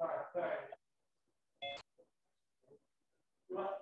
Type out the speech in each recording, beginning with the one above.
Right, sorry. What?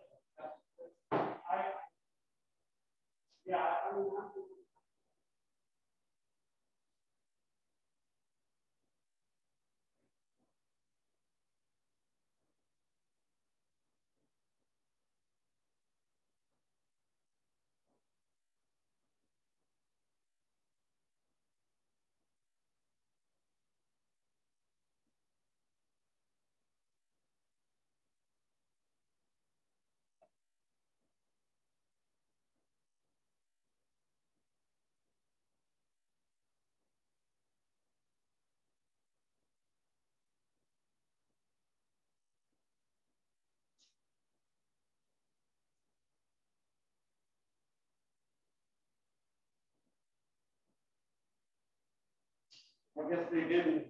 I guess they didn't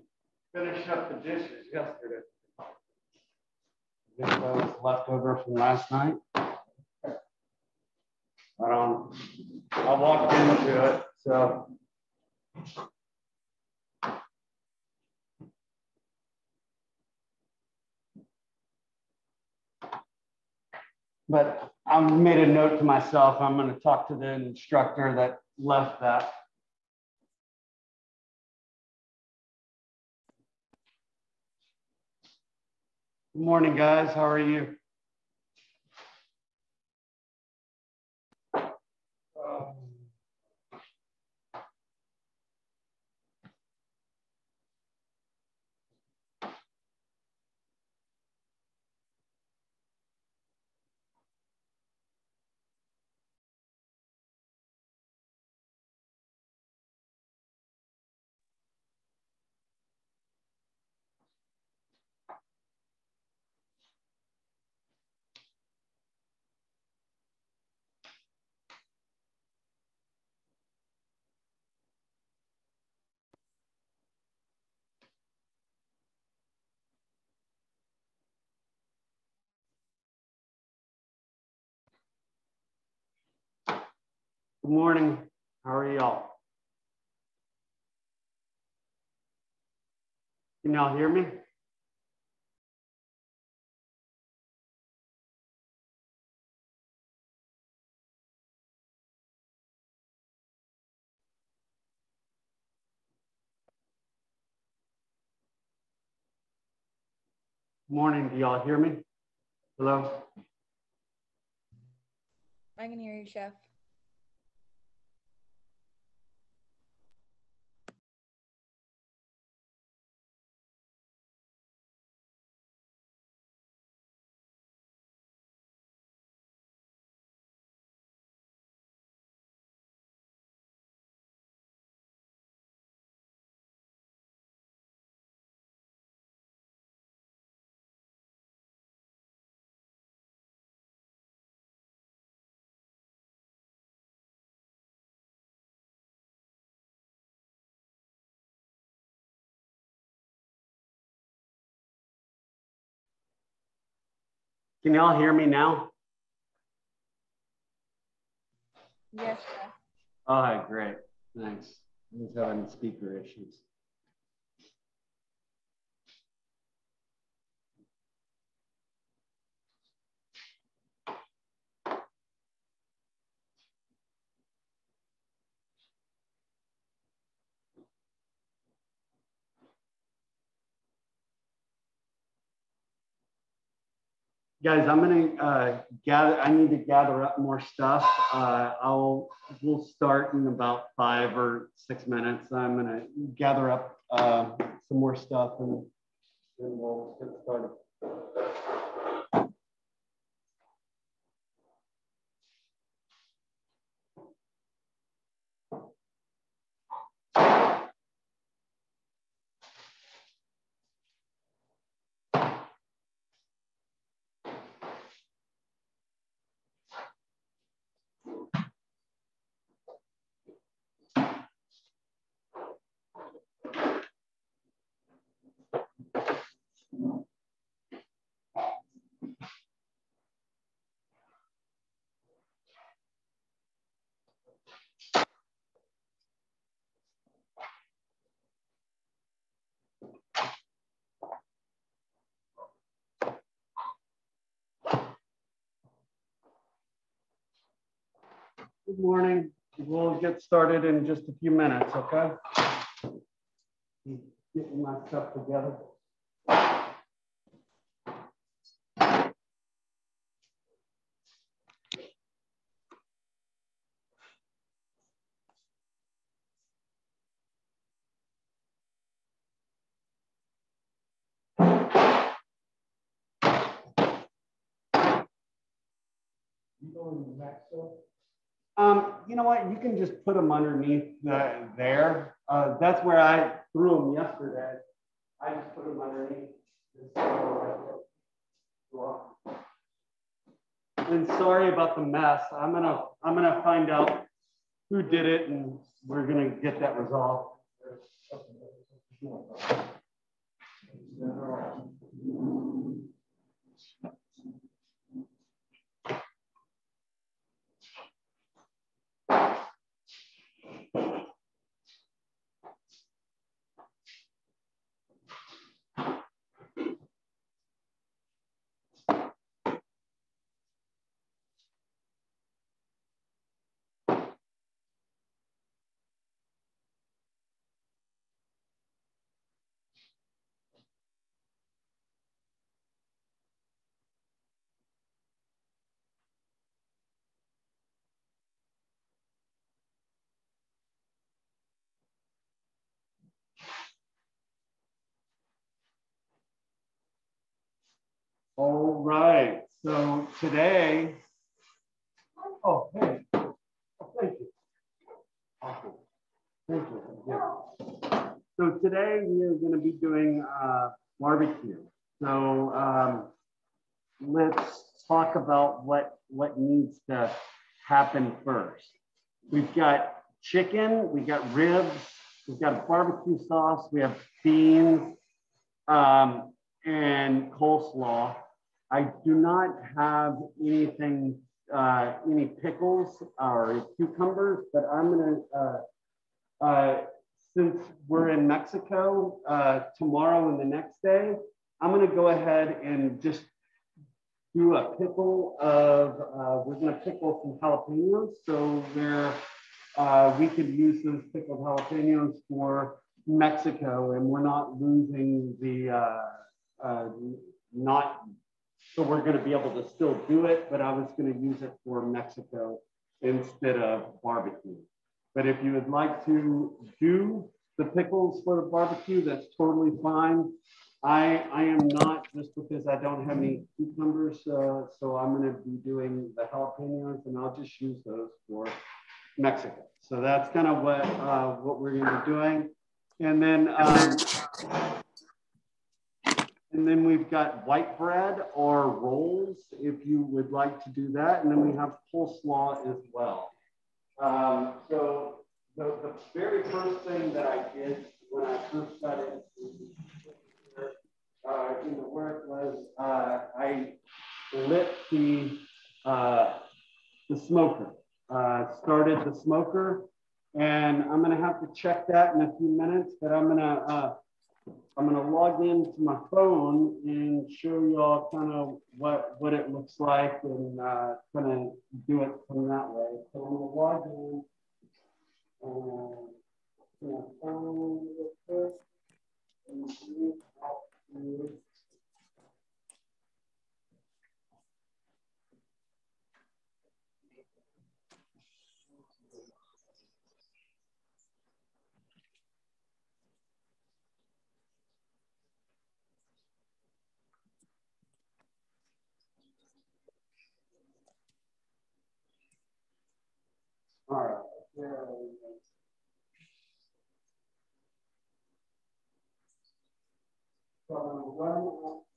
finish up the dishes yesterday. That was leftover from last night. I don't, I walked into it, so. But I made a note to myself, I'm gonna talk to the instructor that left that. Good morning, guys. How are you? Good morning. How are y'all? Can y'all hear me? Morning. Do y'all hear me? Hello? I can hear you, Chef. Can y'all hear me now? Yes, Chef. All right, great. Thanks. I was having speaker issues. Guys, I'm gonna uh, gather, I need to gather up more stuff. Uh, I'll, we'll start in about five or six minutes. I'm gonna gather up uh, some more stuff and then we'll get started. Good morning. We'll get started in just a few minutes, okay? Getting my stuff together. Um, you know what? You can just put them underneath the, there. Uh, that's where I threw them yesterday. I just put them underneath. And sorry about the mess. I'm gonna I'm gonna find out who did it, and we're gonna get that resolved. All right. So today, oh, hey, oh, thank you. Thank you. So today we are going to be doing uh, barbecue. So um, let's talk about what what needs to happen first. We've got chicken, we've got ribs, we've got barbecue sauce, we have beans, um, and coleslaw. I do not have anything, uh, any pickles or cucumbers, but I'm gonna, uh, uh, since we're in Mexico uh, tomorrow and the next day, I'm gonna go ahead and just do a pickle of, uh, we're gonna pickle some jalapenos. So there, uh, we could use those pickled jalapenos for Mexico and we're not losing the, not so we're going to be able to still do it, but I was going to use it for Mexico instead of barbecue. But if you would like to do the pickles for the barbecue, that's totally fine. I, I am not just because I don't have any cucumbers, uh, so I'm going to be doing the jalapenos and I'll just use those for Mexico. So that's kind of what, uh, what we're going to be doing. And then um, and then we've got white bread or rolls if you would like to do that. And then we have coleslaw as well. Um, so the, the very first thing that I did when I first got into uh, into work was uh, I lit the uh, the smoker. Uh, started the smoker, and I'm going to have to check that in a few minutes. But I'm going to uh, I'm going to log into my phone and show y'all kind of what, what it looks like and uh, kind of do it from that way. So I'm going to log in and my phone real quick All right.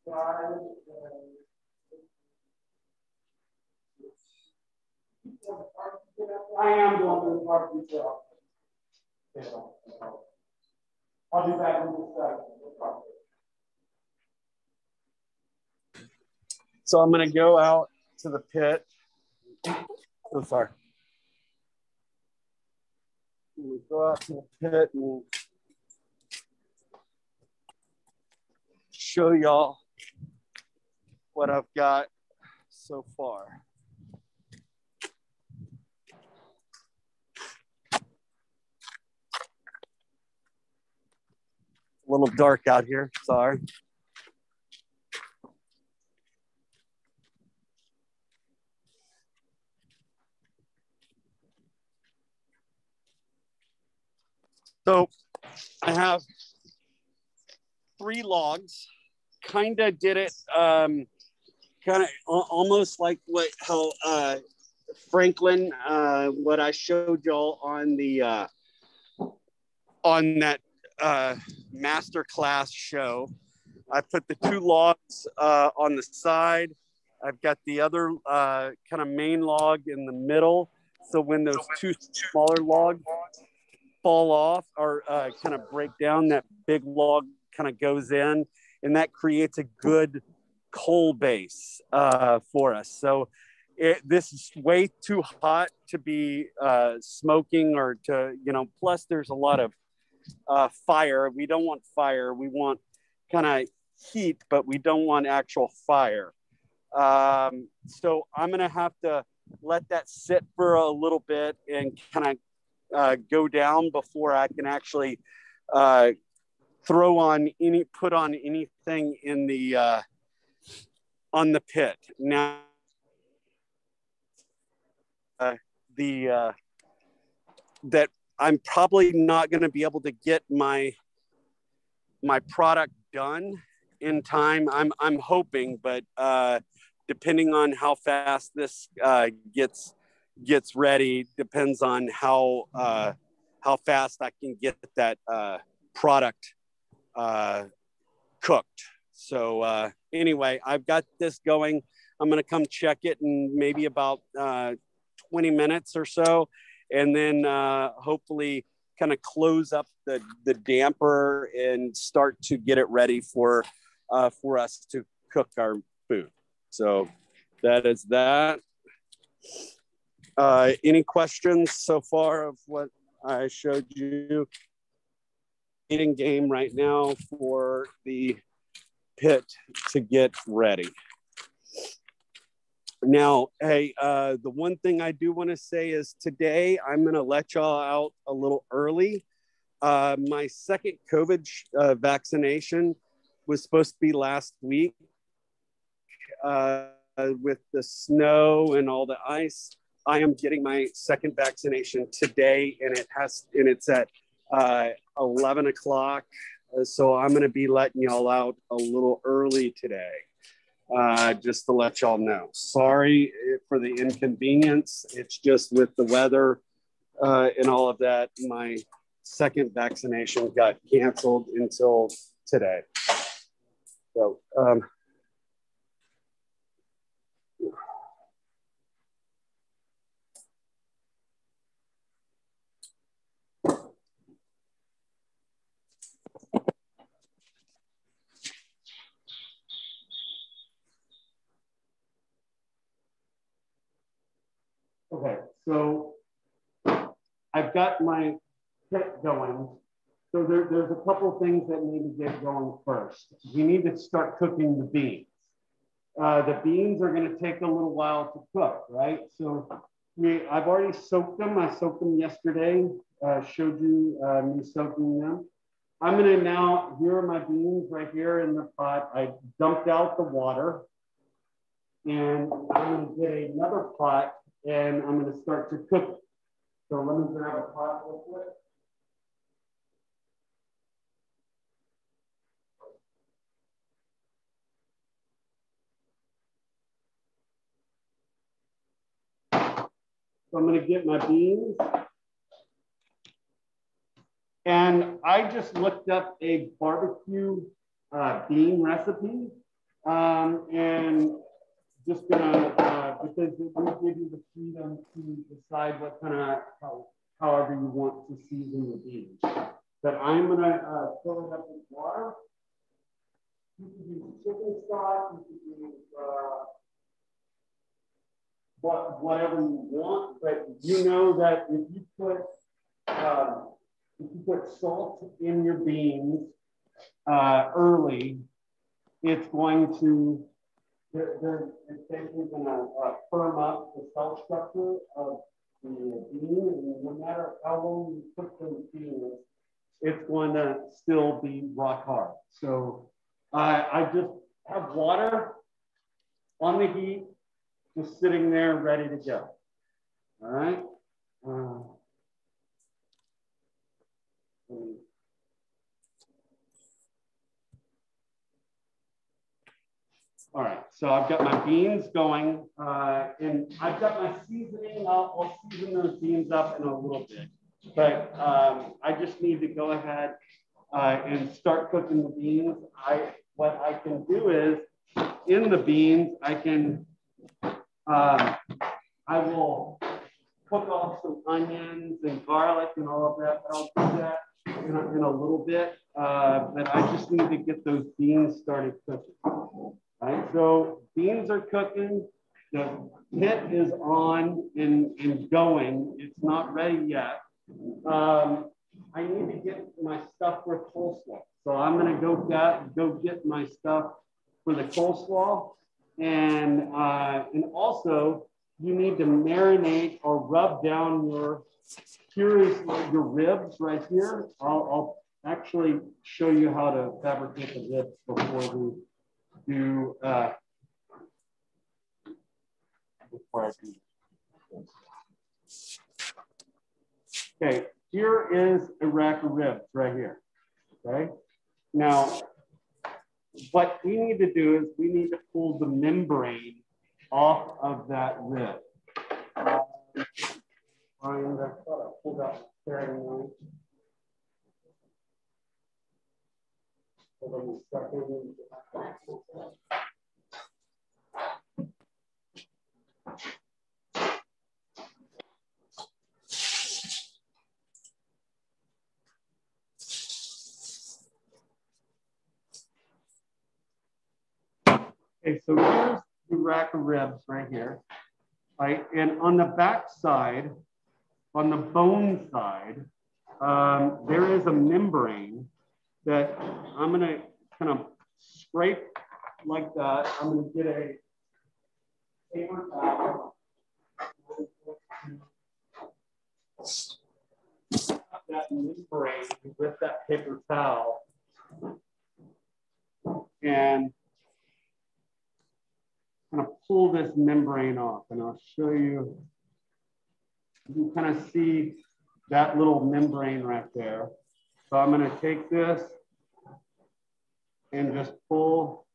I'm. I am going to the park myself. I'll be back in. So I'm going to go out to the pit. Oh, sorry and we go out to the pit and show y'all what I've got so far. A little dark out here, sorry. So I have three logs. Kind of did it um, kind of almost like what how uh, Franklin, uh, what I showed y'all on the uh, on that uh, master class show. I put the two logs uh, on the side. I've got the other uh, kind of main log in the middle. So when those two smaller logs fall off or uh, kind of break down, that big log kind of goes in, and that creates a good coal base uh, for us. So it, this is way too hot to be uh, smoking or to, you know, plus there's a lot of uh, fire. We don't want fire. We want kind of heat, but we don't want actual fire. Um, so I'm going to have to let that sit for a little bit and kind of uh, go down before I can actually uh, throw on any, put on anything in the, uh, on the pit. Now, uh, the, uh, that I'm probably not going to be able to get my, my product done in time. I'm, I'm hoping, but uh, depending on how fast this uh, gets, gets ready depends on how, uh, how fast I can get that uh, product uh, cooked. So uh, anyway, I've got this going. I'm to come check it in maybe about uh, 20 minutes or so, and then uh, hopefully kind of close up the, the damper and start to get it ready for uh, for us to cook our food. So that is that. Uh, any questions so far of what I showed you? Eating game right now for the pit to get ready. Now, hey, uh, the one thing I do want to say is today I'm going to let y'all out a little early. Uh, my second COVID uh, vaccination was supposed to be last week. Uh, with the snow and all the ice, I am getting my second vaccination today, and it has and it's at uh, 11 o'clock. So I'm going to be letting y'all out a little early today uh, just to let y'all know. Sorry for the inconvenience. It's just with the weather uh, and all of that, my second vaccination got canceled until today. So, um, so I've got my pit going. So there, there's a couple things that need to get going first. We need to start cooking the beans. Uh, the beans are going to take a little while to cook, right? So we, I've already soaked them. I soaked them yesterday. Uh, showed you uh, me soaking them. I'm going to now, here are my beans right here in the pot. I dumped out the water and I'm going to get another pot and I'm going to start to cook. So let me grab a pot real quick. So I'm going to get my beans. And I just looked up a barbecue uh, bean recipe. Um, and just gonna, uh, because we give you the freedom to decide what kind of, how, however you want to season the beans. But I'm gonna uh, fill it up with water. You can use chicken stock, you can use uh, what, whatever you want, but you know that if you put, uh, if you put salt in your beans uh, early, it's going to they're, they're basically going to firm up the cell structure of the bean, and no matter how long you put those beans, it's going to still be rock hard. So I, I just have water on the heat, just sitting there ready to go. All right. Uh, all right, so I've got my beans going, uh, and I've got my seasoning. I'll, I'll, season those beans up in a little bit, but um, I just need to go ahead uh, and start cooking the beans. I what I can do is in the beans, I can um, I will cook off some onions and garlic and all of that. I'll do that in a, in a little bit. Uh, but I just need to get those beans started cooking. So beans are cooking. The pit is on and, and going. It's not ready yet. Um, I need to get my stuff for coleslaw. So I'm gonna go get go get my stuff for the coleslaw, and uh, and also you need to marinate or rub down your here is your ribs right here. I'll, I'll actually show you how to fabricate the ribs before we do uh. Okay, here is a rack of ribs right here. Okay, now what we need to do is we need to pull the membrane off of that rib. Uh, find, I thought I pulled out paring knife. Okay, so here's the rack of ribs right here, right? And on the back side, on the bone side, um, there is a membrane that I'm gonna kind of scrape like that. I'm gonna get a paper towel. That membrane with that paper towel. And I'm gonna pull this membrane off and I'll show you you can kind of see that little membrane right there. So I'm going to take this and just pull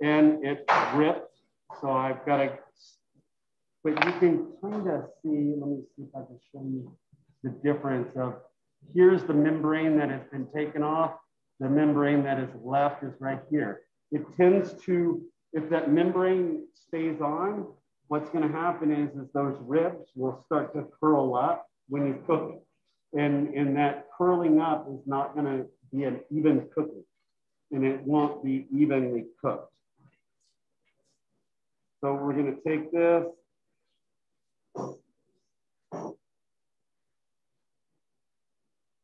and it ripped. So I've got to, but you can kind of see, let me see if I can show you the difference of here's the membrane that has been taken off. The membrane that is left is right here. It tends to, if that membrane stays on, what's going to happen is, is those ribs will start to curl up when you cook it. And, and that curling up is not going to be an even cooking and it won't be evenly cooked. So we're going to take this.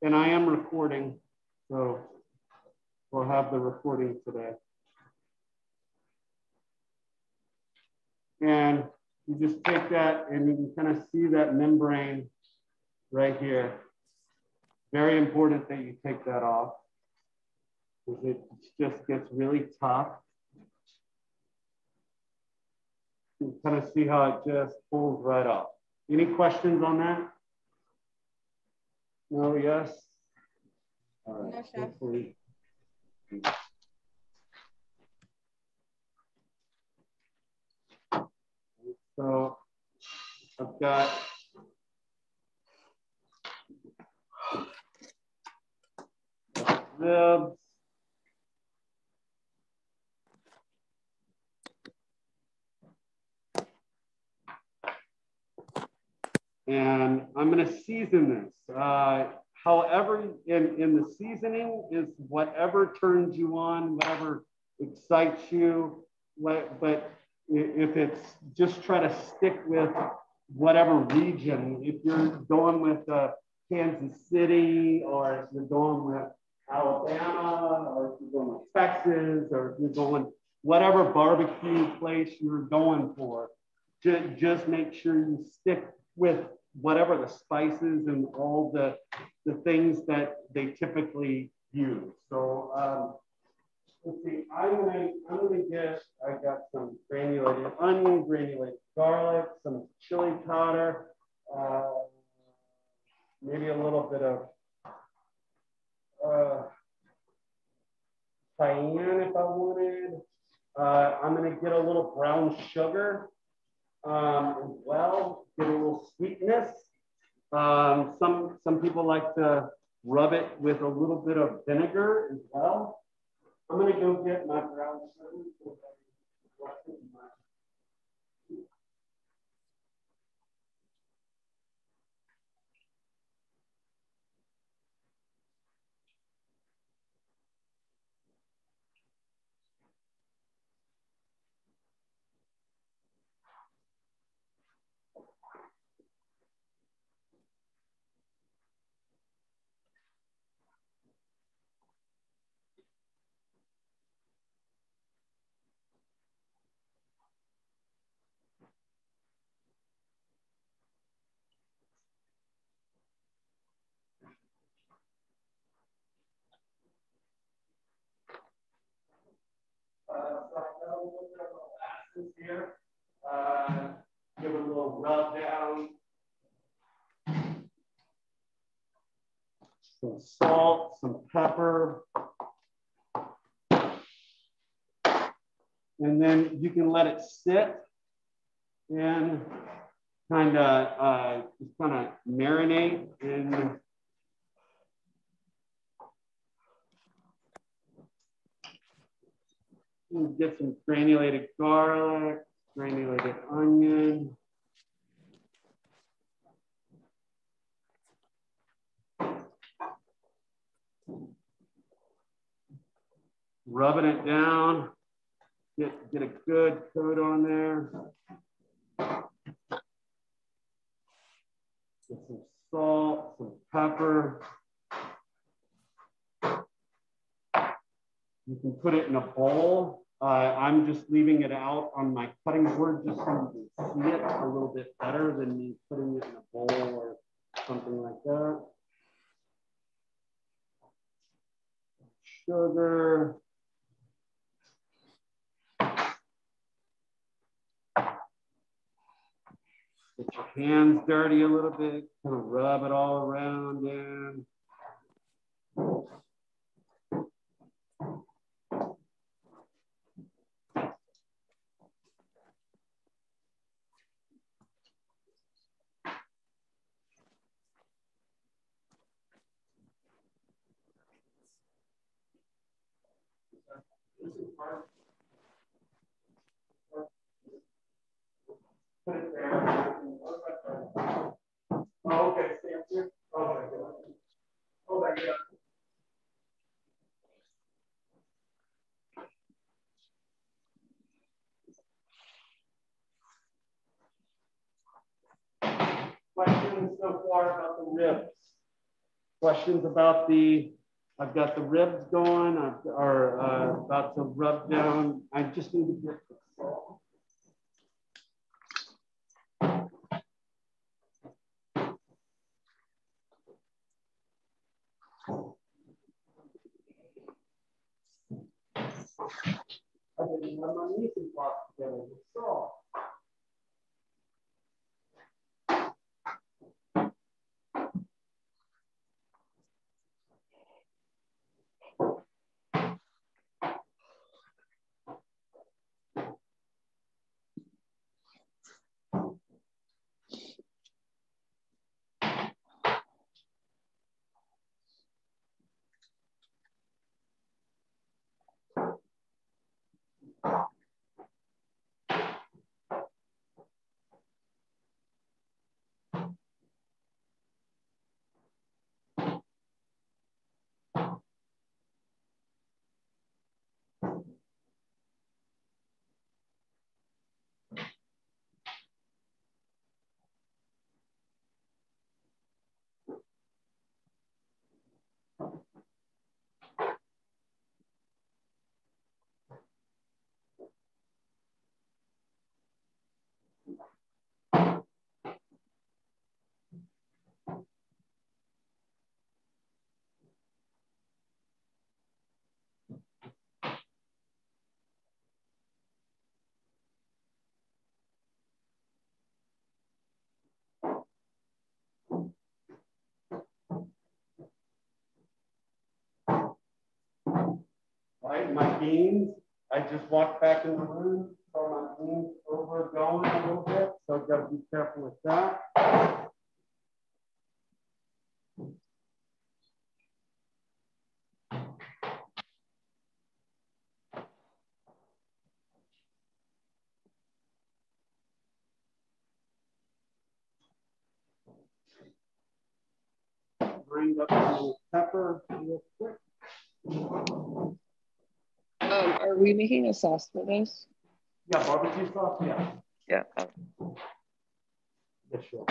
And I am recording, so we'll have the recording today. And you just take that and you can kind of see that membrane right here. Very important that you take that off because it just gets really tough. You kind of see how it just pulls right off. Any questions on that? No, yes? All right. No, So I've got ribs. And I'm going to season this. Uh, however, in, in the seasoning is whatever turns you on, whatever excites you, what, but if it's just try to stick with whatever region, if you're going with uh, Kansas City or you're going with Alabama or if you're going with Texas or if you're going whatever barbecue place you're going for, just, just make sure you stick with whatever the spices and all the, the things that they typically use. So um, let's see, I'm gonna, I'm gonna get, I got some granulated onion, granulated garlic, some chili powder, uh, maybe a little bit of uh, cayenne if I wanted. Uh, I'm gonna get a little brown sugar um, as well, get a little sweetness. Um, some, some people like to rub it with a little bit of vinegar as well. I'm gonna go get my brown sugar. Here. Uh, give it a little rub down. Some salt, some pepper. And then you can let it sit and kind of uh, just kind of marinate in get some granulated garlic, granulated onion. Rubbing it down, get, get a good coat on there. Get some salt, some pepper. You can put it in a bowl. Uh, I'm just leaving it out on my cutting board just so you can see it a little bit better than me putting it in a bowl or something like that. Sugar. Get your hands dirty a little bit, kind of rub it all around there. Okay, stand here. Questions so far about the ribs? Questions about the, I've got the ribs going, I've, are uh, about to rub down. I just need to get the salt. I didn't have my together with. Beans. I just walked back in the room, saw my beans over going a little bit, so I've got to be careful with that. Grind up a little pepper real quick. Um, are we making a sauce for this? Yeah, barbecue sauce, yeah. Yeah. Um, yeah, sure.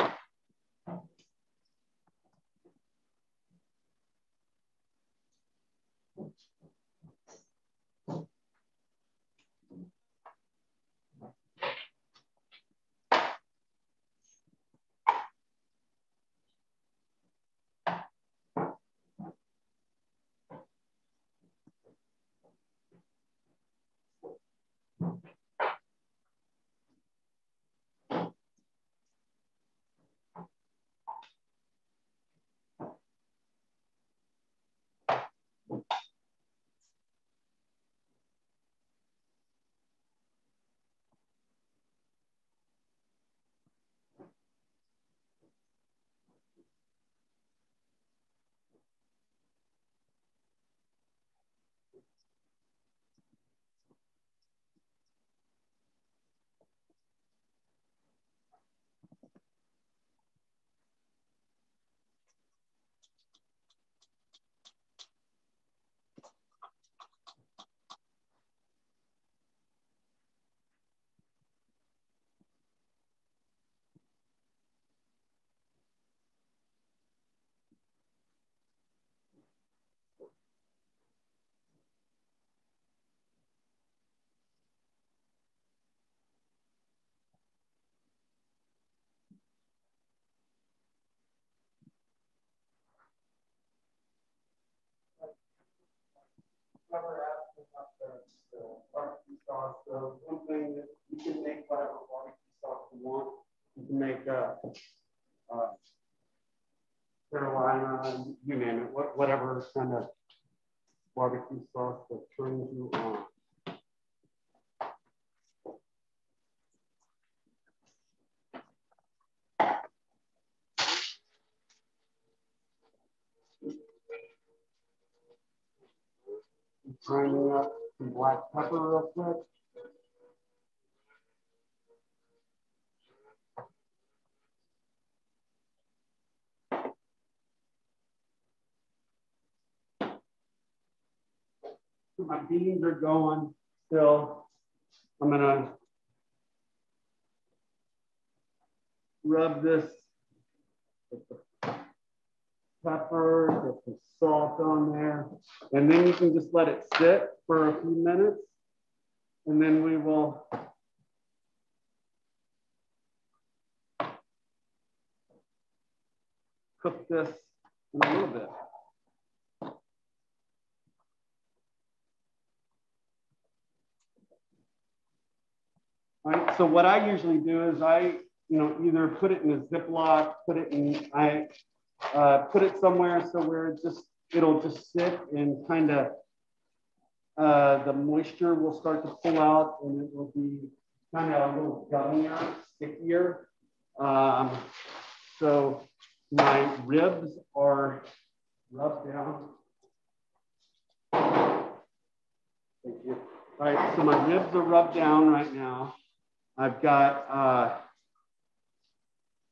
Whoever asked about the, the barbecue sauce, so one thing that you can make whatever barbecue sauce you want. You can make uh, uh, Carolina, you name it, whatever kind of barbecue sauce that turns you on. Grinding up some black pepper real quick. My beans are going still. I'm gonna rub this with the pepper, get some salt on there, and then you can just let it sit for a few minutes, and then we will cook this in a little bit. All right, so what I usually do is I, you know, either put it in a Ziploc, put it in, I uh, put it somewhere so where it just it'll just sit and kind of uh, the moisture will start to pull out and it will be kind of a little gummier, stickier. Um, so my ribs are rubbed down. Thank you. All right, so my ribs are rubbed down right now. I've got uh,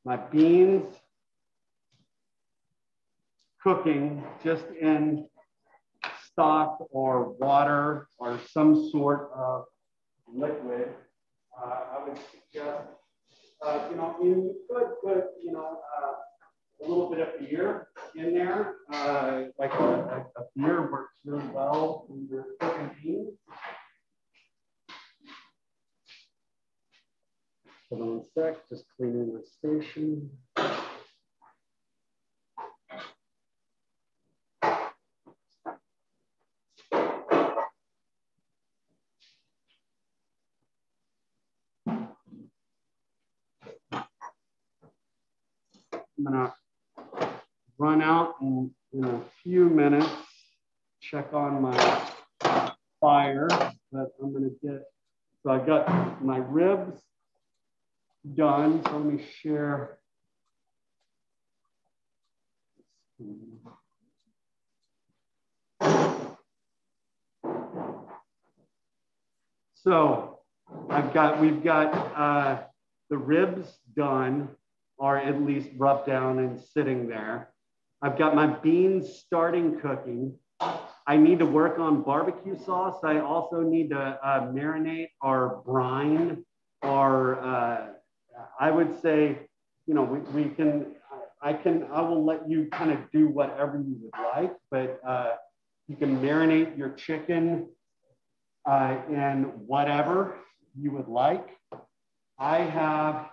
my beans cooking just in stock or water or some sort of liquid, uh, I would suggest, uh, you know, you could put, you know, uh, a little bit of beer in there, uh, like a, a, a, beer works really well when you're cooking beans. Hold on a sec, just cleaning the station. Gonna run out in, in a few minutes, check on my fire. But I'm gonna get so I've got my ribs done. So let me share. So I've got, we've got uh, the ribs done or at least rubbed down and sitting there. I've got my beans starting cooking. I need to work on barbecue sauce. I also need to uh, marinate our brine or uh, I would say, you know, we, we can, I can, I will let you kind of do whatever you would like, but uh, you can marinate your chicken uh, in whatever you would like. I have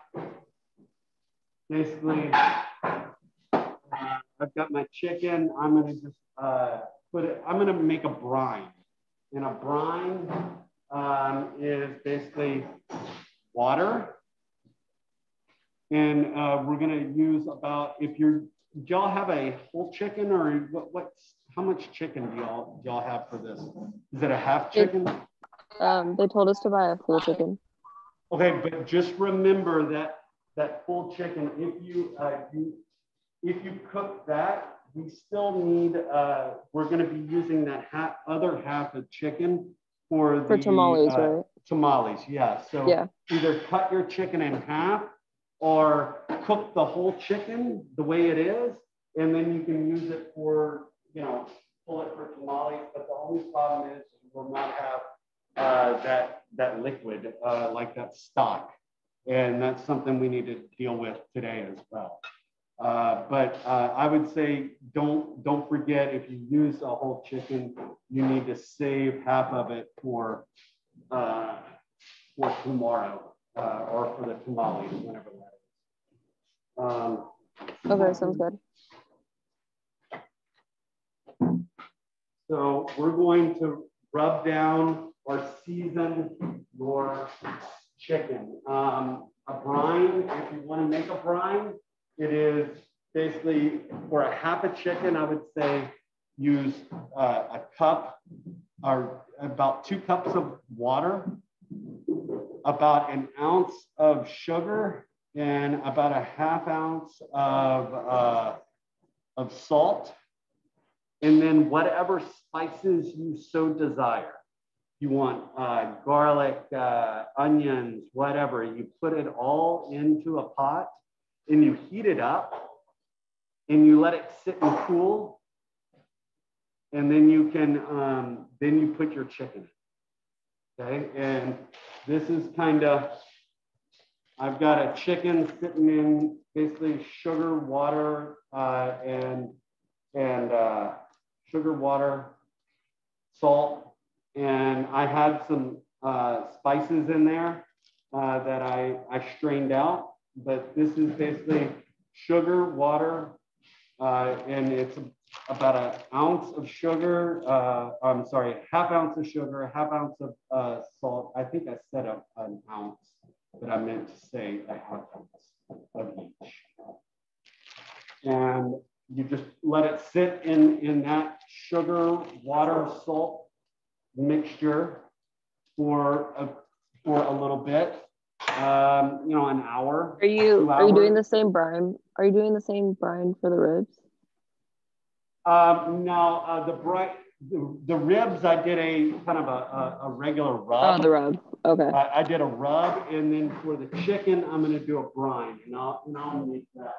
basically, uh, I've got my chicken. I'm gonna just uh, put it, I'm gonna make a brine. And a brine um, is basically water. And uh, we're gonna use about, if you're, do y'all have a whole chicken or what, what's, how much chicken do y'all, y'all have for this? Is it a half chicken? Um, they told us to buy a full chicken. Okay, but just remember that that full chicken, if you, uh, you if you cook that, we still need, uh, we're going to be using that half, other half of chicken for For the, tamales, uh, right? Tamales, yeah. So Yeah. either cut your chicken in half or cook the whole chicken the way it is, and then you can use it for, you know, pull it for tamales. But the only problem is you will not have uh, that that liquid uh, like that stock, and that's something we need to deal with today as well. Uh, but uh, I would say don't don't forget if you use a whole chicken, you need to save half of it for uh, for tomorrow uh, or for the tamales, whenever that is. Um, Okay, sounds good. So we're going to rub down or season your chicken. Um, a brine, if you want to make a brine, it is basically for a half a chicken, I would say use uh, a cup or about two cups of water, about an ounce of sugar, and about a half ounce of, uh, of salt and then whatever spices you so desire. You want uh, garlic, uh, onions, whatever. You put it all into a pot and you heat it up and you let it sit and cool. And then you can, um, then you put your chicken. Okay. And this is kind of, I've got a chicken sitting in basically sugar, water, uh, and, and, uh, sugar, water, salt, and I had some uh, spices in there uh, that I, I strained out. But this is basically sugar, water, uh, and it's about an ounce of sugar. Uh, I'm sorry, half ounce of sugar, half ounce of uh, salt. I think I said a, an ounce, but I meant to say a half ounce of each. And you just let it sit in, in that sugar, water, salt mixture for a, for a little bit, um, you know, an hour. Are you are you doing the same brine? Are you doing the same brine for the ribs? Um, now, uh, the bright, the, the ribs, I did a kind of a, a, a regular rub. Oh, the rub. Okay. I, I did a rub, and then for the chicken, I'm going to do a brine, and I'll, and I'll make that.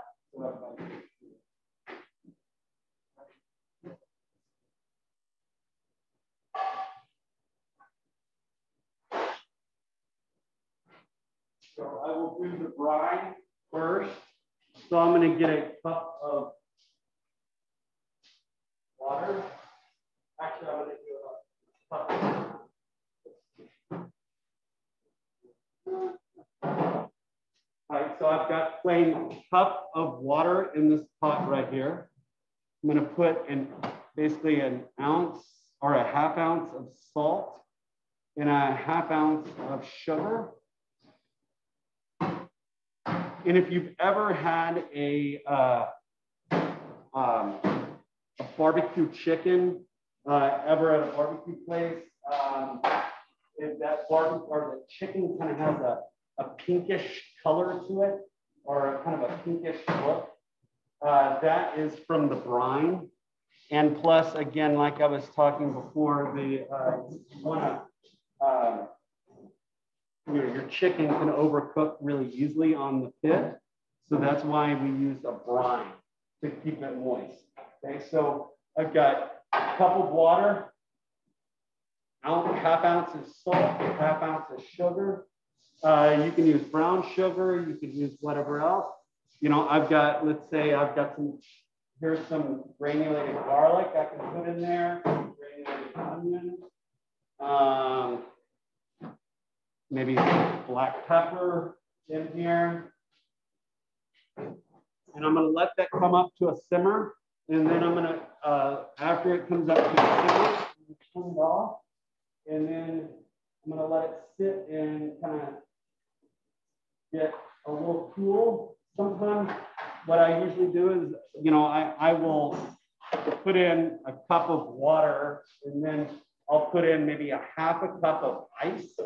So I will do the brine first. So I'm going to get a cup of water. Actually, I'm going to do a cup. All right, so I've got plain cup of water in this pot right here. I'm going to put in basically an ounce or a half ounce of salt and a half ounce of sugar. And if you've ever had a, uh, um, a barbecue chicken, uh, ever at a barbecue place, um, if that barbecue or the chicken kind of has a, a pinkish color to it or kind of a pinkish look, uh, that is from the brine. And plus, again, like I was talking before, the uh, you want to, uh, you know, your chicken can overcook really easily on the pit. So that's why we use a brine to keep it moist. Okay, so I've got a cup of water, ounce, half ounce of salt, half ounce of sugar. Uh, you can use brown sugar, you can use whatever else. You know, I've got, let's say I've got some, here's some granulated garlic I can put in there, granulated onion, um, maybe black pepper in here. And I'm gonna let that come up to a simmer. And then I'm gonna, uh, after it comes up to a simmer, turn it off. And then I'm gonna let it sit and kind of get a little cool. Sometimes what I usually do is, you know, I, I will put in a cup of water and then I'll put in maybe a half a cup of ice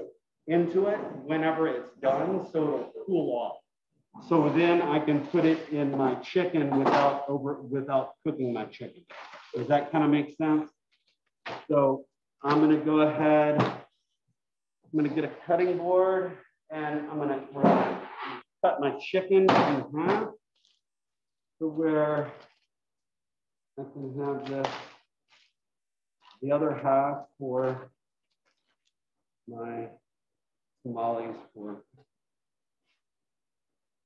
into it whenever it's done so it'll cool off. So then I can put it in my chicken without over without cooking my chicken. Does that kind of make sense? So I'm gonna go ahead. I'm gonna get a cutting board and I'm gonna, gonna cut my chicken in half to where I can have the, the other half for my tamales for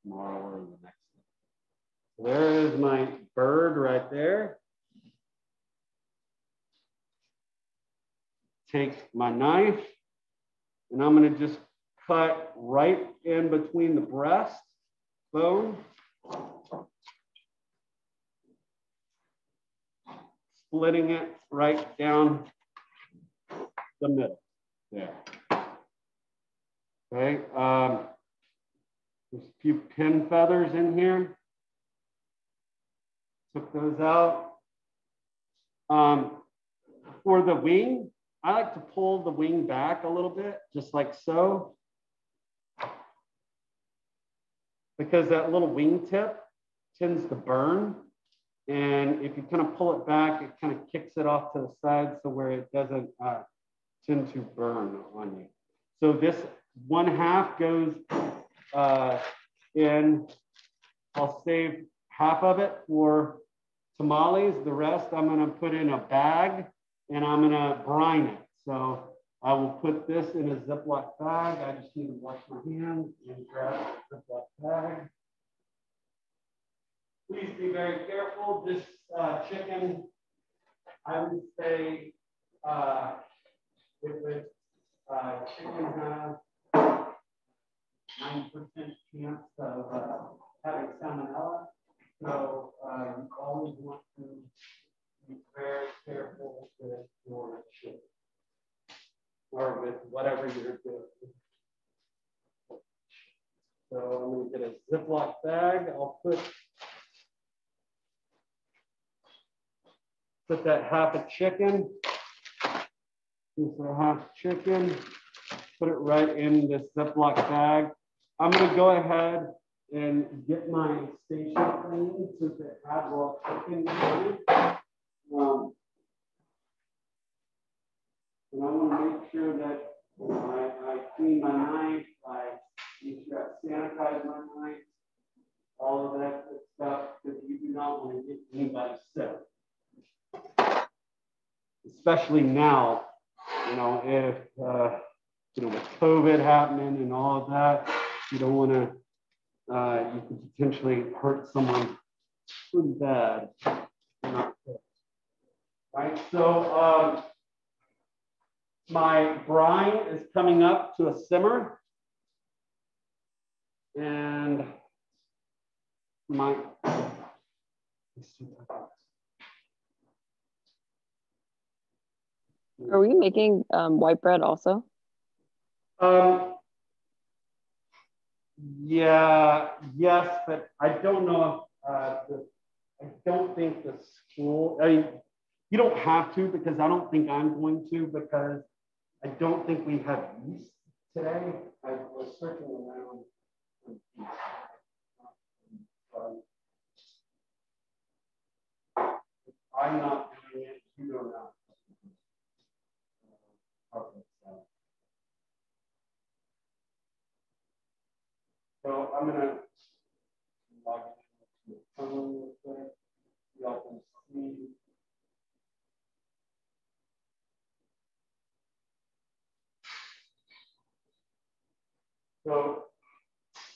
tomorrow or the next day. There is my bird right there. Take my knife and I'm going to just cut right in between the breast bone. Splitting it right down the middle there. Okay. Um, there's a few pin feathers in here. Took those out. Um, for the wing, I like to pull the wing back a little bit, just like so. Because that little wing tip tends to burn. And if you kind of pull it back, it kind of kicks it off to the side so where it doesn't uh, tend to burn on you. So this one half goes uh, in, I'll save half of it for tamales. The rest I'm gonna put in a bag and I'm gonna brine it. So I will put this in a Ziploc bag. I just need to wash my hands and grab the Ziploc bag. Please be very careful. This uh, chicken, I would say, uh, if it uh, chicken has 9% chance of uh, having salmonella. So um, always want to be very careful with your chicken or with whatever you're doing. So I'm going to get a Ziploc bag. I'll put put that half a chicken, this a half chicken, put it right in this Ziploc bag. I'm going to go ahead and get my station clean since it has raw chicken. Um, and I want to make sure that I, I clean my knife, I make sure I sanitize my knife, all of that good stuff, because you do not want to get anybody sick. Especially now, you know, if, uh, you know, with COVID happening and all of that, you don't want to, uh, you could potentially hurt someone pretty bad. Right, so um, my brine is coming up to a simmer. And my, Are we making um, white bread also? Um, yeah, yes, but I don't know uh, the, I don't think the school, I mean, you don't have to because I don't think I'm going to because I don't think we have yeast today. I was searching around. I'm not doing it, you don't. So I'm gonna log into the phone. Y'all can see. So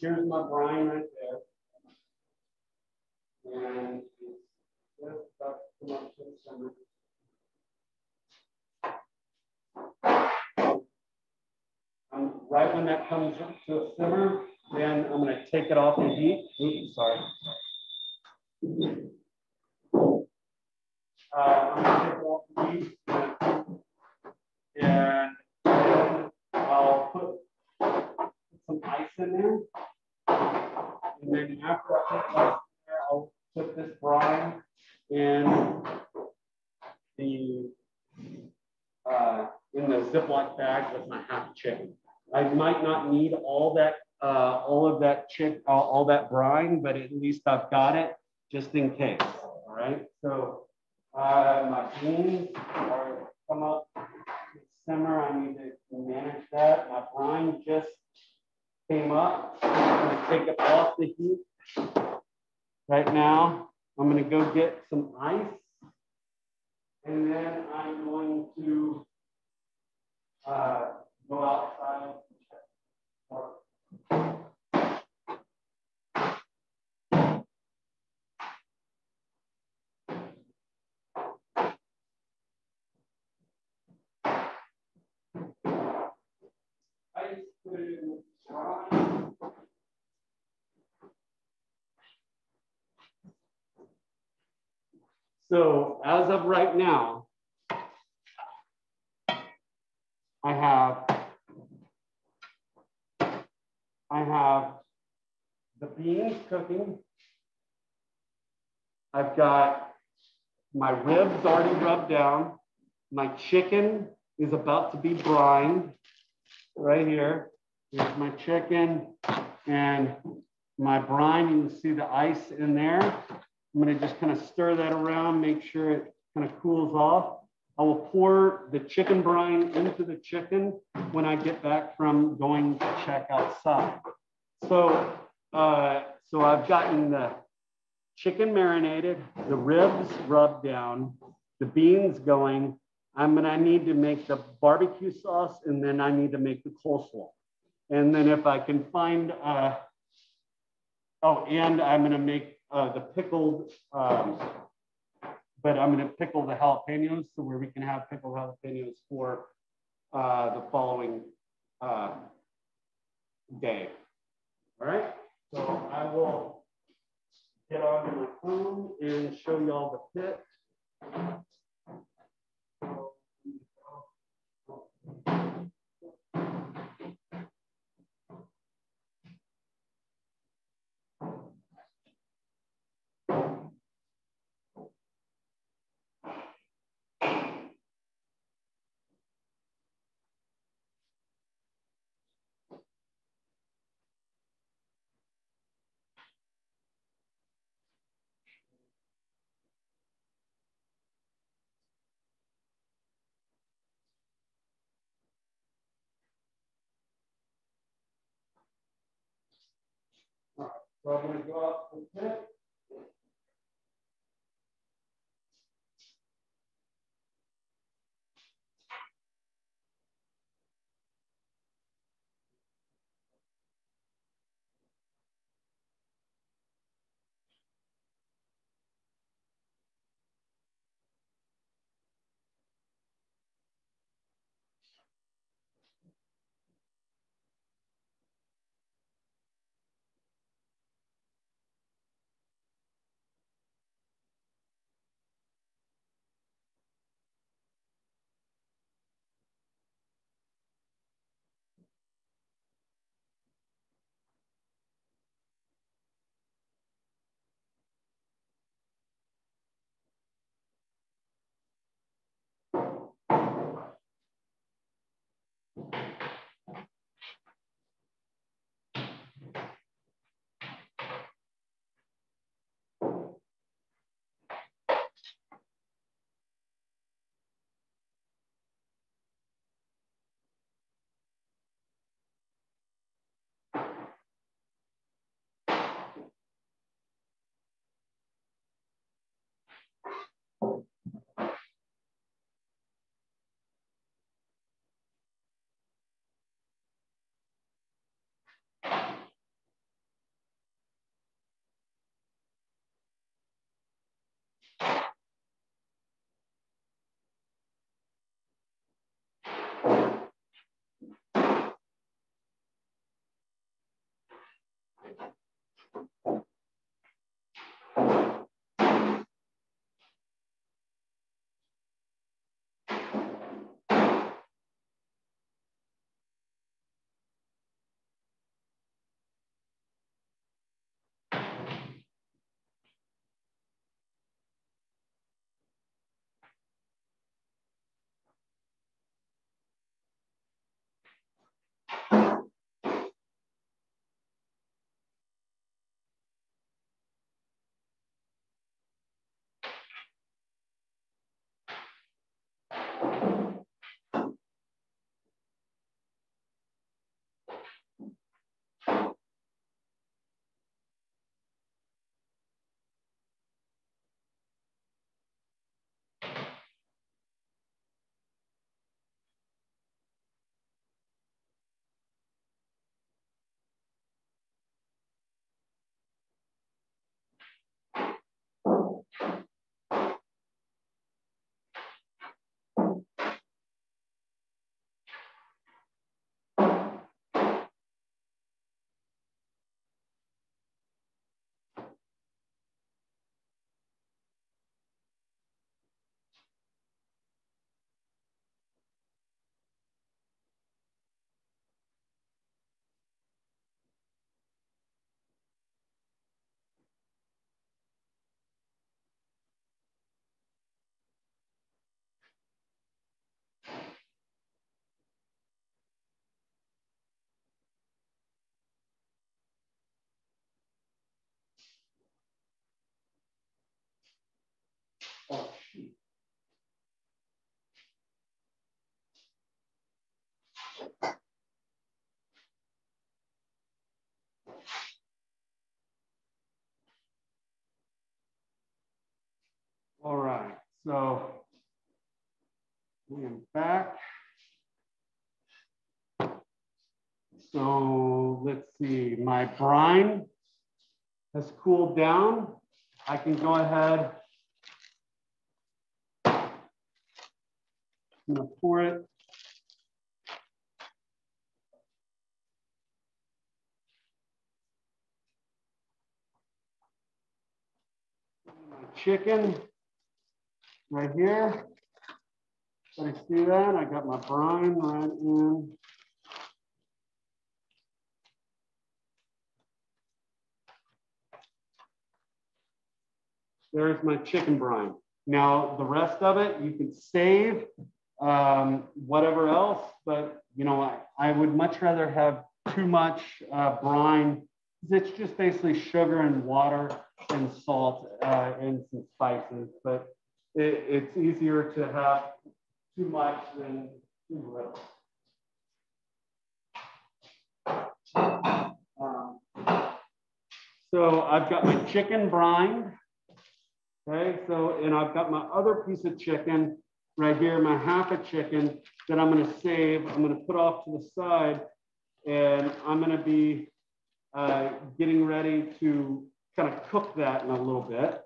here's my brine right there. And about to come up to the center. Um, right when that comes to a simmer, then I'm gonna take it off the heat. Oops, sorry. Uh, I'm gonna take it off the heat. And then I'll put some ice in there. And then after I put ice in there, I'll put this brine in the uh, in the Ziploc bag with my half chicken. I might not need all that uh, all of that chick all, all that brine, but at least I've got it just in case. All right. So uh, my beans are come up simmer. I need to manage that. My brine just came up. I'm to take it off the heat right now. I'm going to go get some ice. And then I'm going to uh, go outside. Ice, put it in the brine. So as of right now, I have I have the beans cooking. I've got my ribs already rubbed down. My chicken is about to be brined right here. Here's my chicken and my brine. You can see the ice in there. I'm gonna just kind of stir that around, make sure it kind of cools off. I will pour the chicken brine into the chicken when I get back from going to check outside. So, uh, so I've gotten the chicken marinated, the ribs rubbed down, the beans going. I'm gonna need to make the barbecue sauce and then I need to make the coleslaw. And then if I can find, uh, oh, and I'm gonna make uh, the pickled, um, but I'm gonna pickle the jalapenos so where we can have pickled jalapenos for uh, the following uh, day. All right, so I will get on to the phone and show y'all the pit. So I'm gonna go up the pit. Thank you. Oh. All right, so we are back. So let's see, my brine has cooled down. I can go ahead. Gonna pour it. My chicken right here. I see that? I got my brine right in. There's my chicken brine. Now, the rest of it, you can save um, whatever else, but you know, I, I would much rather have too much uh, brine. It's just basically sugar and water and salt uh, and some spices, but it, it's easier to have too much than too little. Um, so I've got my chicken brine. Okay, so, and I've got my other piece of chicken right here, my half a chicken that I'm gonna save. I'm gonna put off to the side and I'm gonna be uh, getting ready to kind of cook that in a little bit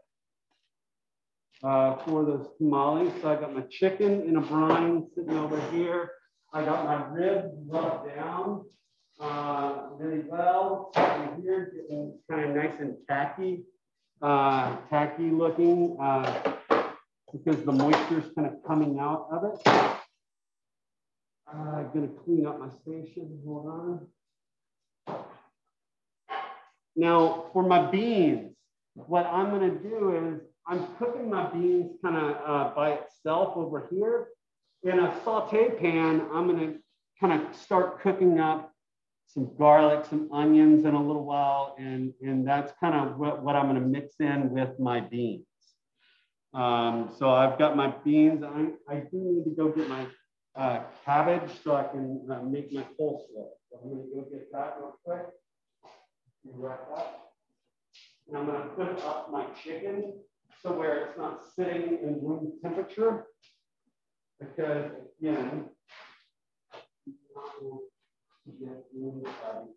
uh, for those tamales. So I got my chicken in a brine sitting over here. I got my ribs rubbed down uh, really well. Over here, getting kind of nice and tacky uh, tacky looking uh, because the moisture is kind of coming out of it. I'm gonna clean up my station, hold on. Now for my beans, what I'm gonna do is I'm cooking my beans kind of uh, by itself over here. In a saute pan, I'm gonna kind of start cooking up some garlic, some onions in a little while, and, and that's kind of what, what I'm gonna mix in with my beans. Um, so I've got my beans. I, I do need to go get my uh, cabbage so I can uh, make my coleslaw. So I'm gonna go get that real quick. Right back. And I'm gonna put up my chicken so where it's not sitting in room temperature because again, minute, I've got to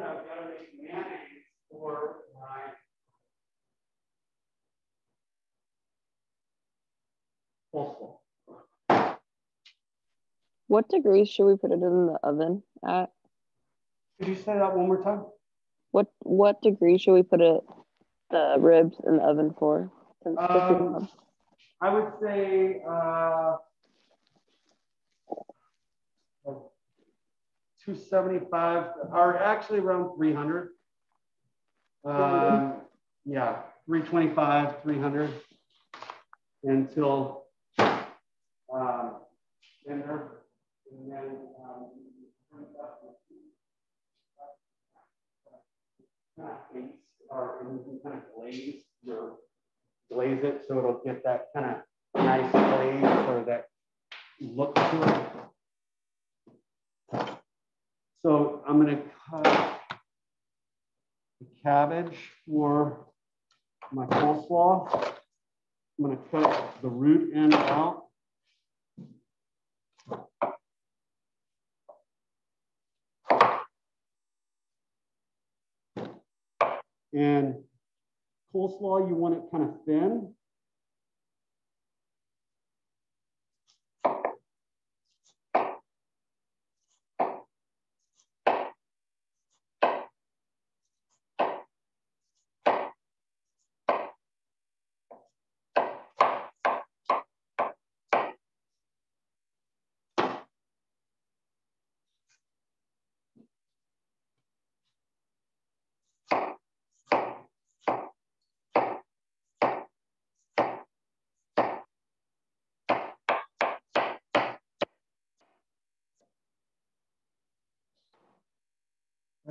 make mayonnaise for my coleslaw. What degrees should we put it in the oven at? Could you say that one more time? What what degree should we put it the ribs in the oven for? Um, I would say uh, 275 or actually around 300. Um, yeah, 325, 300 until um. And then um, or you kind of glaze glaze it so it'll get that kind of nice glaze or that look to it. So I'm going to cut the cabbage for my coleslaw. I'm going to cut the root end out. And coleslaw, you want it kind of thin.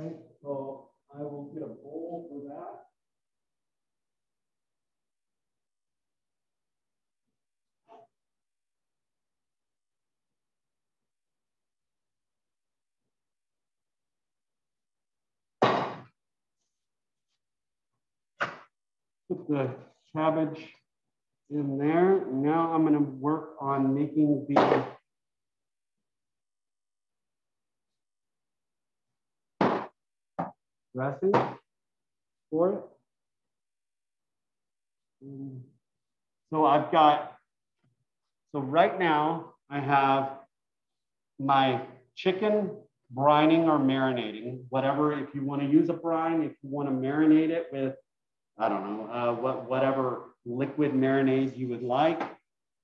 Right, so I will get a bowl for that. Put the cabbage in there. Now I'm going to work on making the dressing for it. So I've got, so right now I have my chicken brining or marinating, whatever, if you want to use a brine, if you want to marinate it with, I don't know, uh, what, whatever liquid marinade you would like,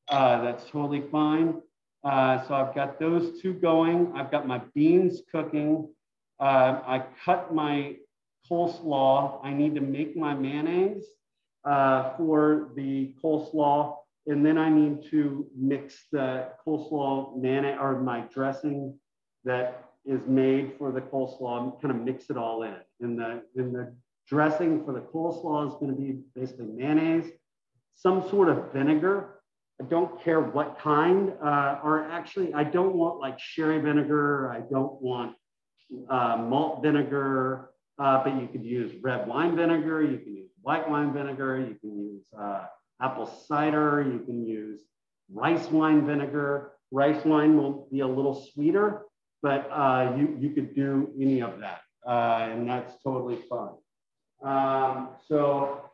uh, that's totally fine. Uh, so I've got those two going. I've got my beans cooking. Uh, I cut my coleslaw. I need to make my mayonnaise uh, for the coleslaw. And then I need to mix the coleslaw mayonnaise or my dressing that is made for the coleslaw kind of mix it all in. And the, and the dressing for the coleslaw is going to be basically mayonnaise, some sort of vinegar. I don't care what kind, uh, or actually, I don't want like sherry vinegar. I don't want uh, malt vinegar, uh, but you could use red wine vinegar. You can use white wine vinegar. You can use uh, apple cider. You can use rice wine vinegar. Rice wine will be a little sweeter, but uh, you, you could do any of that, uh, and that's totally fine. Um, so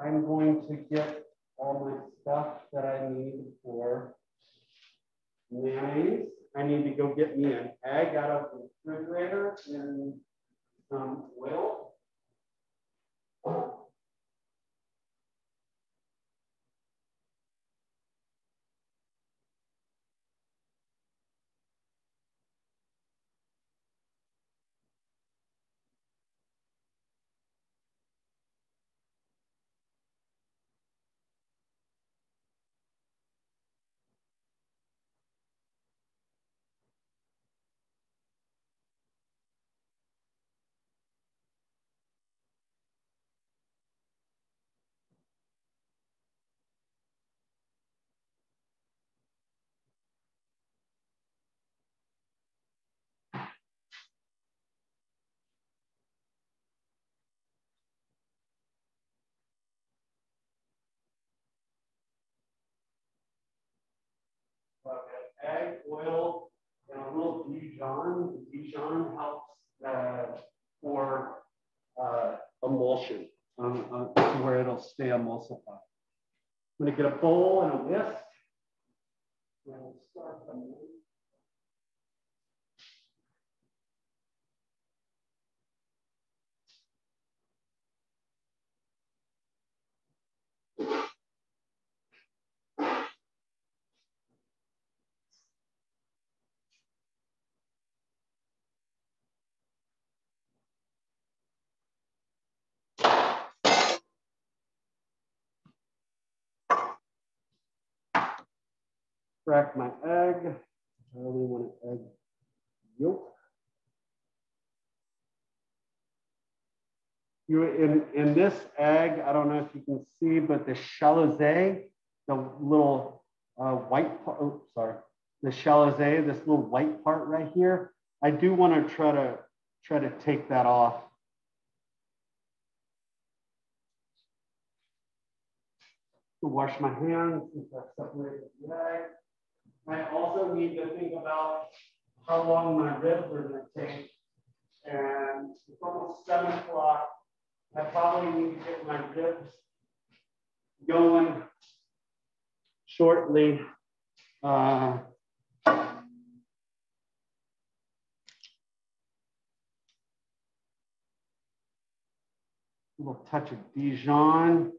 I'm going to get all my stuff that I need for mayonnaise. I need to go get me an egg out of the refrigerator and some oil. So I've got egg, oil, and a little Dijon. Dijon helps uh, for uh, emulsion, um, uh, where it'll stay emulsified. I'm gonna get a bowl and a whisk. We'll start the crack my egg. I only want an egg yolk. You in in this egg, I don't know if you can see, but the chalaza, the little uh, white part, oh, sorry, the chalaza, this little white part right here, I do want to try to try to take that off. To wash my hands since I separated the egg. I also need to think about how long my ribs are going to take. And it's almost seven o'clock. I probably need to get my ribs going shortly. Uh, a little touch of Dijon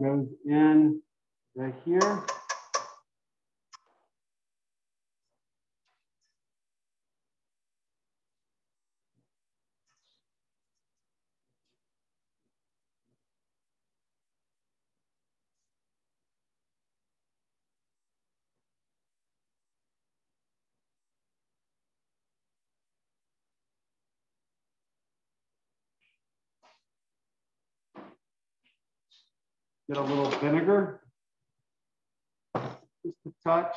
goes in right here. Get a little vinegar, just a touch,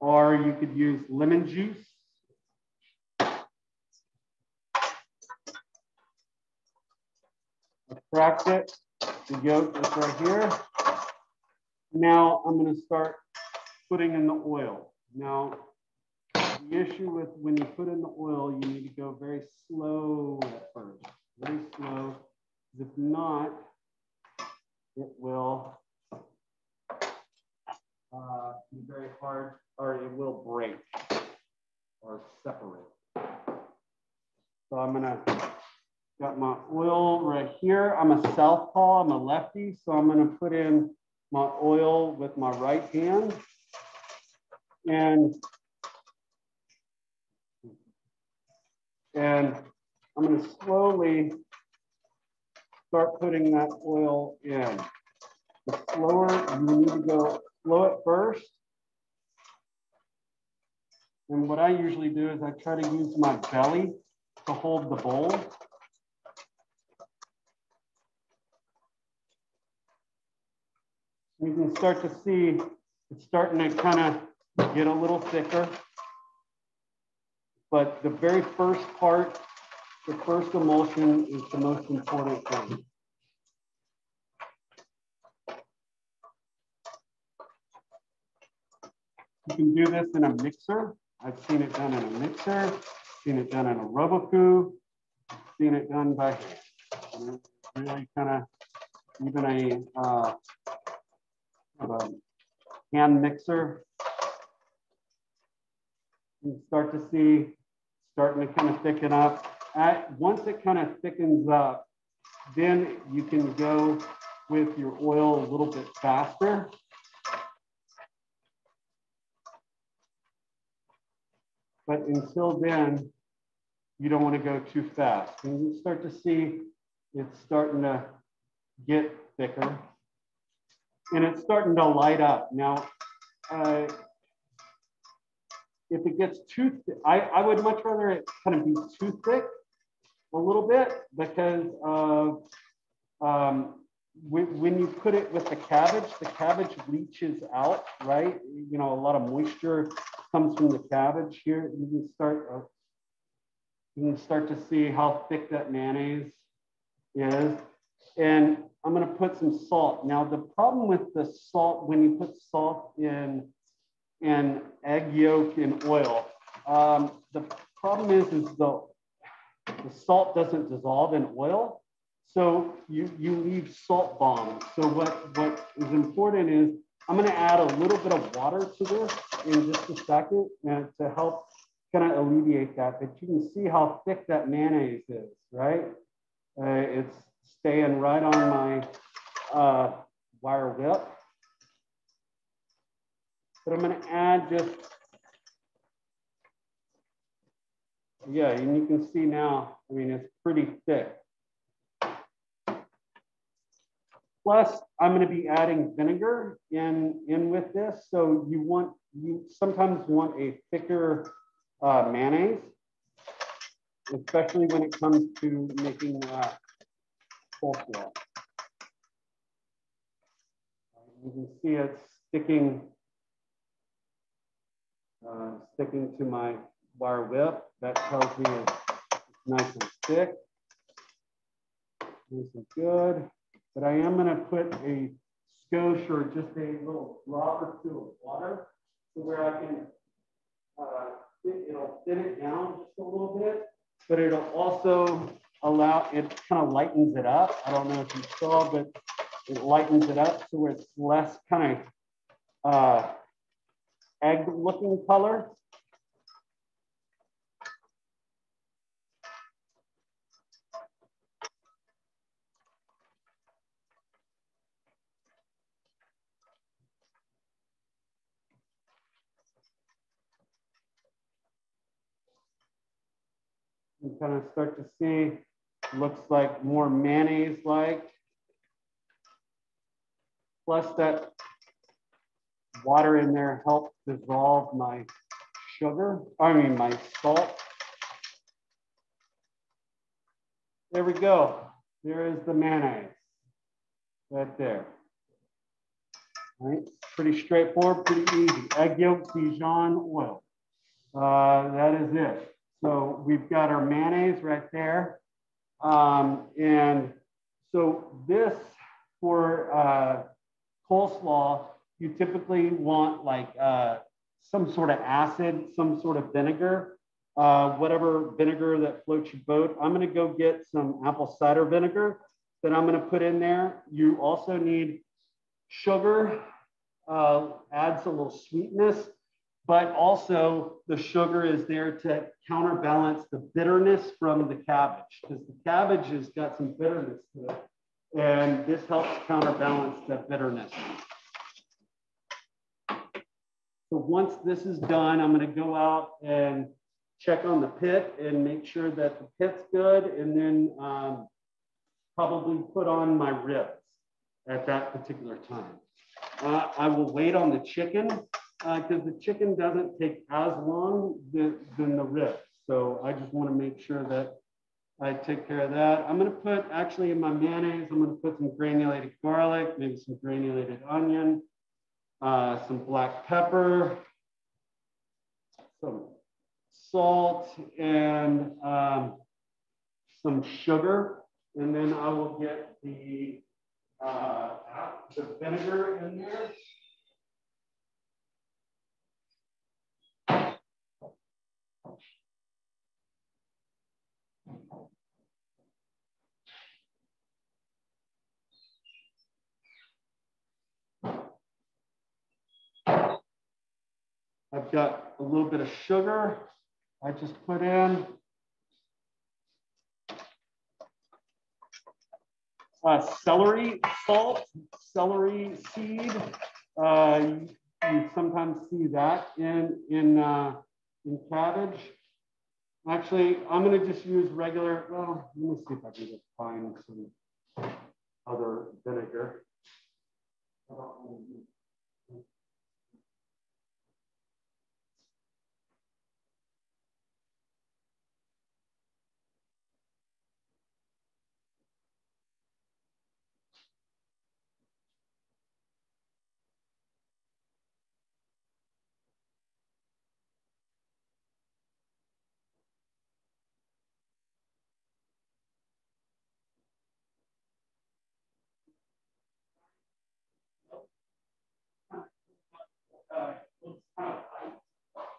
or you could use lemon juice. Cracked it, the yolk is right here. Now I'm gonna start putting in the oil. Now, the issue with when you put in the oil, you need to go very slow at first, very slow. If not, it will uh, be very hard or it will break or separate. So I'm gonna, got my oil right here. I'm a southpaw, I'm a lefty. So I'm gonna put in my oil with my right hand. And, and I'm gonna slowly start putting that oil in. The slower, you need to go slow it first. And what I usually do is I try to use my belly to hold the bowl. You can start to see it's starting to kind of get a little thicker. But the very first part the first emulsion is the most important thing. You can do this in a mixer. I've seen it done in a mixer, seen it done in a Robot seen it done by hand. Really kind of even a, uh, a hand mixer. You start to see starting to kind of thicken up at, once it kind of thickens up, then you can go with your oil a little bit faster. But until then, you don't want to go too fast. And you start to see it's starting to get thicker and it's starting to light up. Now, uh, if it gets too, I, I would much rather it kind of be too thick a little bit because of um, when you put it with the cabbage, the cabbage leaches out, right? You know, a lot of moisture comes from the cabbage here. You can start, uh, you can start to see how thick that mayonnaise is. And I'm gonna put some salt. Now, the problem with the salt, when you put salt in, in egg yolk and oil, um, the problem is, is the, the salt doesn't dissolve in oil. So you, you leave salt bombs. So what, what is important is I'm gonna add a little bit of water to this in just a second and to help kind of alleviate that. But you can see how thick that mayonnaise is, right? Uh, it's staying right on my uh, wire whip. But I'm gonna add just, yeah, and you can see now, I mean, it's pretty thick. Plus, I'm going to be adding vinegar in, in with this. So you want, you sometimes want a thicker uh, mayonnaise, especially when it comes to making uh, coleslaw. You can see it's sticking, uh, sticking to my wire whip. That tells me it's nice and thick, nice and good but I am going to put a skosh or just a little drop or two of water to where I can, uh, it'll thin it down just a little bit, but it'll also allow, it kind of lightens it up. I don't know if you saw, but it lightens it up so it's less kind of uh, egg looking color. You kind of start to see, looks like more mayonnaise-like. Plus that water in there helps dissolve my sugar, I mean my salt. There we go. There is the mayonnaise right there. All right, pretty straightforward, pretty easy. Egg yolk, Dijon oil. Uh, that is it. So we've got our mayonnaise right there. Um, and so this for uh, coleslaw, you typically want like uh, some sort of acid, some sort of vinegar, uh, whatever vinegar that floats your boat. I'm gonna go get some apple cider vinegar that I'm gonna put in there. You also need sugar, uh, adds a little sweetness but also the sugar is there to counterbalance the bitterness from the cabbage because the cabbage has got some bitterness to it. And this helps counterbalance that bitterness. So once this is done, I'm going to go out and check on the pit and make sure that the pit's good and then um, probably put on my ribs at that particular time. Uh, I will wait on the chicken because uh, the chicken doesn't take as long than, than the ribs. So I just want to make sure that I take care of that. I'm going to put actually in my mayonnaise, I'm going to put some granulated garlic, maybe some granulated onion, uh, some black pepper, some salt, and um, some sugar. And then I will get the, uh, the vinegar in there. I've got a little bit of sugar I just put in. Uh, celery salt, celery seed. Uh, you, sometimes see that in, in, uh, in cabbage. Actually, I'm going to just use regular, well, let me see if I can just find some other vinegar.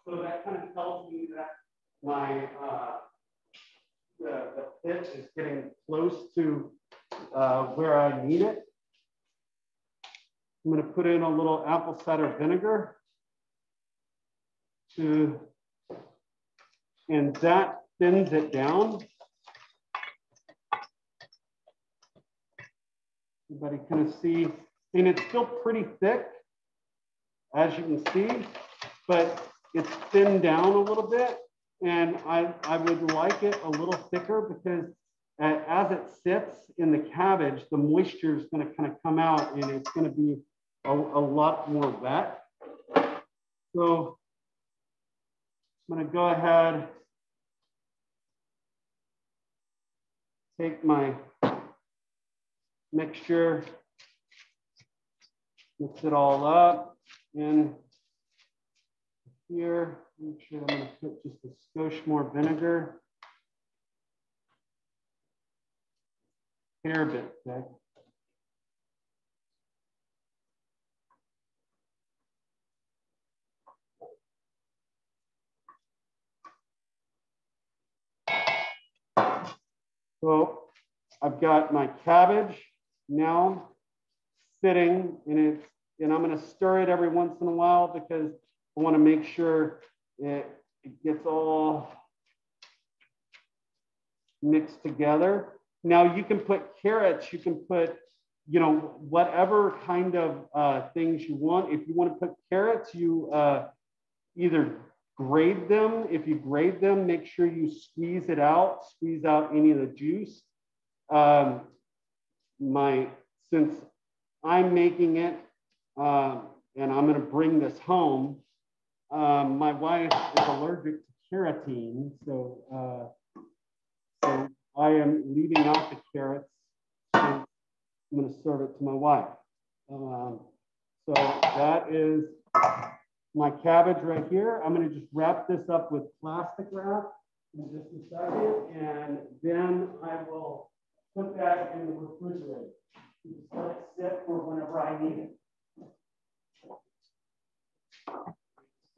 So that kind of tells me that my uh, the, the pit is getting close to uh, where I need it. I'm going to put in a little apple cider vinegar to, and that thins it down. Everybody kind of see, and it's still pretty thick, as you can see, but it's thinned down a little bit. And I, I would like it a little thicker because as it sits in the cabbage, the moisture is going to kind of come out and it's going to be a, a lot more wet. So I'm going to go ahead, take my mixture, mix it all up in here. Make sure I'm going to put just a skosh more vinegar. Hair bit okay? So I've got my cabbage now sitting and it's, and I'm gonna stir it every once in a while because I wanna make sure it, it gets all mixed together. Now you can put carrots, you can put, you know, whatever kind of uh, things you want. If you want to put carrots, you uh, either grade them. If you grade them, make sure you squeeze it out, squeeze out any of the juice. Um, my, since I'm making it uh, and I'm gonna bring this home, um, my wife is allergic to carotene, so, uh, so I am leaving out the carrots. I'm gonna serve it to my wife. Um, so that is my cabbage right here. I'm gonna just wrap this up with plastic wrap in just a second, and then I will put that in the refrigerator. Just let it sit for whenever I need it.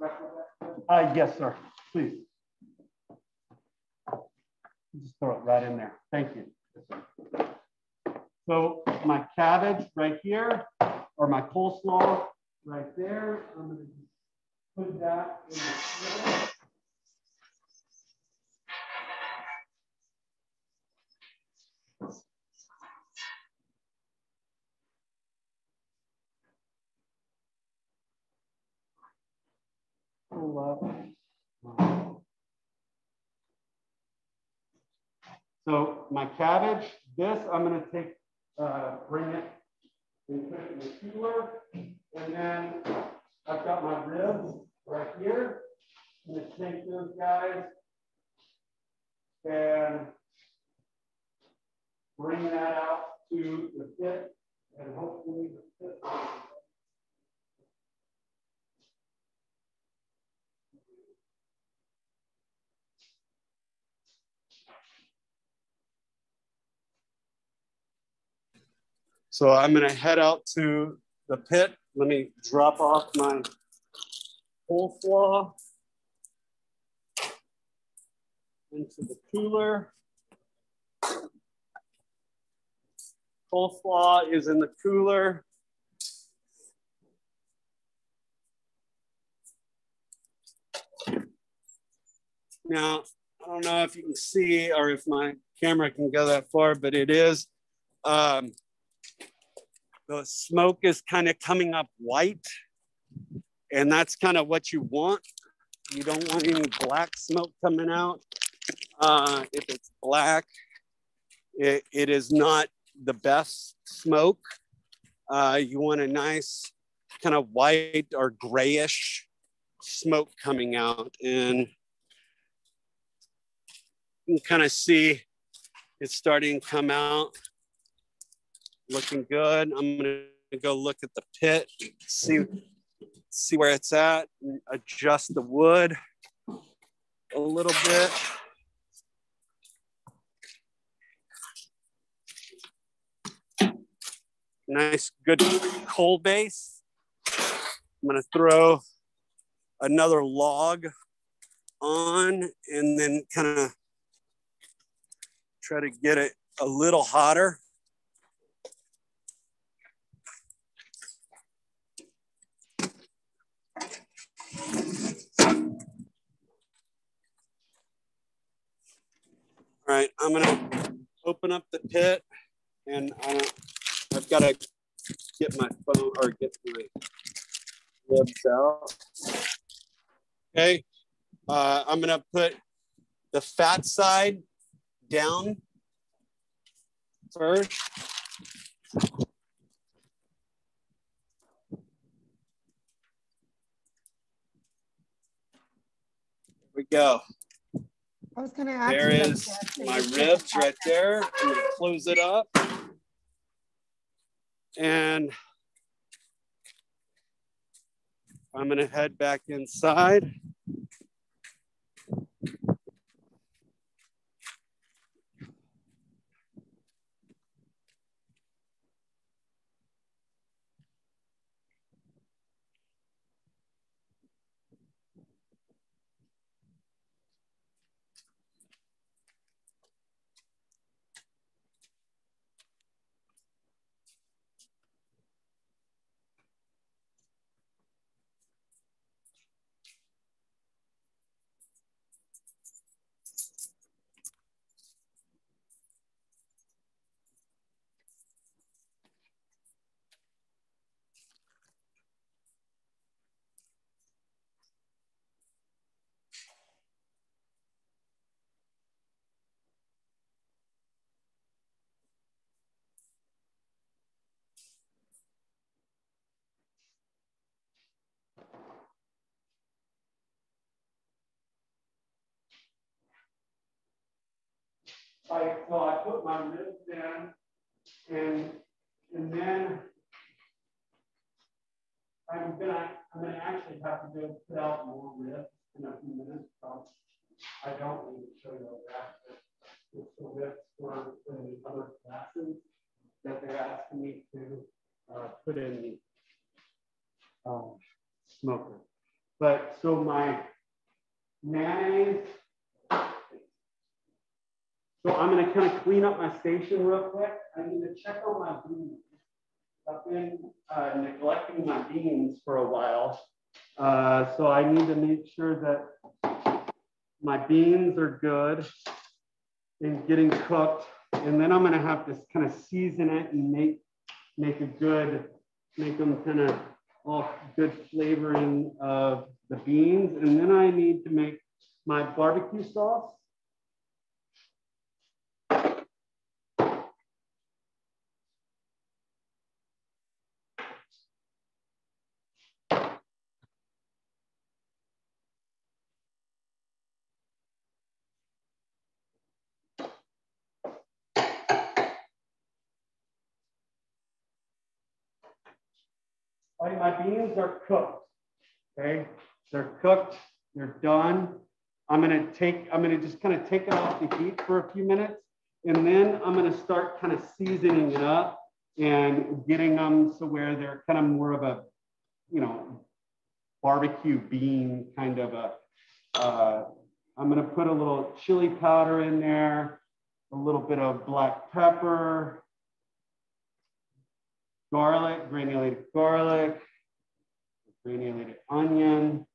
Uh, yes, sir, please. Just throw it right in there. Thank you. So my cabbage right here, or my coleslaw right there. I'm going to put that in the So my cabbage, this I'm going to take, uh, bring it and put it in the cooler. And then I've got my ribs right here. I'm going to take those guys and bring that out to the pit and hopefully the pit So I'm going to head out to the pit. Let me drop off my coleslaw into the cooler. Coleslaw is in the cooler. Now, I don't know if you can see or if my camera can go that far, but it is. Um, the smoke is kind of coming up white. And that's kind of what you want. You don't want any black smoke coming out. Uh, if it's black, it, it is not the best smoke. Uh, you want a nice kind of white or grayish smoke coming out. And you can kind of see it's starting to come out looking good. I'm gonna go look at the pit, see, see where it's at, adjust the wood a little bit. Nice, good coal base. I'm gonna throw another log on and then kind of try to get it a little hotter. All right, I'm gonna open up the pit and I, I've got to get my phone or get my ribs out. Okay, uh, I'm gonna put the fat side down first. Here we go. I was gonna ask. There is my ribs right there. I'm gonna close it up. And I'm gonna head back inside. I, so I put my ribs in and, and then I'm gonna, I'm gonna actually have to go put out more ribs in a few minutes. So I don't need to show you that, but it's the ribs for, for the other classes that they're asking me to uh, put in the um, smoker. But so my mayonnaise, so I'm gonna kind of clean up my station real quick. I need to check on my beans. I've been uh, neglecting my beans for a while. Uh, so I need to make sure that my beans are good and getting cooked. And then I'm gonna have to kind of season it and make, make a good, make them kind of all good flavoring of the beans. And then I need to make my barbecue sauce. My beans are cooked. Okay, they're cooked, they're done. I'm gonna take, I'm gonna just kind of take it off the heat for a few minutes. And then I'm gonna start kind of seasoning it up and getting them so where they're kind of more of a, you know, barbecue bean kind of a, uh, I'm gonna put a little chili powder in there, a little bit of black pepper, garlic, granulated garlic, granulated onion.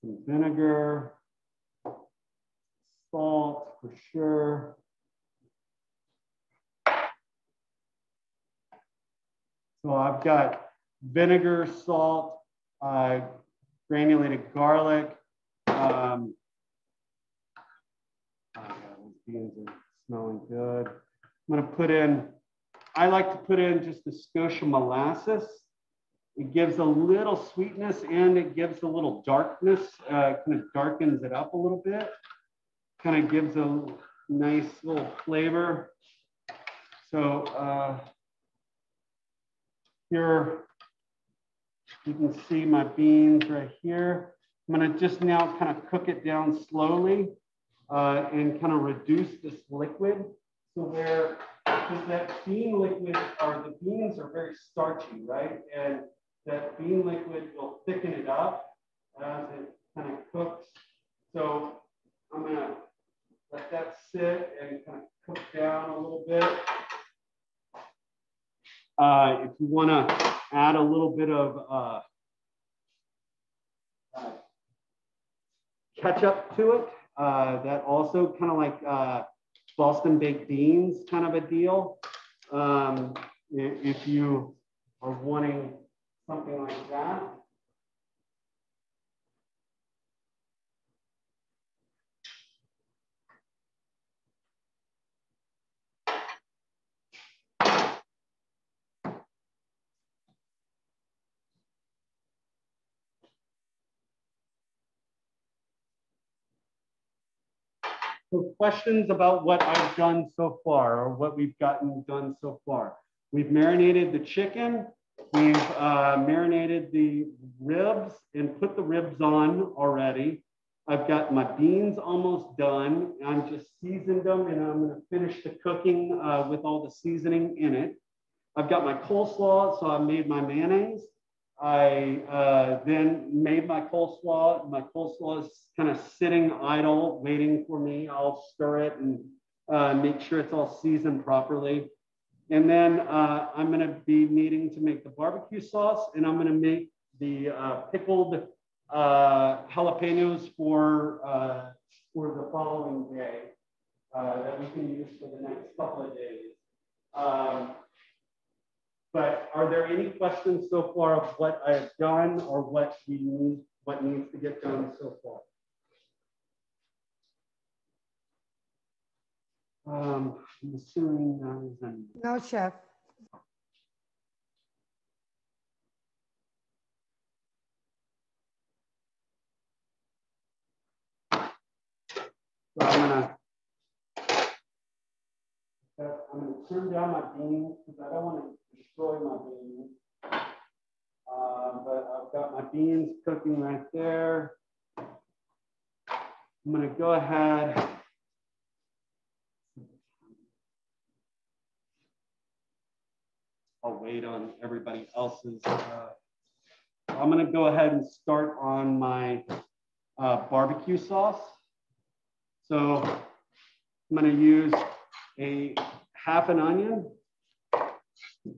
Some vinegar, salt for sure. So I've got vinegar, salt, uh, granulated garlic. Um, oh God, these beans are smelling good. I'm gonna put in, I like to put in just a skosh of molasses. It gives a little sweetness and it gives a little darkness, uh, kind of darkens it up a little bit. Kind of gives a nice little flavor. So, uh, here, you can see my beans right here. I'm gonna just now kind of cook it down slowly uh, and kind of reduce this liquid to where, because that bean liquid or the beans are very starchy, right? And that bean liquid will thicken it up as it kind of cooks. So I'm gonna let that sit and kind of cook down a little bit. Uh, if you want to add a little bit of uh, uh, ketchup to it, uh, that also kind of like uh, Boston baked beans kind of a deal. Um, if you are wanting something like that. So questions about what I've done so far or what we've gotten done so far. We've marinated the chicken. We've uh, marinated the ribs and put the ribs on already. I've got my beans almost done. I'm just seasoned them and I'm gonna finish the cooking uh, with all the seasoning in it. I've got my coleslaw, so I made my mayonnaise. I uh, then made my coleslaw. My coleslaw is kind of sitting idle, waiting for me. I'll stir it and uh, make sure it's all seasoned properly. And then uh, I'm going to be needing to make the barbecue sauce, and I'm going to make the uh, pickled uh, jalapenos for uh, for the following day that we can use for the next couple of days. Um, but are there any questions so far of what I have done or what we need, what needs to get done so far? Um, I'm assuming that is an No, chef. So I'm gonna, I'm gonna turn down my because I don't want to destroy my beans. Uh, but I've got my beans cooking right there. I'm gonna go ahead. I'll wait on everybody else's. Uh, I'm gonna go ahead and start on my uh, barbecue sauce. So I'm going to use a half an onion. I'm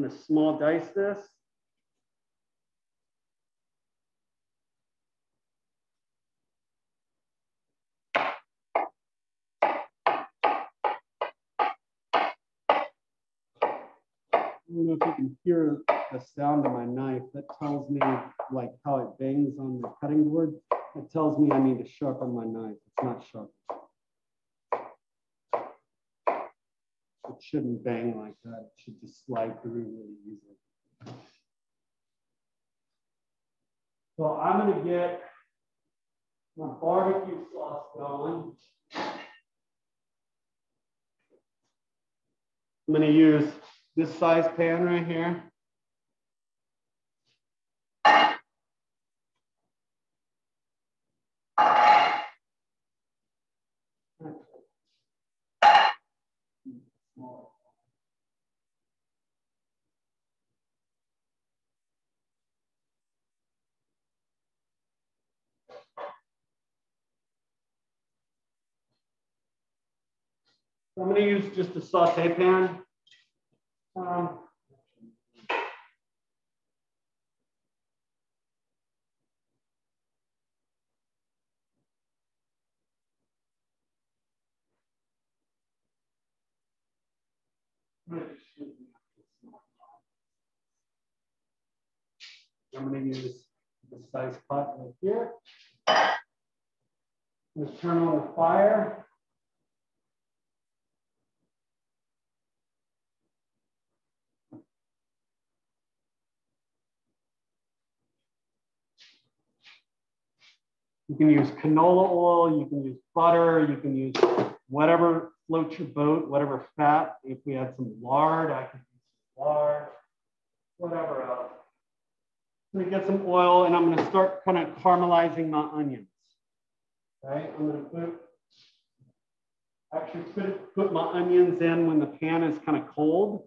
going to small dice this. If you can hear the sound of my knife. That tells me like how it bangs on the cutting board. It tells me I need to sharpen my knife. It's not sharp. It shouldn't bang like that. It should just slide through really easily. So I'm gonna get my barbecue sauce going. I'm gonna use this size pan right here. I'm going to use just a saute pan. Um, I'm going to use the size pot right here. Let's turn on the fire. You can use canola oil, you can use butter, you can use whatever floats your boat, whatever fat. If we had some lard, I could use some lard, whatever else. I'm gonna get some oil and I'm gonna start kind of caramelizing my onions. Okay, I'm gonna put, actually put, put my onions in when the pan is kind of cold.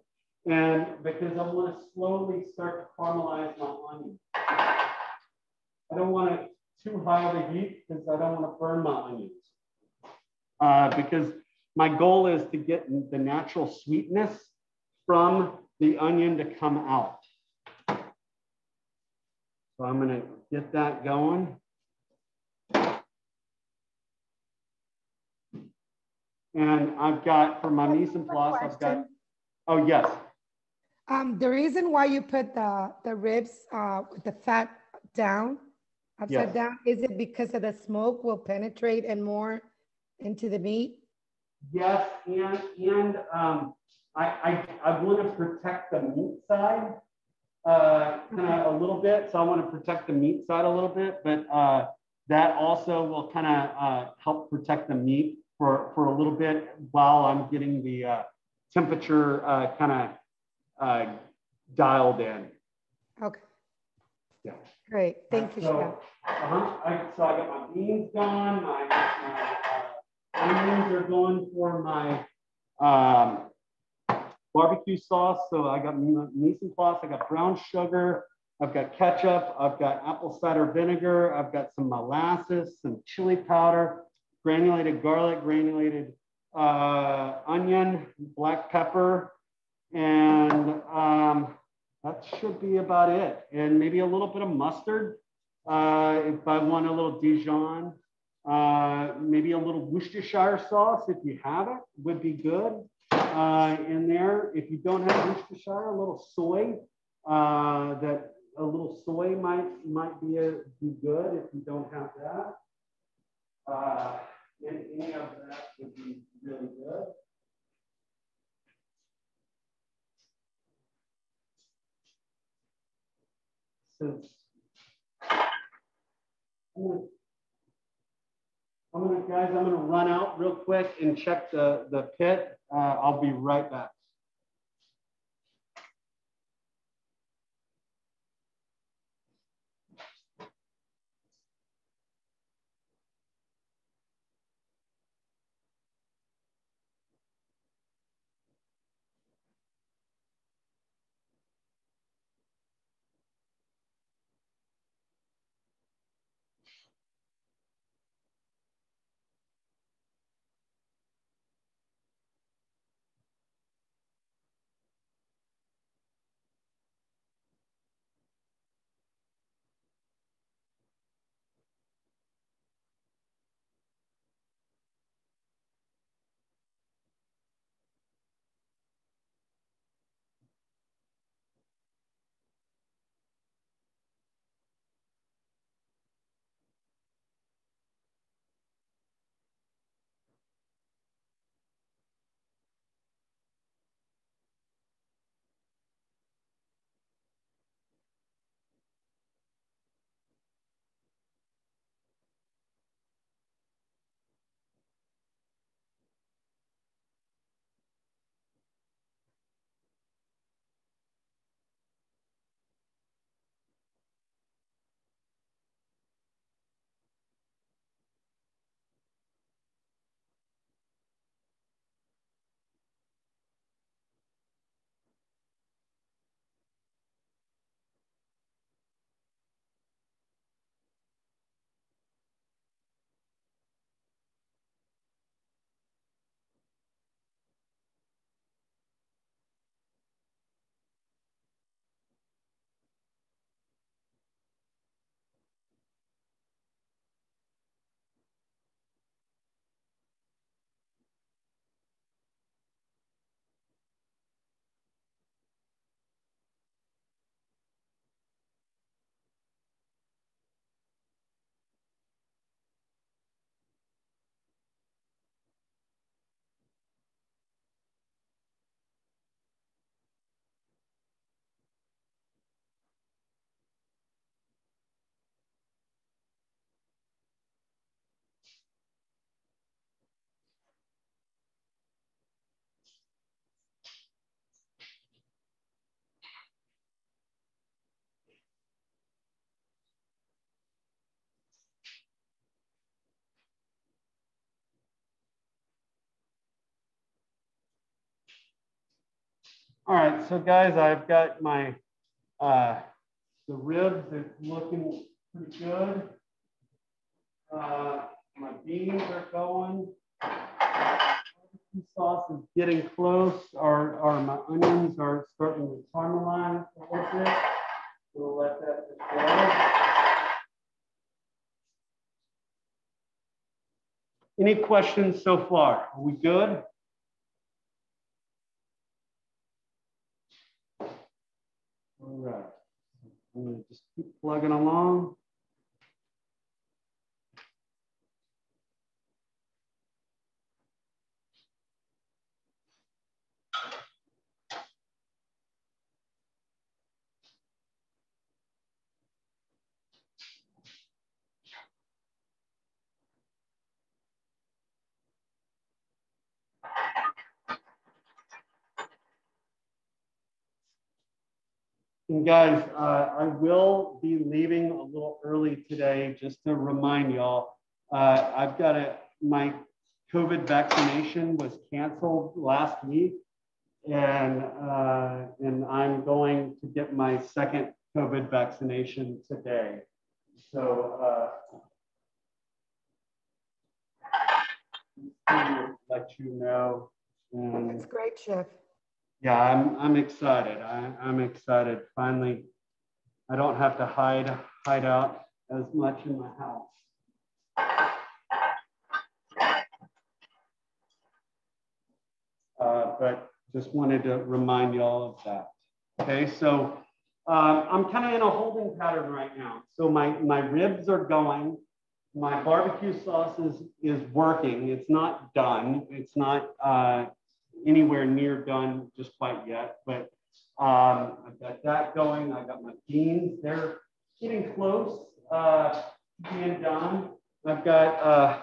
And because I want to slowly start to caramelize my onions. I don't want it too high of a heat because I don't want to burn my onions. Uh, because my goal is to get the natural sweetness from the onion to come out. So I'm going to get that going. And I've got for my mise en place, I've got, oh, yes. Um, the reason why you put the, the ribs, uh, with the fat down, Yes. upside down, is it because of the smoke will penetrate and more into the meat? Yes, and, and um, I, I, I want to protect the meat side uh, kind of a little bit. So I want to protect the meat side a little bit, but uh, that also will kind of uh, help protect the meat for, for a little bit while I'm getting the uh, temperature uh, kind of uh, dialed in. Okay. Yeah. Great, thank you, So, Chef. uh-huh, I, so I got my beans gone, my, my uh, onions are going for my um, barbecue sauce. So I got en place, I got brown sugar, I've got ketchup, I've got apple cider vinegar, I've got some molasses, some chili powder, granulated garlic, granulated uh, onion, black pepper, and um, that should be about it. And maybe a little bit of mustard. Uh, if I want a little Dijon, uh, maybe a little Worcestershire sauce, if you have it, would be good uh, in there. If you don't have Worcestershire, a little soy, uh, that a little soy might might be a, be good if you don't have that. Uh, and any of that would be really good. Gonna, I'm gonna, guys, I'm gonna run out real quick and check the, the pit. Uh, I'll be right back. All right, so guys, I've got my, uh, the ribs, it's looking pretty good. Uh, my beans are going. Sauce is getting close. Our, our, my onions are starting to caramelize a little bit. We'll let that just go. Any questions so far? Are we good? Right. I'm gonna just keep plugging along. And guys, uh, I will be leaving a little early today, just to remind y'all. Uh, I've got a, my COVID vaccination was canceled last week. And, uh, and I'm going to get my second COVID vaccination today. So, uh, let you know. And That's great, Chef. Yeah, I'm, I'm excited. I, I'm excited. Finally, I don't have to hide, hide out as much in my house. Uh, but just wanted to remind you all of that. Okay, so uh, I'm kind of in a holding pattern right now. So my, my ribs are going. My barbecue sauce is, is working. It's not done. It's not uh, anywhere near done just quite yet, but um, I've got that going. I've got my beans. They're getting close uh, being done. I've got, uh,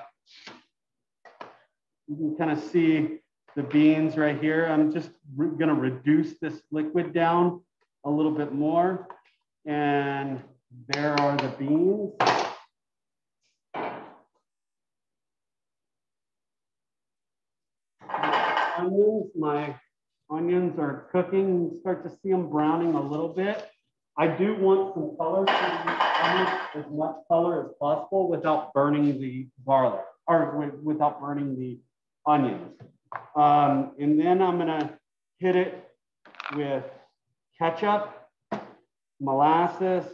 you can kind of see the beans right here. I'm just going to reduce this liquid down a little bit more. And there are the beans. Onions, my onions are cooking. Start to see them browning a little bit. I do want some color as much color as possible without burning the garlic or without burning the onions. Um, and then I'm gonna hit it with ketchup, molasses,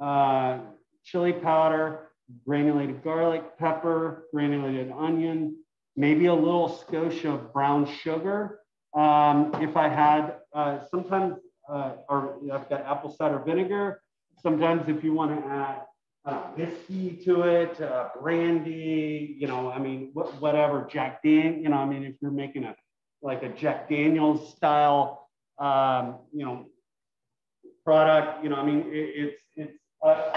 uh, chili powder, granulated garlic, pepper, granulated onion, maybe a little skosh of brown sugar. Um, if I had, uh, sometimes, uh, or I've got apple cider vinegar. Sometimes if you want to add uh, whiskey to it, uh, brandy, you know, I mean, wh whatever, Jack Dan, you know, I mean, if you're making a, like a Jack Daniels style, um, you know, product, you know, I mean, it, it's, it's, uh,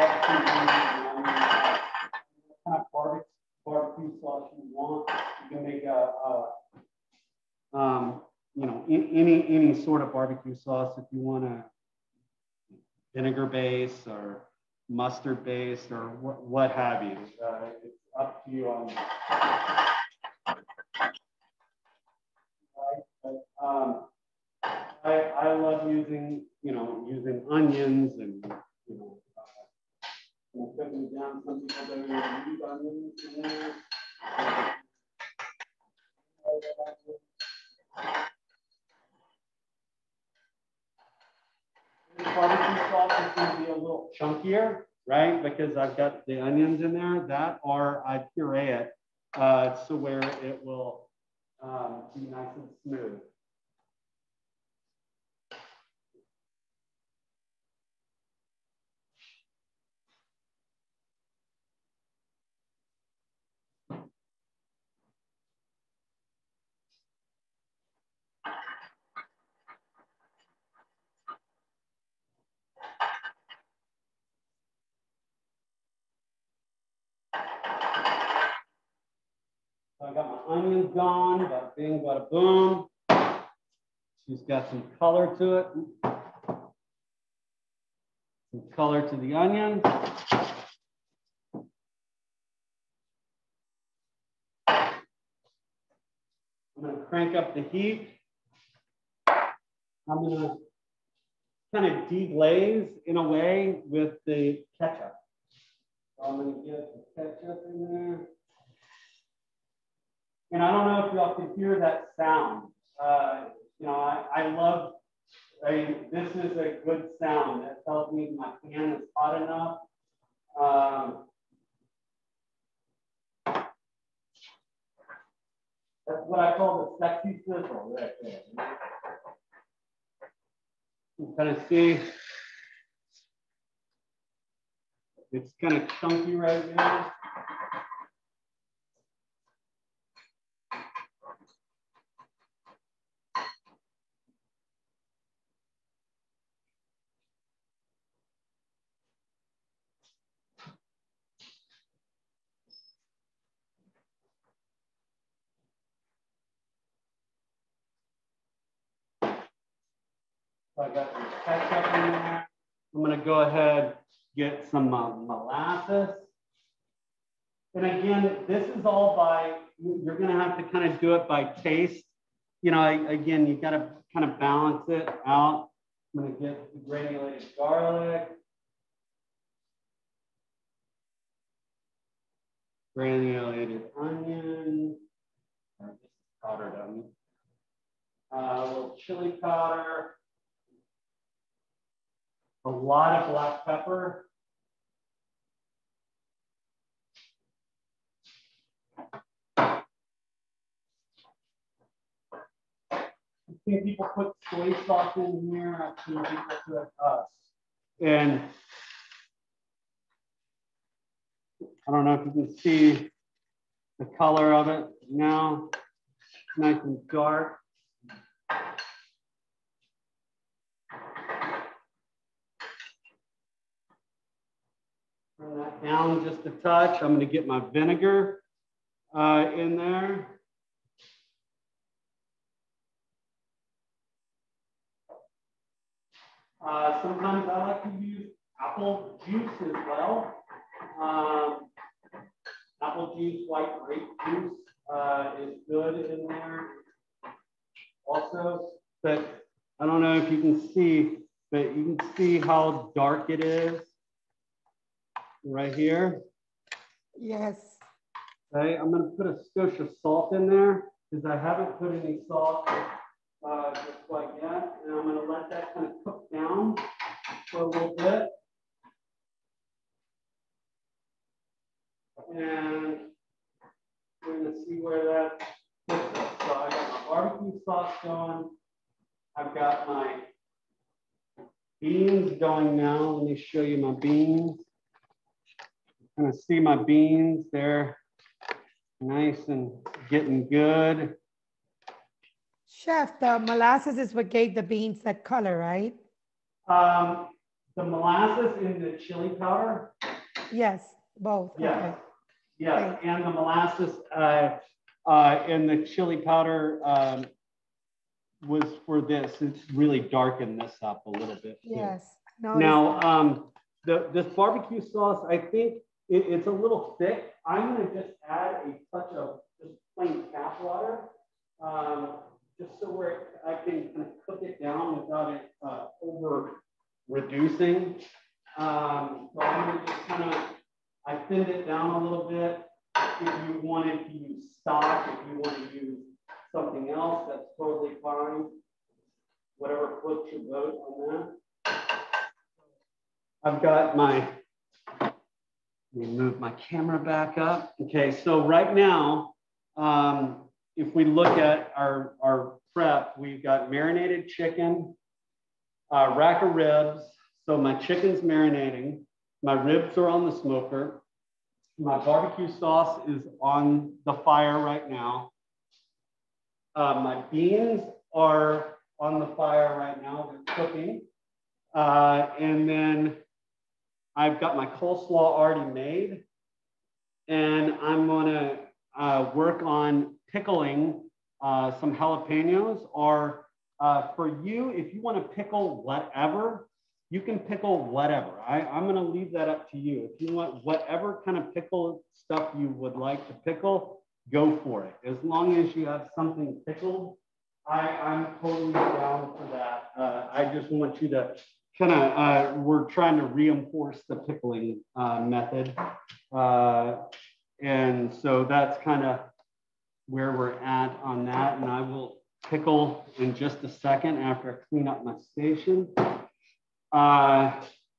kind of barbecue, barbecue sauce you want. Can make a, a um, you know, any any sort of barbecue sauce if you want a vinegar base or mustard based or what, what have you. Uh, it's up to you on that. Right? But, um, I, I love using, you know, using onions and, you know, uh, cooking down. Some people even use onions barbecue sauce is going to be a little chunkier, right? Because I've got the onions in there. That or I puree it uh, so where it will um, be nice and smooth. Onions gone, bada bing, bada boom. She's got some color to it. Some color to the onion. I'm gonna crank up the heat. I'm gonna kind of deglaze in a way with the ketchup. So I'm gonna get the ketchup in there. And I don't know if y'all can hear that sound. Uh, you know, I, I love, I this is a good sound that tells me my pan is hot enough. Um, that's what I call the sexy sizzle right there. You kind of see it's kind of chunky right now. So I got some ketchup in there. I'm gonna go ahead, get some uh, molasses. And again, this is all by, you're gonna have to kind of do it by taste. You know, I- again, you gotta kind of balance it out. I'm gonna get granulated garlic. Granulated onion. Powdered onion. Uh, a little chili powder a lot of black pepper. I've people put soy sauce in here. and I've seen people put uh, and I don't know if you can see the color of it now. Nice and dark. Down just a touch. I'm going to get my vinegar uh, in there. Uh, sometimes I like to use apple juice as well. Um, apple juice, white grape juice uh, is good in there also. But I don't know if you can see, but you can see how dark it is right here. Yes. Okay, I'm gonna put a skosh of salt in there because I haven't put any salt uh, just quite yet. And I'm gonna let that kind of cook down for a little bit. And we're gonna see where that puts us. So I got my barbecue sauce going. I've got my beans going now. Let me show you my beans kind of see my beans. They're nice and getting good. Chef, the molasses is what gave the beans that color, right? Um, the molasses in the chili powder, Yes, both. yes, Okay. yes, and the molasses uh, uh, in the chili powder um, was for this. It's really darkened this up a little bit. too. Yes. No, Now, um, the, this barbecue sauce, I think it, it's a little thick. I'm gonna just add a touch of just plain tap water, um, just so where I can kind of cook it down without it uh, over reducing. Um, so I'm gonna just kind of, I thinned it down a little bit. If you wanted to use stock, if you want to use something else, that's totally fine. Whatever floats your boat on that. I've got my, me move my camera back up. Okay, so right now, um, if we look at our, our prep, we've got marinated chicken, uh, rack of ribs. So my chicken's marinating. My ribs are on the smoker. My barbecue sauce is on the fire right now. Uh, my beans are on the fire right now. They're cooking. Uh, and then I've got my coleslaw already made. And I'm gonna uh, work on pickling uh, some jalapenos or uh, for you, if you wanna pickle whatever, you can pickle whatever. I, I'm gonna leave that up to you. If you want whatever kind of pickle stuff you would like to pickle, go for it. As long as you have something pickled, I, I'm totally down for that. Uh, I just want you to kind of, uh, we're trying to reinforce the pickling, uh, method. Uh, and so that's kind of where we're at on that. And I will pickle in just a second after I clean up my station. Uh,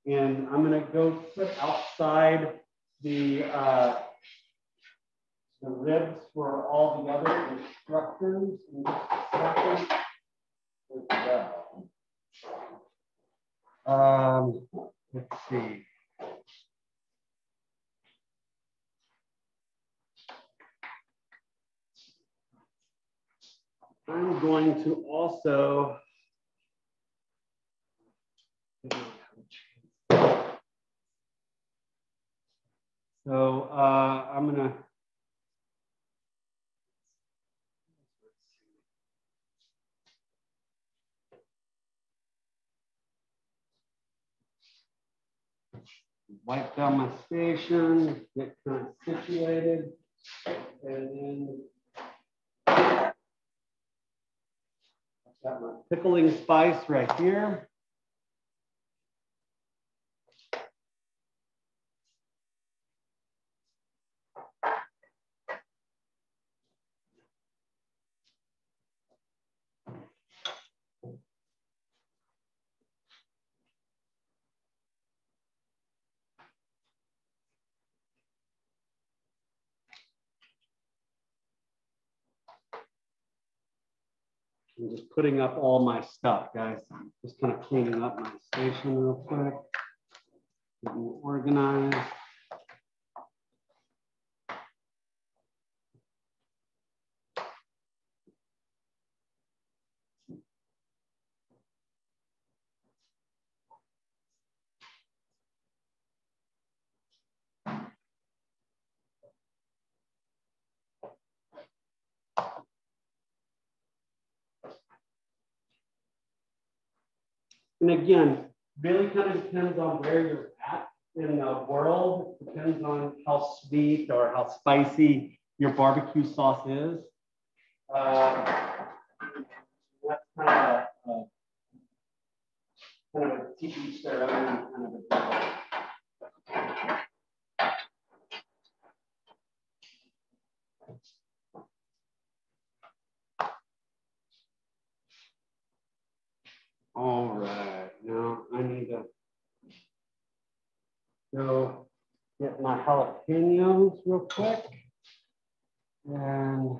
and I'm gonna go put outside the, uh, the ribs for all the other instructors in just a second. Um, let's see. I'm going to also so uh, I'm gonna wipe down my station, get kind of situated, and then I've got my pickling spice right here. I'm just putting up all my stuff, guys. Just kind of cleaning up my station real quick. Getting organized. And again, really kind of depends on where you're at in the world. It depends on how sweet or how spicy your barbecue sauce is. Uh, that's kind of a, a kind of a their own kind of a deal. All right, now I need to go get my jalapenos real quick. And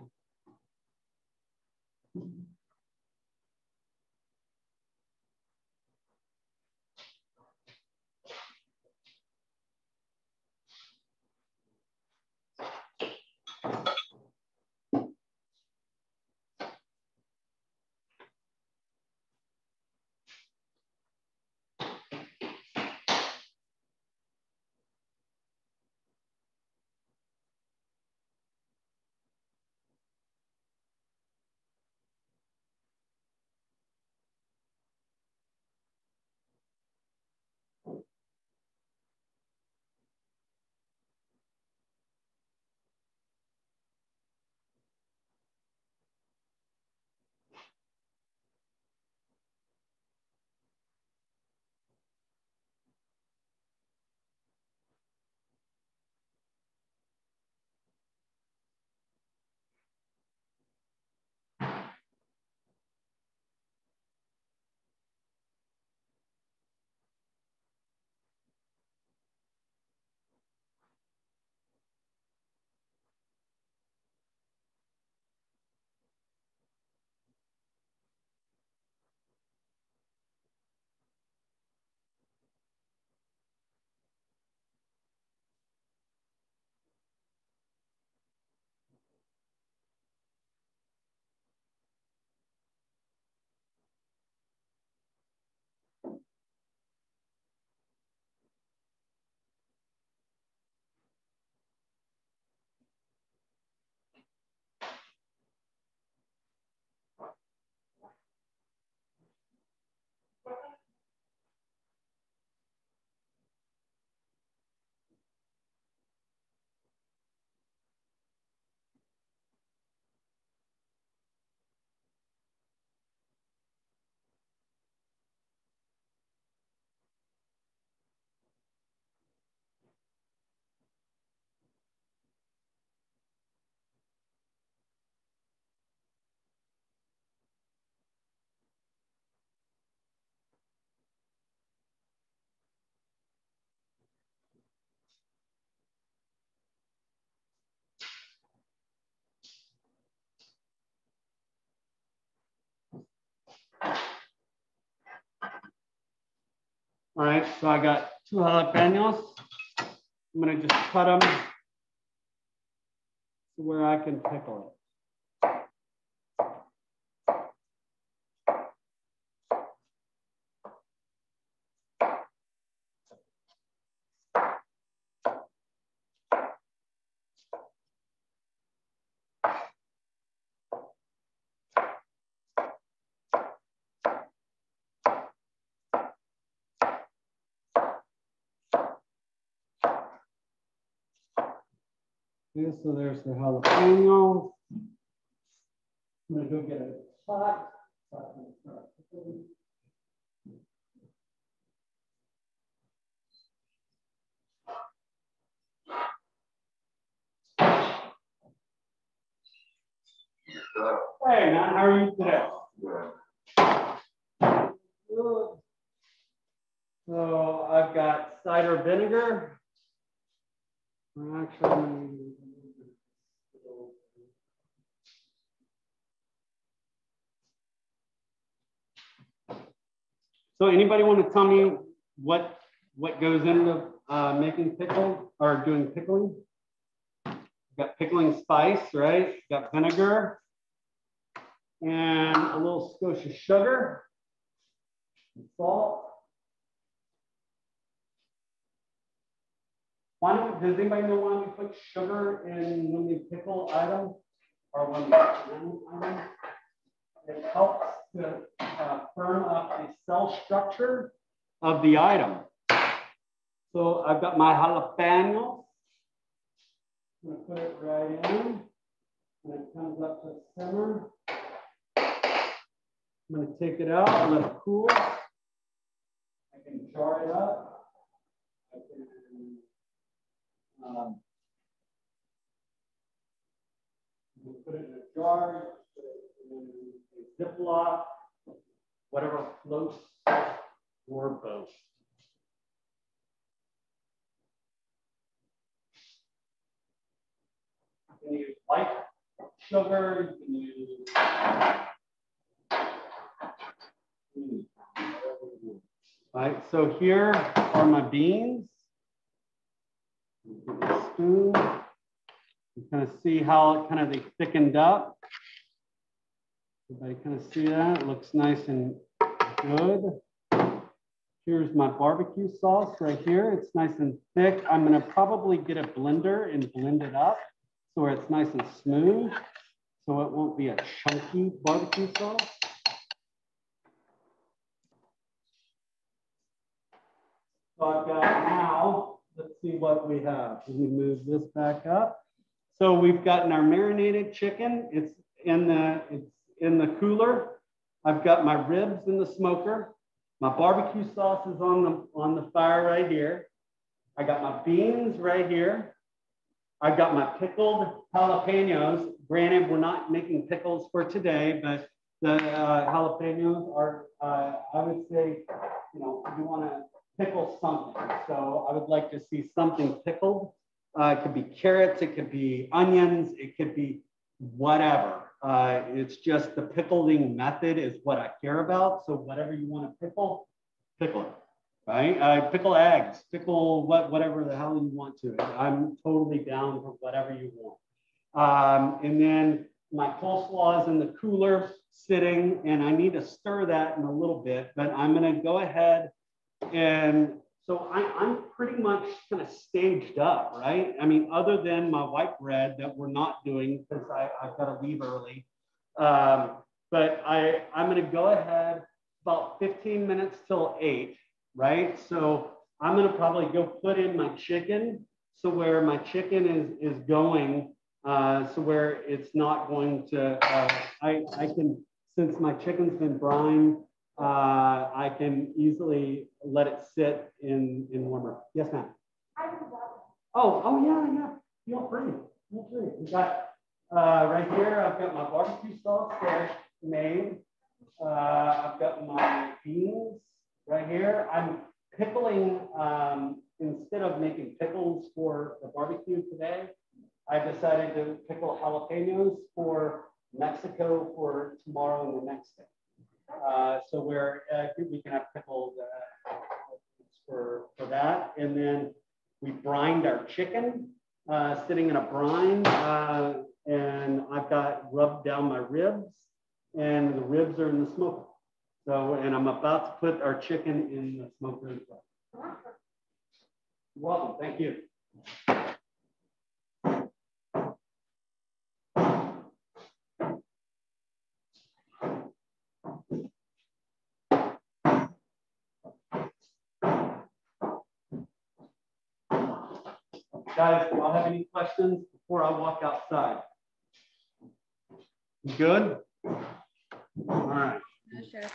All right, so I got two jalapenos. I'm gonna just cut them to where I can pickle it. So there's the jalapeno. I'm gonna go get a pot. Hey, man, how are you today? Good. So I've got cider vinegar. Actually, So anybody want to tell me what what goes into uh, making pickle or doing pickling? Got pickling spice, right? Got vinegar and a little of sugar, salt. Why don't, does anybody know why we put sugar in when we pickle items or when we? It helps to uh, firm up the cell structure of the item. So I've got my jalapeno. I'm gonna put it right in. And it comes up to simmer. I'm gonna take it out and let it cool. I can jar it up. I can um, put it in a jar, Ziploc, whatever floats your boat. You can use white sugar, you can use all right, so here are my beans. Spoon. You kind of see how it kind of they thickened up. Everybody kind of see that? It looks nice and good. Here's my barbecue sauce right here. It's nice and thick. I'm gonna probably get a blender and blend it up so it's nice and smooth. So it won't be a chunky barbecue sauce. So I've got now, let's see what we have. Let me move this back up. So we've gotten our marinated chicken. It's in the, it's in the cooler. I've got my ribs in the smoker. My barbecue sauce is on the, on the fire right here. I got my beans right here. I've got my pickled jalapenos. Granted, we're not making pickles for today, but the uh, jalapenos are, uh, I would say, you know, you want to pickle something. So I would like to see something pickled. Uh, it could be carrots, it could be onions, it could be whatever. Uh, it's just the pickling method is what I care about. So whatever you want to pickle, pickle it, right? Uh, pickle eggs, pickle what, whatever the hell you want to. I'm totally down for whatever you want. Um, and then my coleslaw is in the cooler sitting and I need to stir that in a little bit, but I'm gonna go ahead and so I, am pretty much kind of staged up, right? I mean, other than my white bread that we're not doing because I've got to leave early. Um, but I, I'm going to go ahead about 15 minutes till eight, right? So I'm going to probably go put in my chicken. So where my chicken is, is going, uh, so where it's not going to, uh, I, I can, since my chicken's been brined, uh, I can easily let it sit in, in warmer. Yes, ma'am. Oh, oh yeah, yeah. Feel free. Feel free. We got uh, right here. I've got my barbecue sauce there made. Uh, I've got my beans right here. I'm pickling um, instead of making pickles for the barbecue today. I decided to pickle jalapenos for Mexico for tomorrow and the next day. Uh, so where uh, we can have pickled uh, for, for that. And then we brined our chicken, uh, sitting in a brine. Uh, and I've got rubbed down my ribs and the ribs are in the smoker. So, and I'm about to put our chicken in the smoker as well. Welcome, thank you. Guys, do y'all have any questions before I walk outside? Good? All right. Sheriff.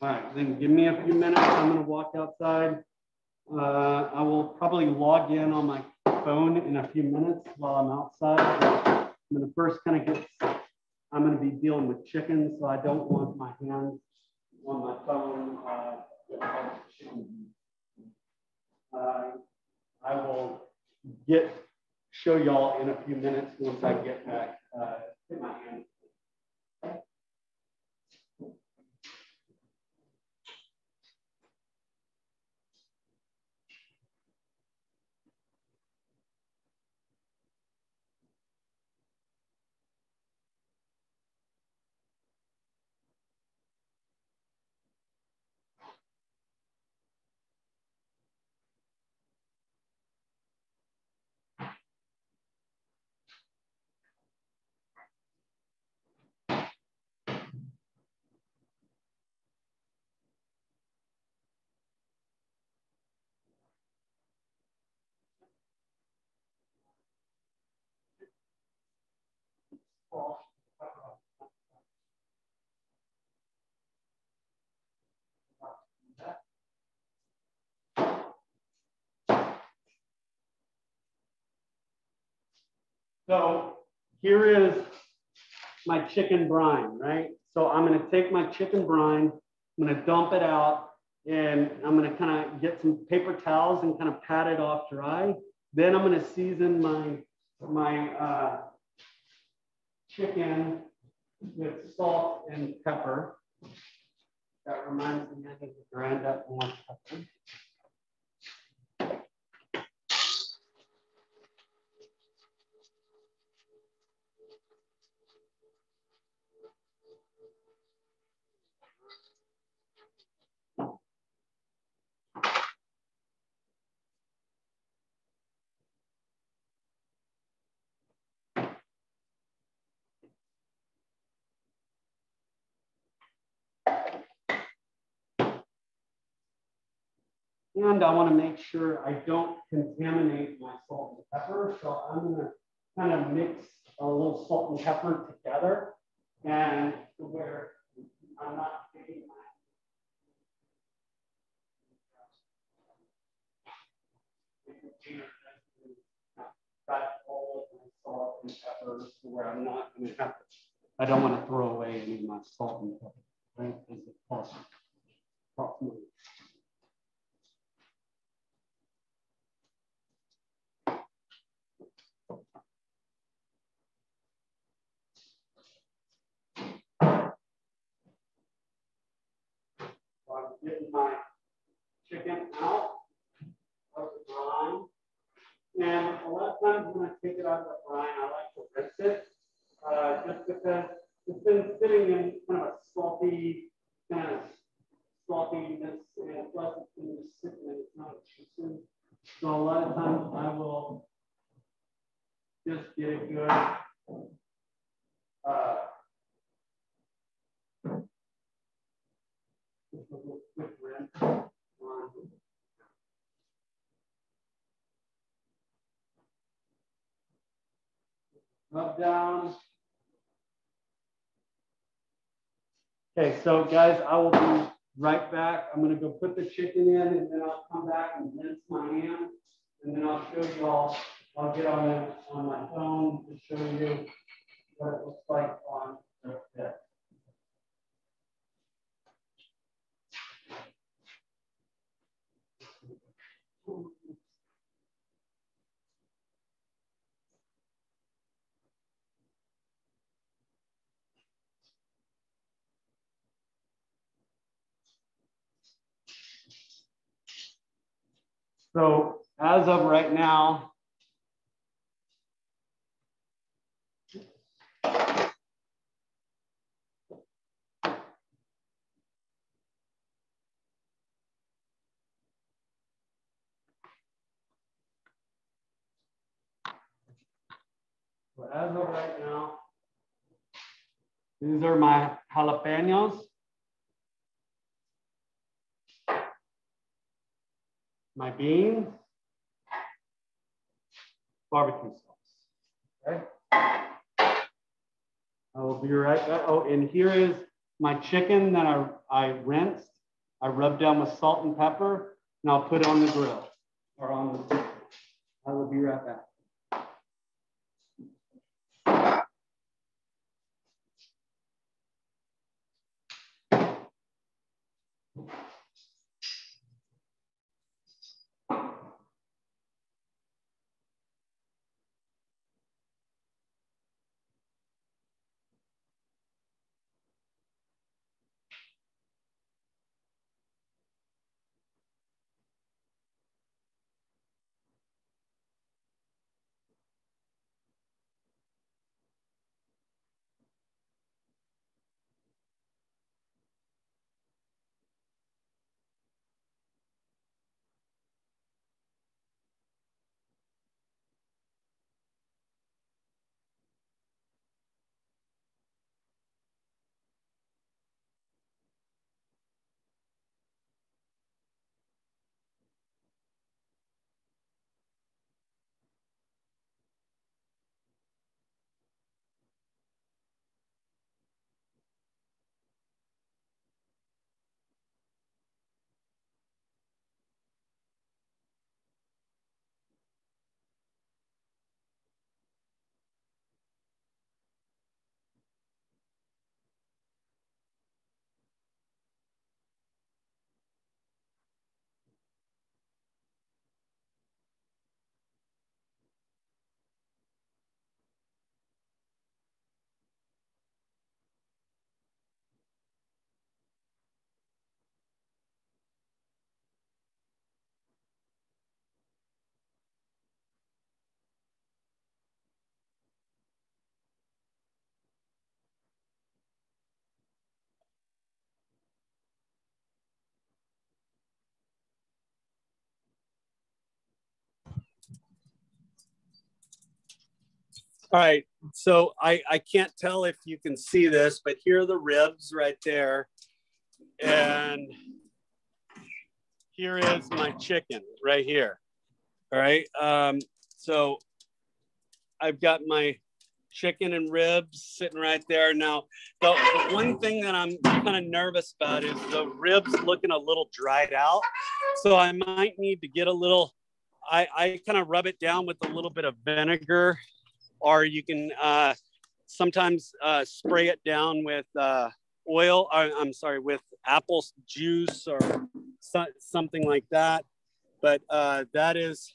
All right, then give me a few minutes. I'm gonna walk outside. Uh, I will probably log in on my phone in a few minutes while I'm outside. I'm gonna first kind of get, I'm gonna be dealing with chickens, so I don't want my hands on my phone. uh, uh, I will get, show y'all in a few minutes once I get back, uh, So here is my chicken brine, right? So I'm gonna take my chicken brine, I'm gonna dump it out, and I'm gonna kind of get some paper towels and kind of pat it off dry. Then I'm gonna season my my uh, chicken with salt and pepper. That reminds me, I need to grind up more pepper. And I want to make sure I don't contaminate my salt and pepper. So I'm going to kind of mix a little salt and pepper together and where I'm not taking my salt and pepper where I'm not going to have to, I don't want to throw away any of my salt and pepper, right? Because it costs, I'm getting my chicken out of the brine. And a lot of times when I take it out of the brine, I like to rinse it, uh, just because it's been sitting in kind of a salty, kind of saltiness, and plus it's been just sitting and it's not juicing. So a lot of times I will just get a good, uh, just a little quick rinse on rub down. Okay, so guys, I will be right back. I'm gonna go put the chicken in and then I'll come back and rinse my hand. And then I'll show you all, I'll get on, the, on my phone to show you what it looks like on the So as of right now, as of right now, these are my jalapenos. My beans. Barbecue sauce. Okay. I will be right back. Oh, and here is my chicken that I, I rinsed. I rubbed down with salt and pepper, and I'll put it on the grill or on the. I will be right back. All right, so I, I can't tell if you can see this, but here are the ribs right there. And here is my chicken right here. All right, um, so I've got my chicken and ribs sitting right there. Now, the, the one thing that I'm kind of nervous about is the ribs looking a little dried out. So I might need to get a little, I, I kind of rub it down with a little bit of vinegar or you can uh, sometimes uh, spray it down with uh, oil. Or, I'm sorry, with apple juice or so, something like that. But uh, that is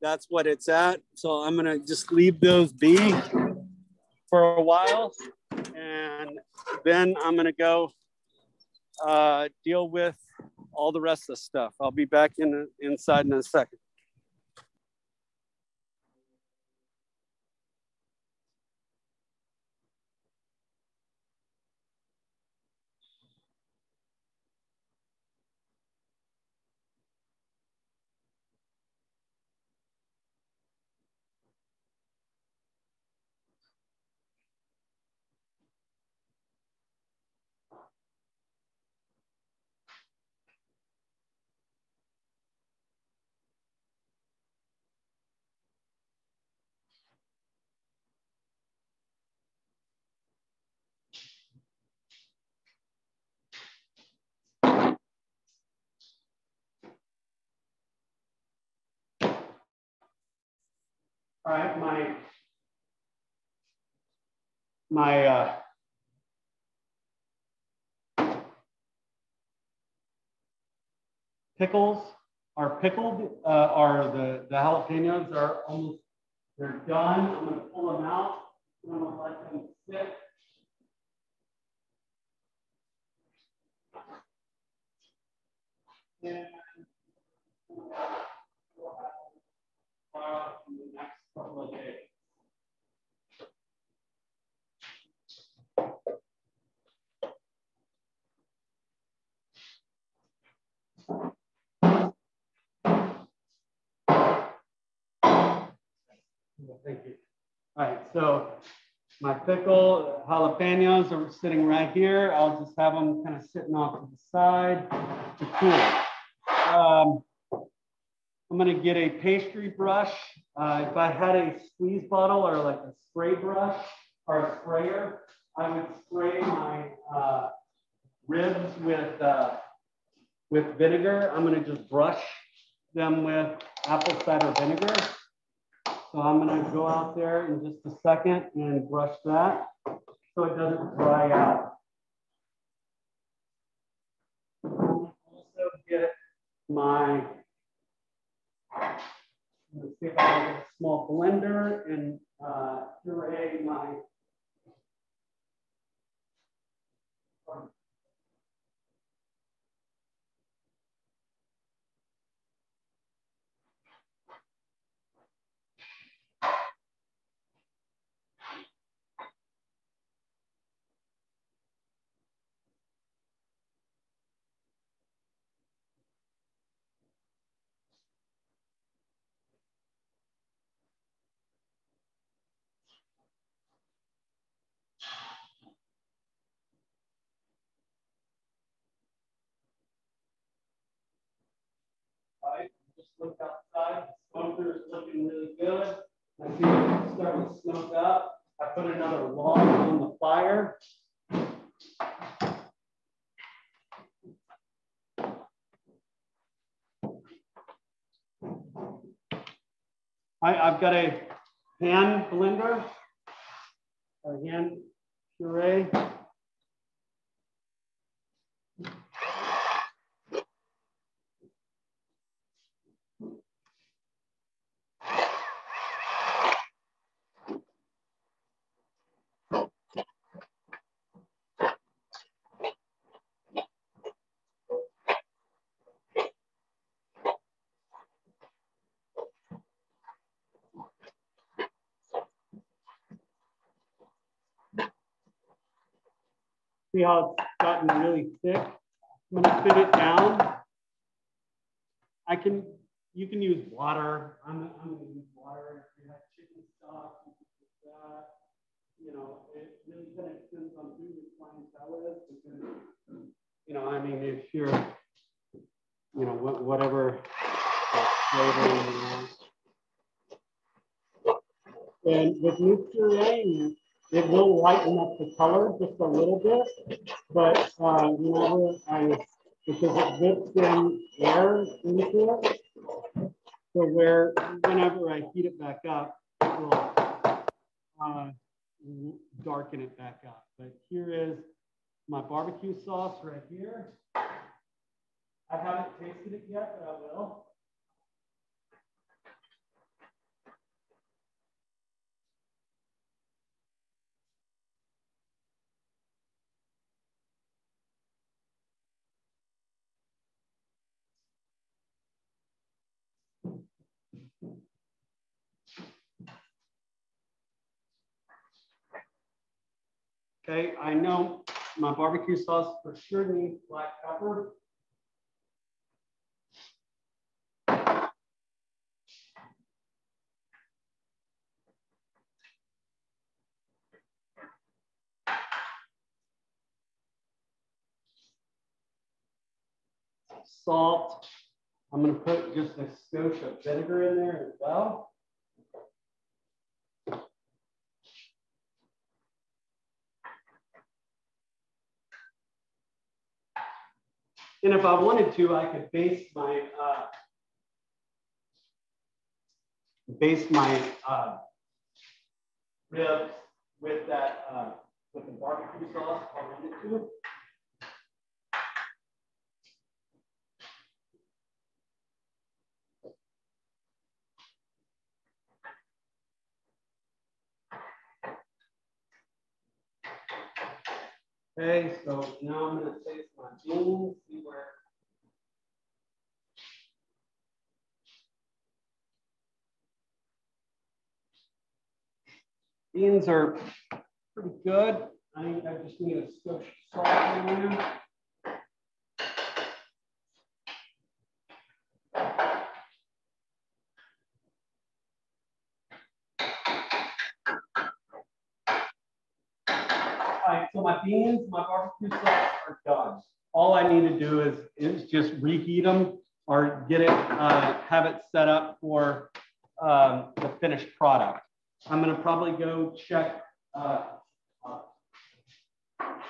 that's what it's at. So I'm gonna just leave those be for a while, and then I'm gonna go uh, deal with all the rest of the stuff. I'll be back in inside in a second. All right, my my uh, pickles are pickled. Uh, are the the jalapenos are almost they're done. I'm gonna pull them out. I'm gonna let them sit. And Thank you. All right, so my pickle jalapenos are sitting right here. I'll just have them kind of sitting off to the side to cool. Um, I'm gonna get a pastry brush. Uh, if I had a squeeze bottle or like a spray brush or a sprayer, I would spray my uh, ribs with uh, with vinegar. I'm gonna just brush them with apple cider vinegar. So I'm gonna go out there in just a second and brush that so it doesn't dry out. Also get my, let's see if I have a small blender and uh, puree my looked outside, smoker is looking really good. I see it starting to smoke up. I put another log on the fire. I, I've got a hand blender, a hand puree. How it's gotten really thick? I'm gonna thin it down. I can, you can use water. I'm, I'm gonna use water. If you have chicken stock, you can use that. You know, it really kind of depends on who your clientele is. You know, I mean, if you're, you know, wh- whatever flavor you want. And with new puree, it will lighten up the color just a little bit, but uh, whenever I, because it whips in air into it, so where whenever I heat it back up, it will uh, darken it back up. But here is my barbecue sauce right here. I haven't tasted it yet, but I will. Okay, I know my barbecue sauce for sure needs black pepper. Salt. I'm gonna put just a skosh of vinegar in there as well. And if I wanted to, I could base my uh, base my uh, ribs with that uh, with the barbecue sauce I wanted to. Okay, so now I'm going to taste my beans, see where. Beans are pretty good. I think I just need a of salt in there. so my beans, my barbecue sauce are done. All I need to do is, is just reheat them or get it, uh, have it set up for um, the finished product. I'm gonna probably go check uh,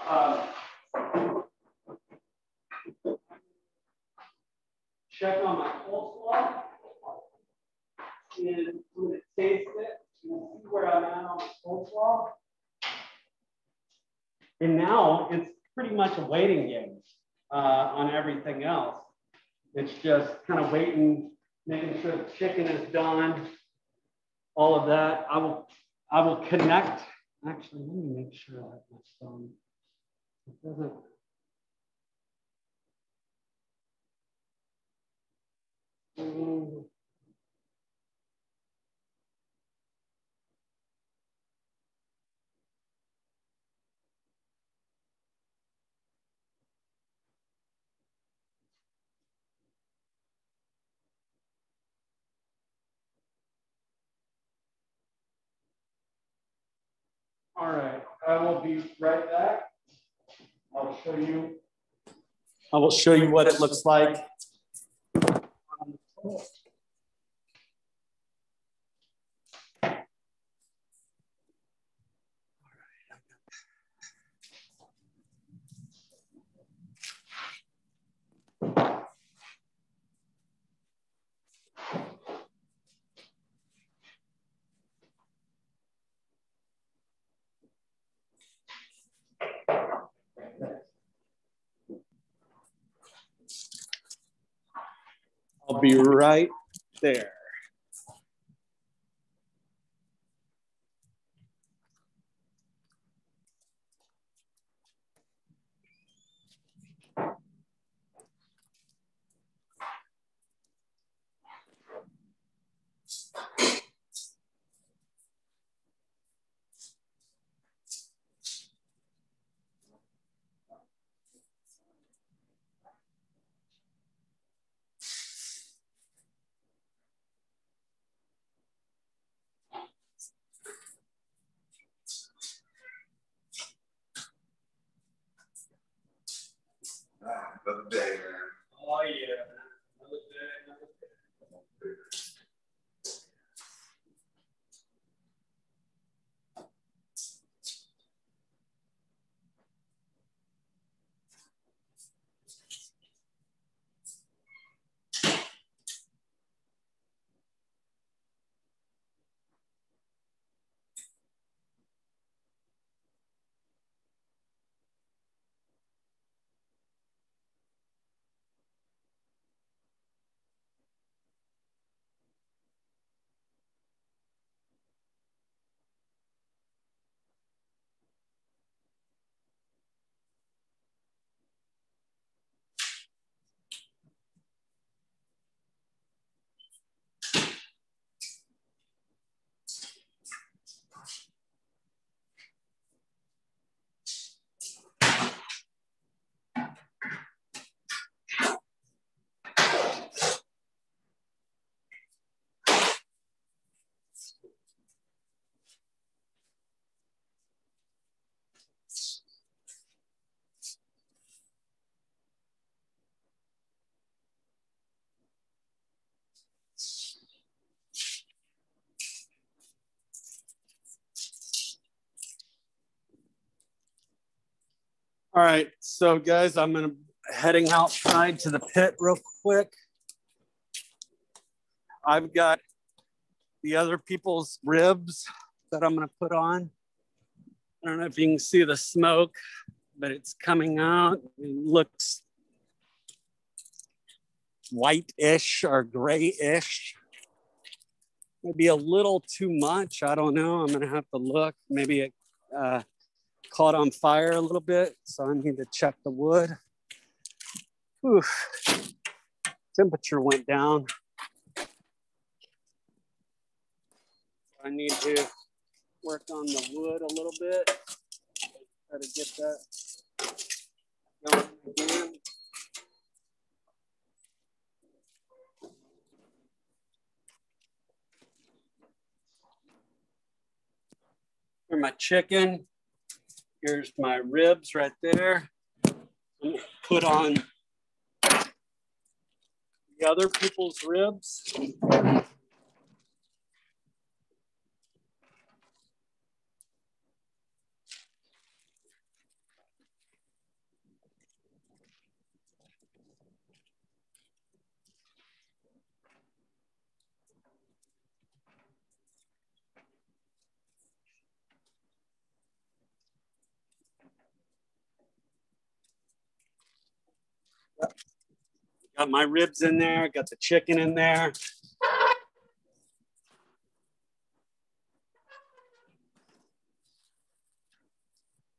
uh, check on my coleslaw. And when it tastes it, you'll see where I'm at on the coleslaw. And now it's pretty much a waiting game uh, on everything else. It's just kind of waiting, making sure the chicken is done, all of that. I will, I will connect. Actually, let me make sure have my phone. It doesn't. Mm. All right, I will be right back. I'll show you. I will show you what it looks like. Um, be right there. All right, so guys, I'm gonna heading outside to the pit real quick. I've got the other people's ribs that I'm gonna put on. I don't know if you can see the smoke, but it's coming out. It looks white-ish or gray-ish. Maybe a little too much. I don't know. I'm gonna have to look. Maybe it uh, caught on fire a little bit, so I need to check the wood. Whew. Temperature went down. I need to work on the wood a little bit. Try to get that going again. For my chicken, Here's my ribs right there. Put on the other people's ribs. Got my ribs in there, got the chicken in there.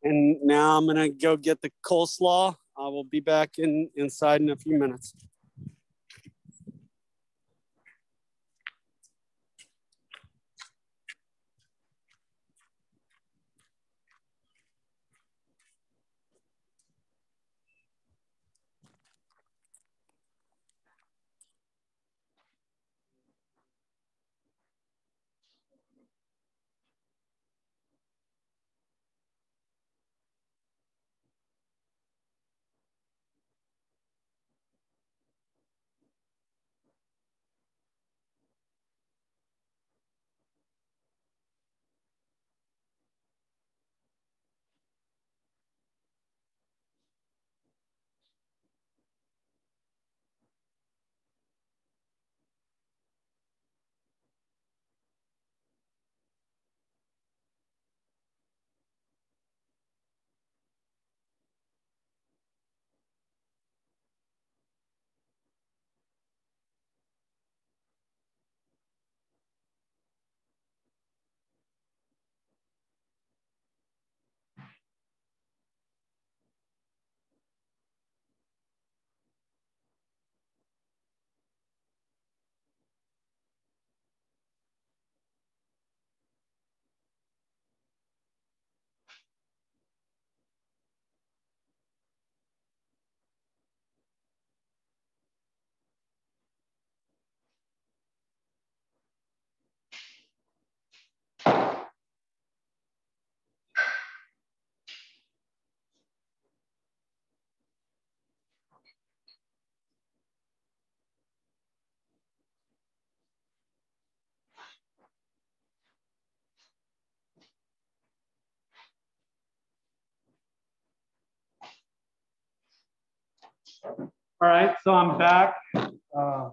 And now I'm gonna go get the coleslaw. I will be back in inside in a few minutes. All right, so I'm back. Uh,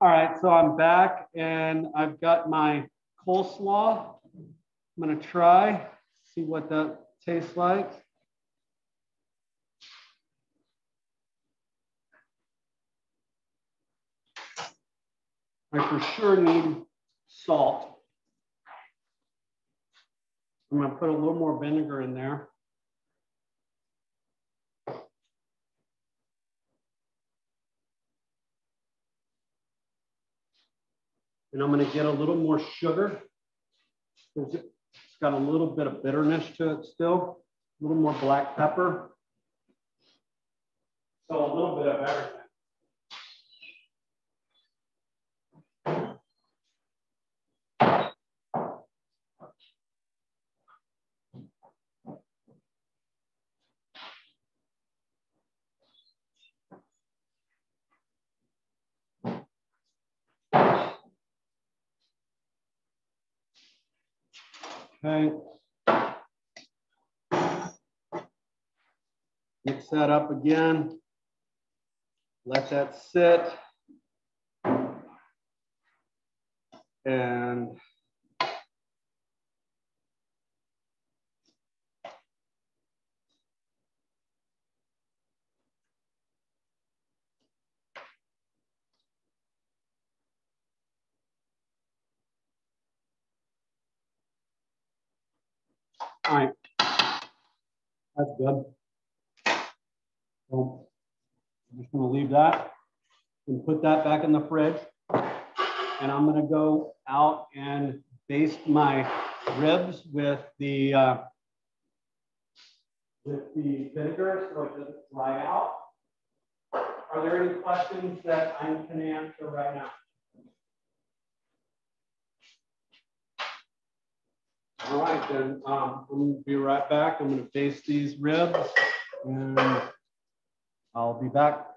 All right, so I'm back and I've got my coleslaw. I'm gonna try, see what that tastes like. I for sure need salt. I'm gonna put a little more vinegar in there. And I'm gonna get a little more sugar. It's got a little bit of bitterness to it still, a little more black pepper. So a little bit of everything. Okay. Mix that up again. Let that sit. And All right. That's good. So I'm just gonna leave that and put that back in the fridge. And I'm gonna go out and baste my ribs with the uh, with the vinegar so it doesn't dry out. are there any questions that I can answer right now? All right, then um, I'm gonna be right back. I'm gonna face these ribs and I'll be back.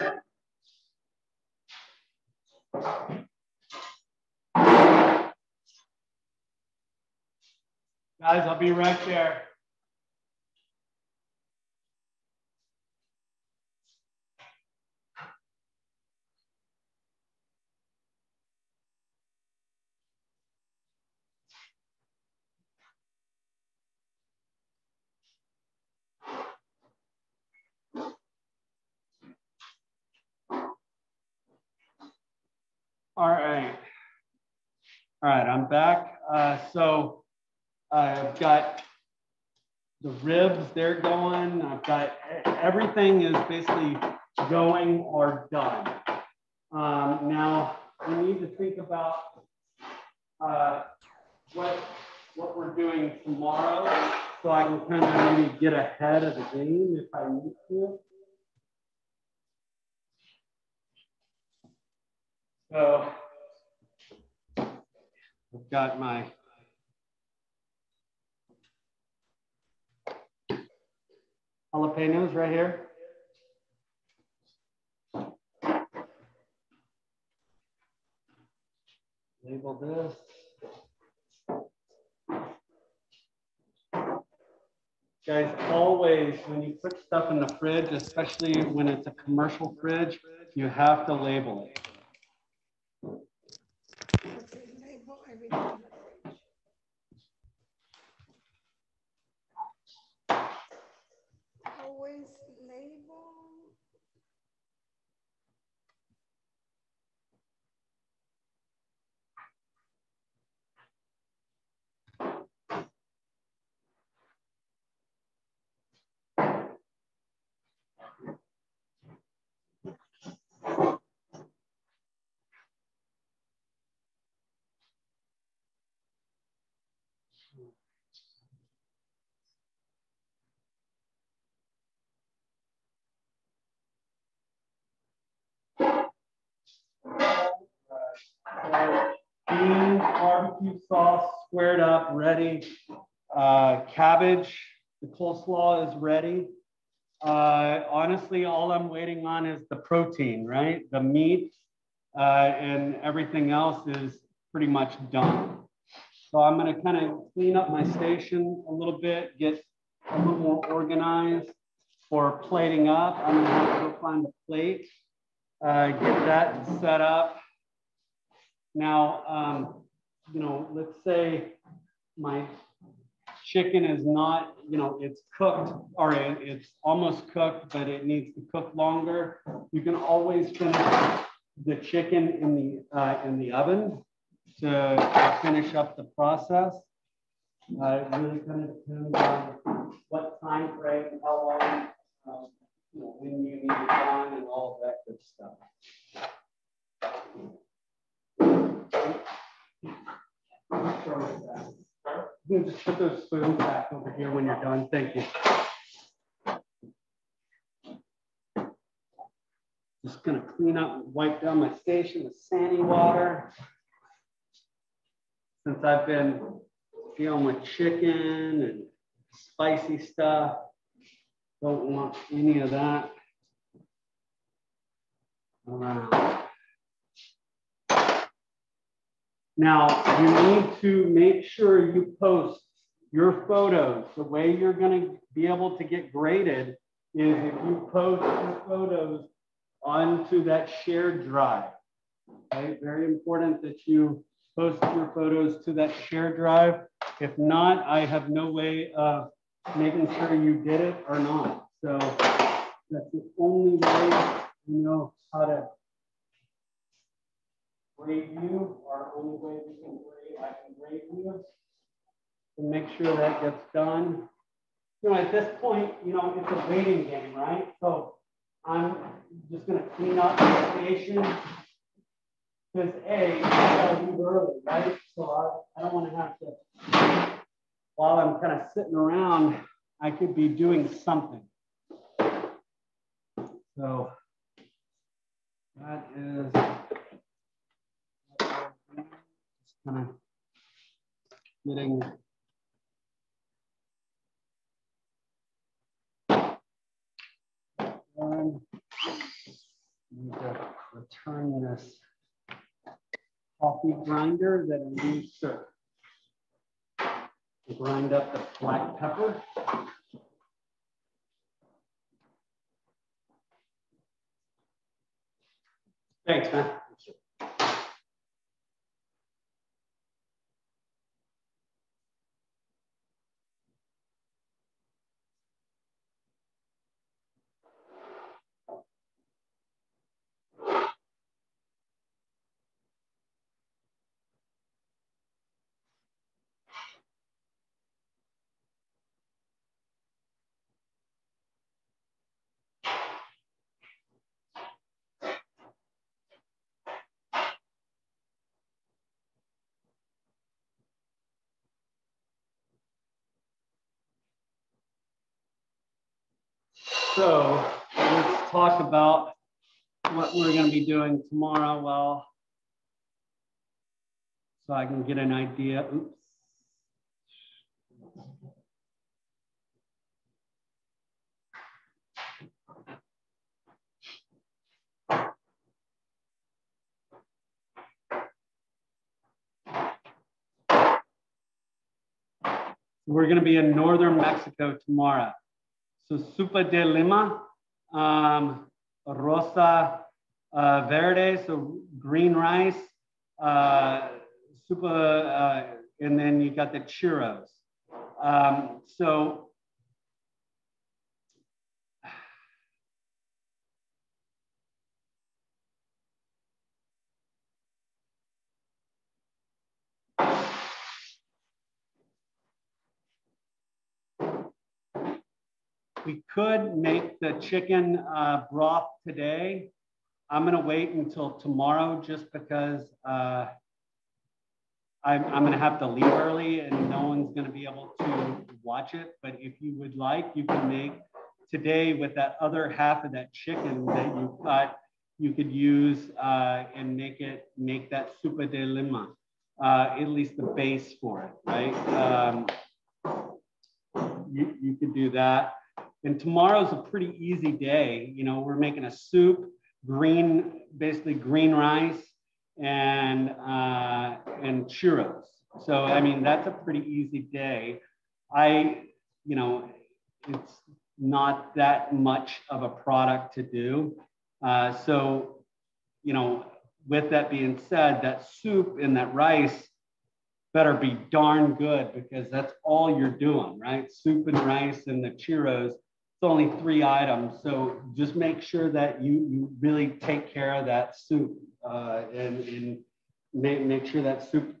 Guys, I'll be right there. All right. All right, I'm back. Uh, so I've got the ribs, they're going. I've got everything is basically going or done. Um, now we need to think about uh, what what we're doing tomorrow, so I can kind of maybe get ahead of the game if I need to. So I've got my jalapenos right here. Label this. Guys, always when you put stuff in the fridge, especially when it's a commercial fridge, you have to label it. Thank you. Beans, barbecue sauce, squared up, ready. Uh, cabbage, the coleslaw is ready. Uh, honestly, all I'm waiting on is the protein, right? The meat uh, and everything else is pretty much done. So I'm gonna kind of clean up my station a little bit, get a little more organized for plating up. I'm gonna have to go find a plate, uh, get that set up. Now, um, you know, let's say my chicken is not, you know, it's cooked or it- it's almost cooked, but it needs to cook longer. You can always finish the chicken in the uh, in the oven to, finish up the process. Uh, it really kind of depends on what time frame, how long, um, you know, when you need it done, and all of that good stuff. Just put those spoons back over here when you're done. Thank you. Just gonna clean up and wipe down my station with sandy water. Since I've been dealing with chicken and spicy stuff, don't want any of that around. Now, you need to make sure you post your photos. The way you're going to be able to get graded is if you post your photos onto that shared drive. Okay, very important that you post your photos to that shared drive. If not, I have no way of making sure you did it or not. So that's the only way you know how to grade you, our only way we can grade, I can grade you. To make sure that gets done. You know, at this point, you know, it's a waiting game, right? So I'm just gonna clean up the station. Because A, I gotta leave early, right? So I, I don't wanna have to, while I'm kind of sitting around, I could be doing something. So that is just kind of getting done. Need to return this coffee grinder that I used to grind up the black pepper. Thanks, man. So let's talk about what we're going to be doing tomorrow. Well, so I can get an idea. Oops. We're going to be in northern Mexico tomorrow. So Sopa de Lima, um, Arroz uh, Verde, so green rice, uh, Sopa, uh, and then you got the churros. Um, so We could make the chicken uh, broth today. I'm gonna wait until tomorrow just because uh, I'm, I'm gonna have to leave early and no one's gonna be able to watch it. But if you would like, you can make today with that other half of that chicken that you cut, you could use uh, and make it, make that sopa de lima, uh, at least the base for it, right? Um, you, you could do that. And tomorrow's a pretty easy day. You know, we're making a soup, green, basically green rice and, uh, and churros. So, I mean, that's a pretty easy day. I, you know, it's not that much of a product to do. Uh, so, you know, with that being said, that soup and that rice better be darn good because that's all you're doing, right? Soup and rice and the churros it's only three items. So just make sure that you, you really take care of that soup uh, and, and make, make sure that soup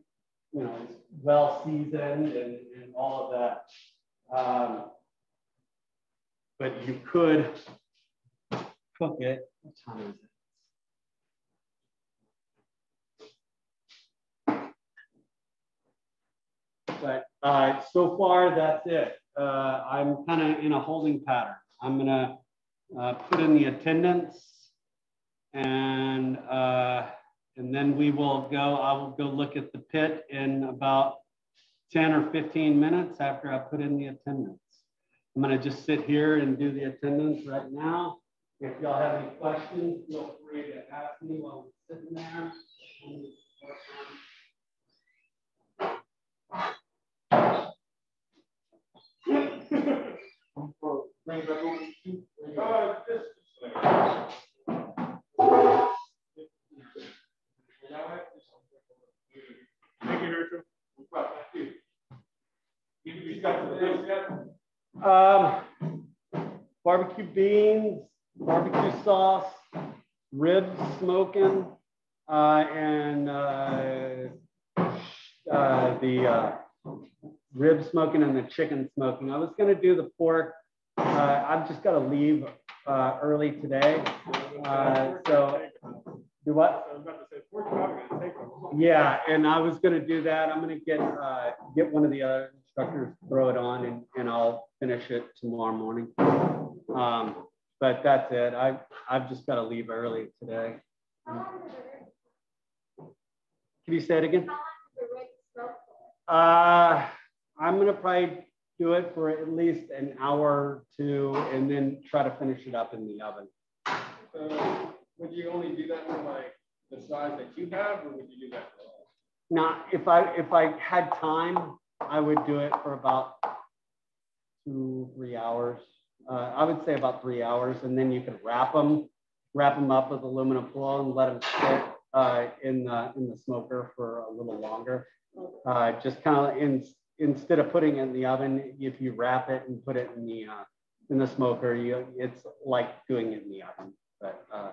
you know, is well seasoned and, and all of that. Um, but you could cook it. What time is it? But uh, so far, that's it uh, I'm kind of in a holding pattern. I'm gonna uh, put in the attendance and uh, and then we will go, I will go look at the pit in about 10 or 15 minutes after I put in the attendance. I'm gonna just sit here and do the attendance right now. If y'all have any questions, feel free to ask me while I'm sitting there. Um, barbecue beans, barbecue sauce, ribs smoking, uh, and uh, uh, the uh, rib smoking and the chicken smoking. I was going to do the pork uh, I've just got to leave uh, early today. Uh, so, do what? Yeah, and I was going to do that. I'm going to get uh, get one of the other instructors, throw it on, and, and I'll finish it tomorrow morning. Um, but that's it. I I've just got to leave early today. Can you say it again? Uh, I'm gonna probably do it for at least an hour or two, and then try to finish it up in the oven. So would you only do that for like the size that you have, or would you do that for all? Now, if I if I had time, I would do it for about two three hours. Uh, I would say about three hours, and then you could wrap them, wrap them up with aluminum foil, and let them sit uh, in the in the smoker for a little longer. Uh, just kind of in instead of putting it in the oven, if you wrap it and put it in the uh, in the smoker, you it's like doing it in the oven. But uh,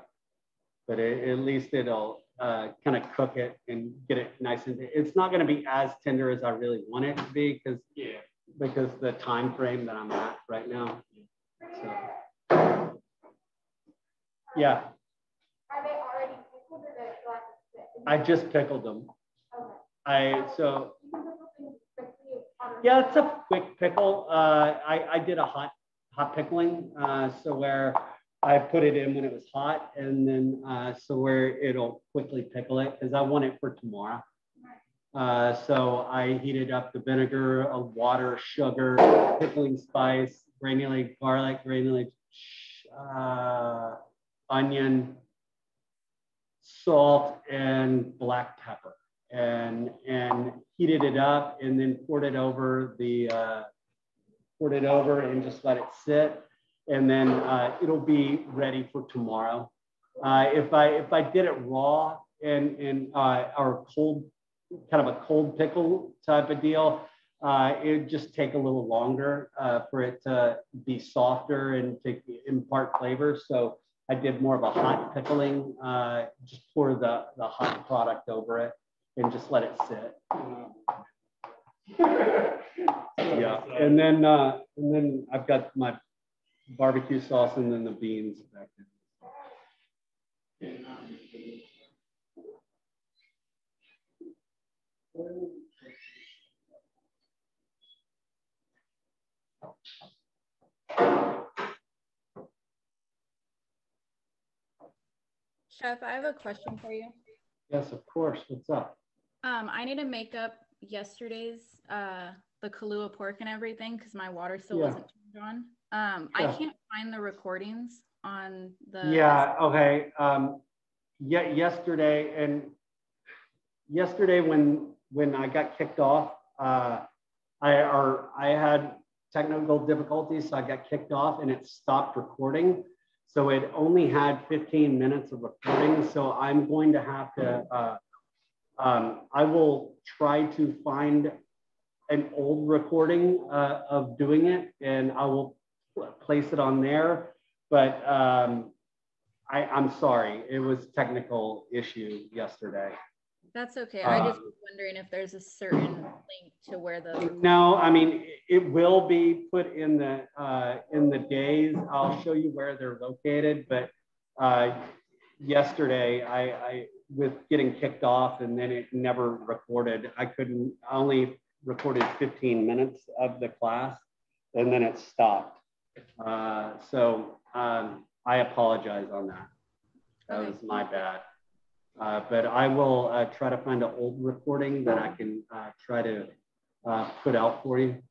but it, at least it'll uh, kind of cook it and get it nice and it's not going to be as tender as I really want it to be because Yeah. because the time frame that I'm at right now. So, yeah, Are they already pickled or do they still have to sit? I just pickled them. Okay. I so You can pickle things quickly on a- yeah, it's a quick pickle. Uh, I I did a hot hot pickling. Uh, so where I put it in when it was hot, and then uh, so where it'll quickly pickle it because I want it for tomorrow. Uh, so I heated up the vinegar, a water, sugar, pickling spice, granulated garlic, granulated uh, onion, salt, and black pepper, and and heated it up, and then poured it over the uh, poured it over and just let it sit, and then uh, it'll be ready for tomorrow. Uh, if I if I did it raw and and uh, or cold, kind of a cold pickle type of deal, uh, it'd just take a little longer uh, for it to be softer and to impart flavor. So I did more of a hot pickling, uh, just pour the, the hot product over it and just let it sit. Yeah, and then uh, and then I've got my barbecue sauce and then the beans back there. Chef, I have a question for you. Yes, of course. What's up? Um, I need to make up yesterday's uh the Kalua pork and everything because my water still Yeah. wasn't turned on. Um, I can't find the recordings on the Yeah, okay. Um, yeah, yesterday and yesterday when when I got kicked off, uh, I or I had technical difficulties, so I got kicked off and it stopped recording. So it only had 15 minutes of recording. So I'm going to have to uh, um, I will try to find an old recording uh, of doing it and I will place it on there. But um, I, I'm sorry, it was technical issue yesterday. That's okay. I just was wondering if there's a certain link to where the No, I mean, it will be put in the, uh, in the days. I'll show you where they're located, but uh, yesterday I, I, with getting kicked off and then it never recorded, I couldn't, I only recorded 15 minutes of the class and then it stopped. Uh, So um, I apologize on that. That Okay. was my bad. Uh, but I will uh, try to find an old recording that I can uh, try to uh, put out for you.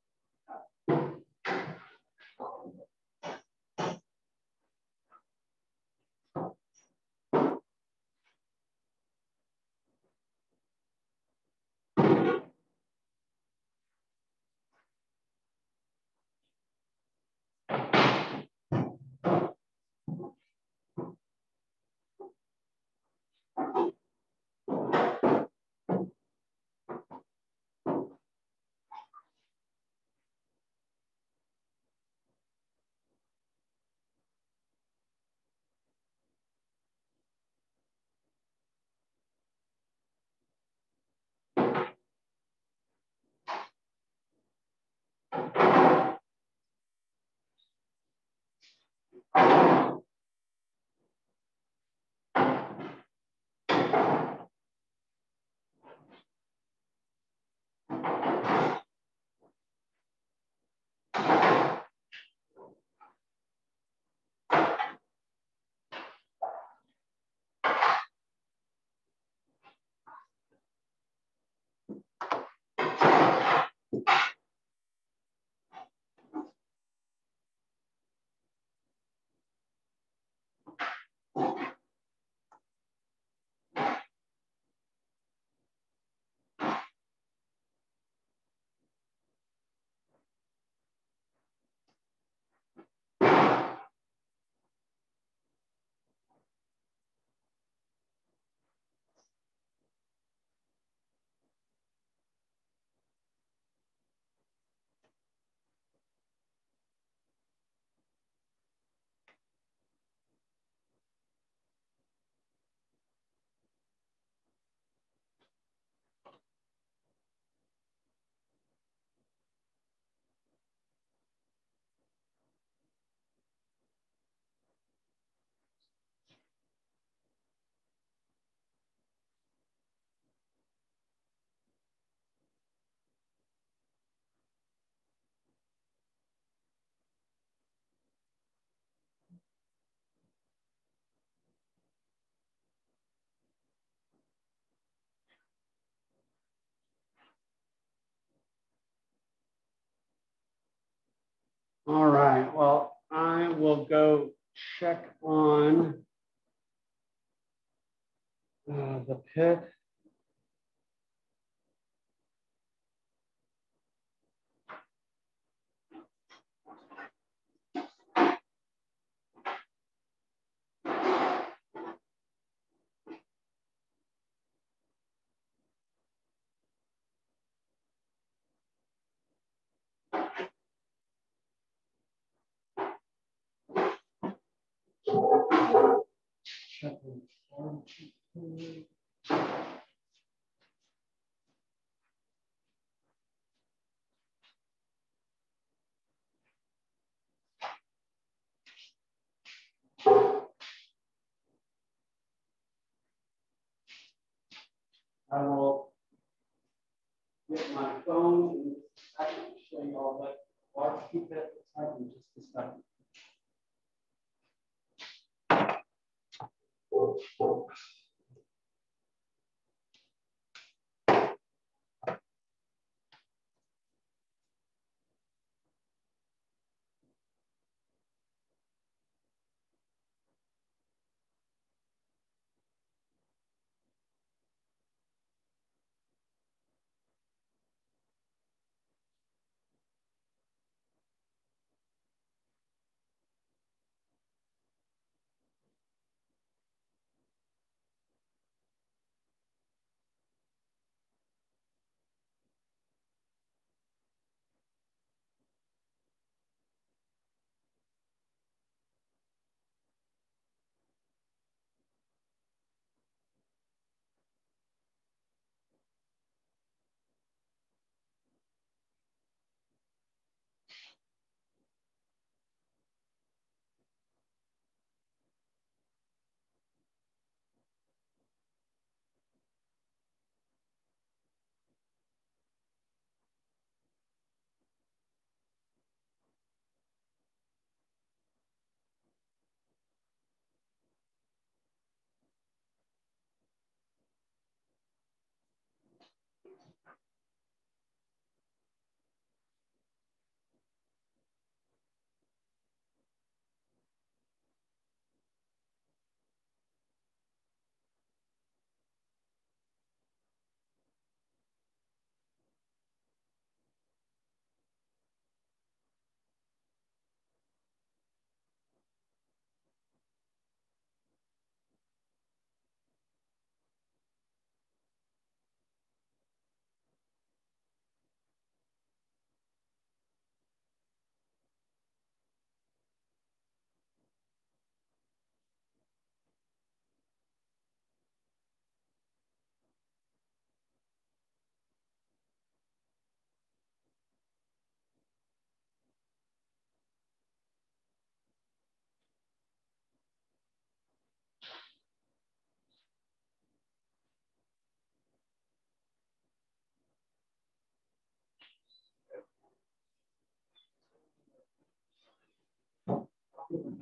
All right, well, I will go check on uh, the pit. I will get my phone and I can show you all that barbecue pit looks like in just a second. folks.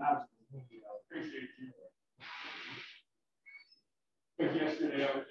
Appreciate you. Because yesterday I was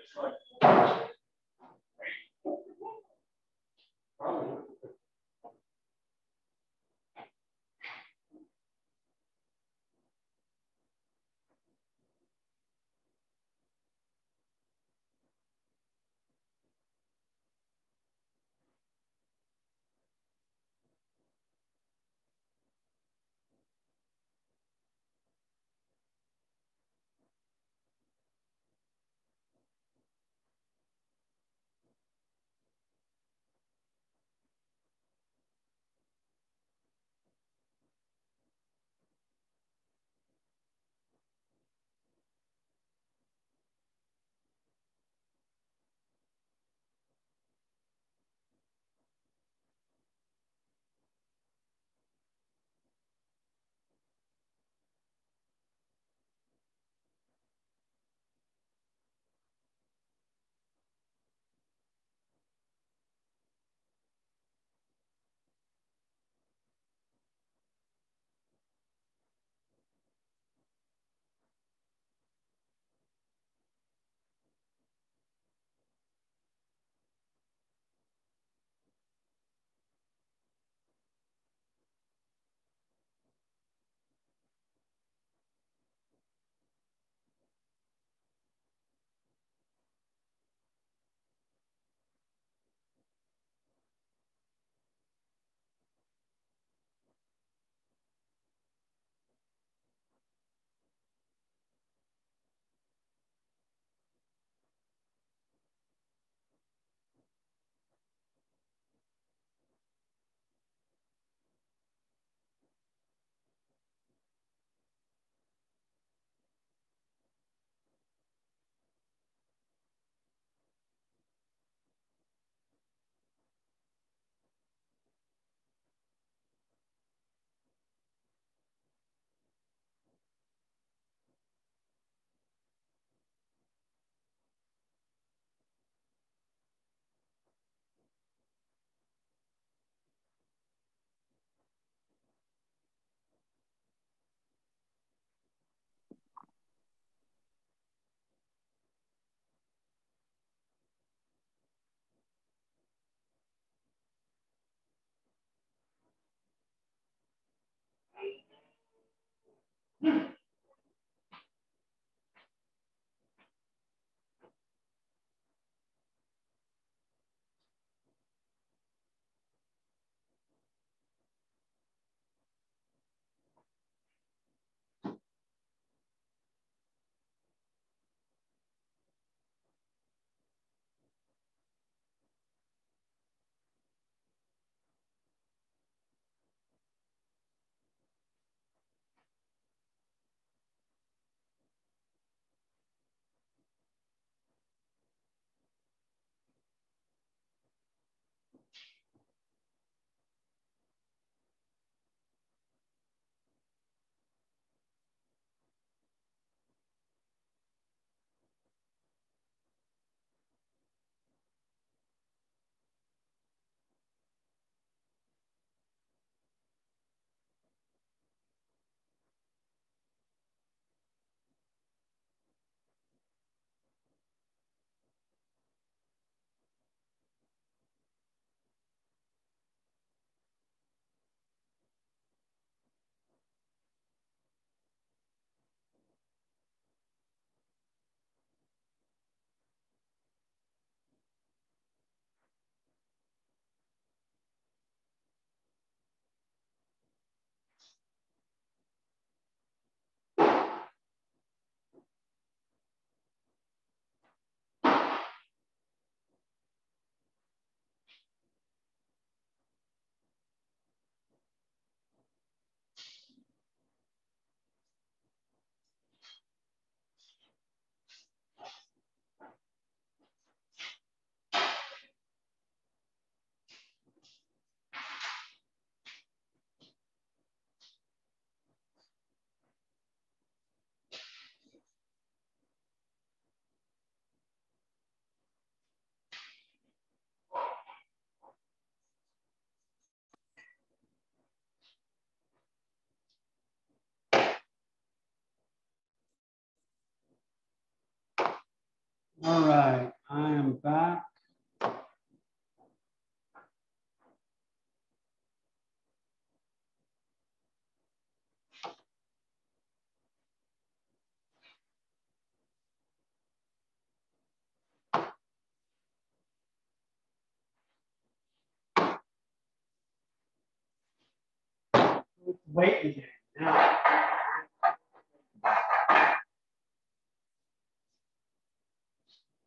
Yeah. All right, I am back. Waiting game now.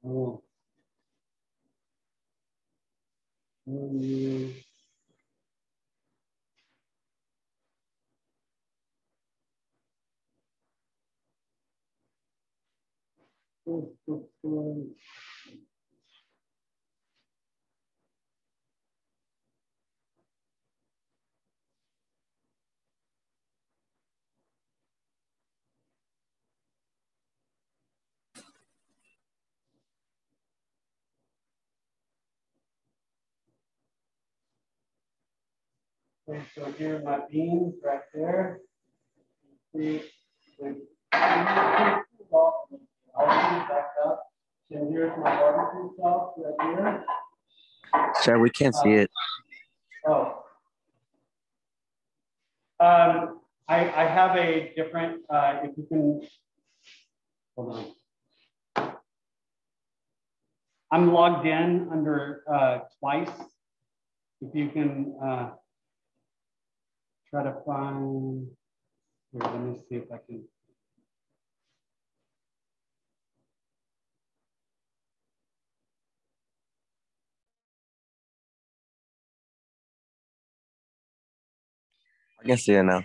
Oh. Mm. Okay, so here are my beans right there. See, the- I'll put back up. And here's my barbecue sauce right here. Sir, we can't see it. Oh. Um, I, I have a different, uh, if you can, hold on. I'm logged in under, uh, twice. If you can, uh, try to find, here, let me see if I can. I can see it now.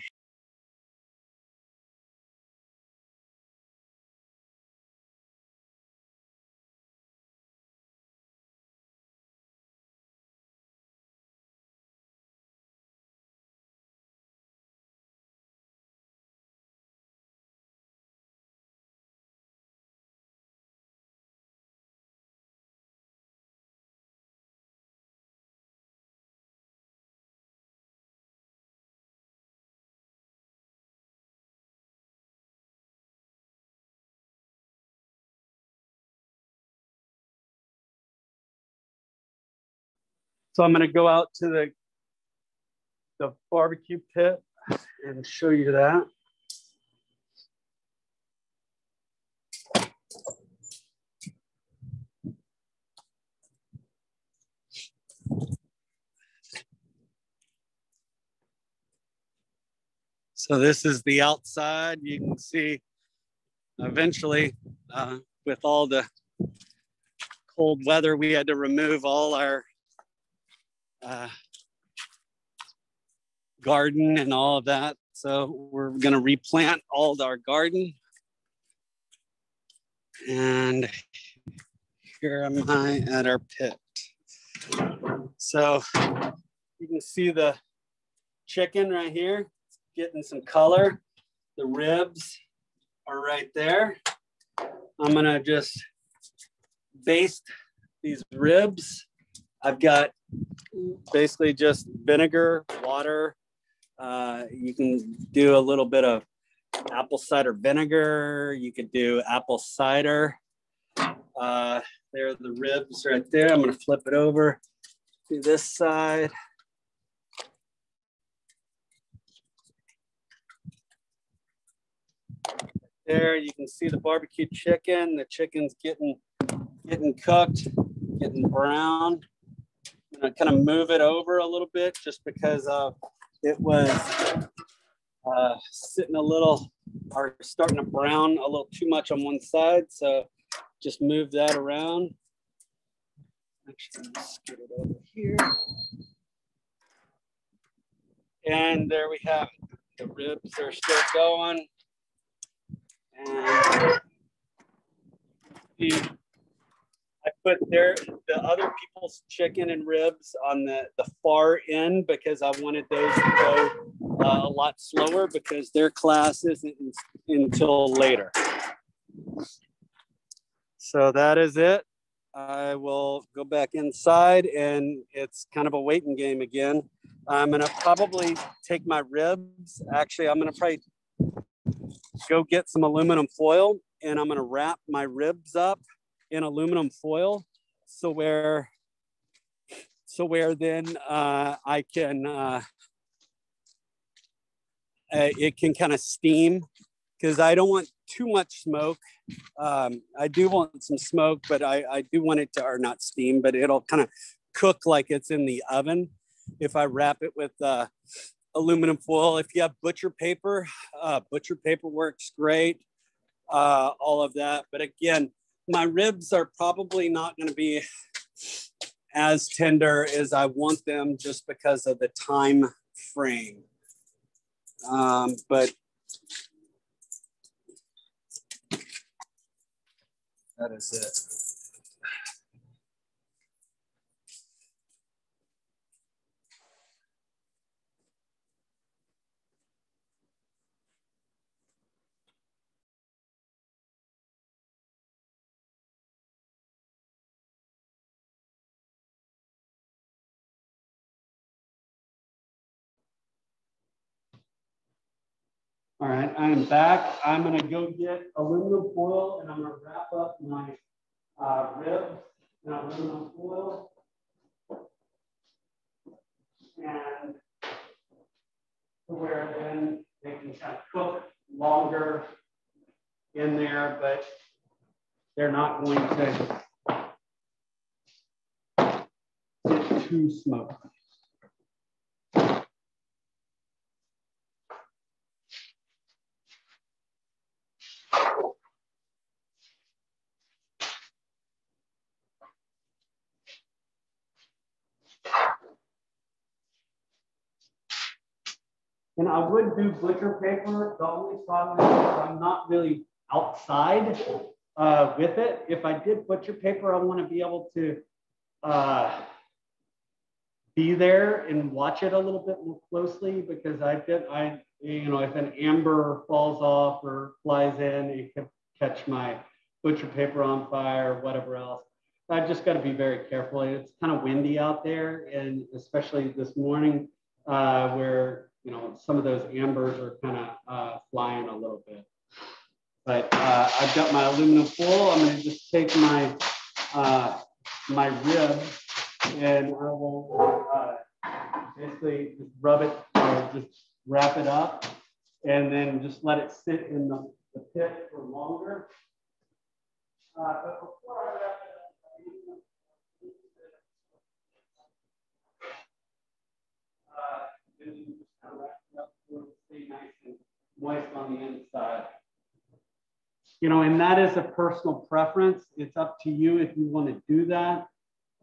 So I'm gonna go out to the, the barbecue pit and show you that. So this is the outside. You can see eventually uh, with all the cold weather, we had to remove all our uh, garden and all of that. So we're going to replant all our garden. And here am I at our pit. So you can see the chicken right here, getting some color. The ribs are right there. I'm gonna just baste these ribs. I've got basically just vinegar, water. Uh, you can do a little bit of apple cider vinegar. You could do apple cider. Uh, there are the ribs right there. I'm gonna flip it over to this side. There you can see the barbecue chicken. The chicken's getting getting cooked, getting brown. I'm gonna kind of move it over a little bit just because uh, it was uh, sitting a little or starting to brown a little too much on one side. So just move that around. Actually, get it over here. And there we have it. The ribs are still going. And the, put their the other people's chicken and ribs on the, the far end because I wanted those to go uh, a lot slower because their class isn't until later. So that is it. I will go back inside and it's kind of a waiting game again. I'm gonna probably take my ribs. Actually, I'm gonna probably go get some aluminum foil and I'm gonna wrap my ribs up in aluminum foil. So where, so where then uh, I can, uh, uh, it can kind of steam because I don't want too much smoke. Um, I do want some smoke, but I, I do want it to, or not steam, but it'll kind of cook like it's in the oven if I wrap it with uh, aluminum foil. If you have butcher paper, uh, butcher paper works great, uh, all of that. But again, my ribs are probably not going to be as tender as I want them just because of the time frame. Um, but that is it. All right, I am back. I'm gonna go get aluminum foil and I'm gonna wrap up my uh, ribs in aluminum foil. And to where then they can kind of cook longer in there, but they're not going to get too smoky. And I would do butcher paper. The only problem is I'm not really outside uh, with it. If I did butcher paper, I want to be able to uh, be there and watch it a little bit more closely because I did, I, you know, if an amber falls off or flies in, it could catch my butcher paper on fire or whatever else. I've just got to be very careful. It's kind of windy out there, and especially this morning uh, where you know, some of those ambers are kind of uh, flying a little bit. But uh, I've got my aluminum foil. I'm going to just take my uh, my rib and I will uh, basically just rub it or just wrap it up and then just let it sit in the, the pit for longer. Uh, but before I need to- uh, and then just kind of wrap it up moist on the inside. You know, and that is a personal preference. It's up to you if you want to do that.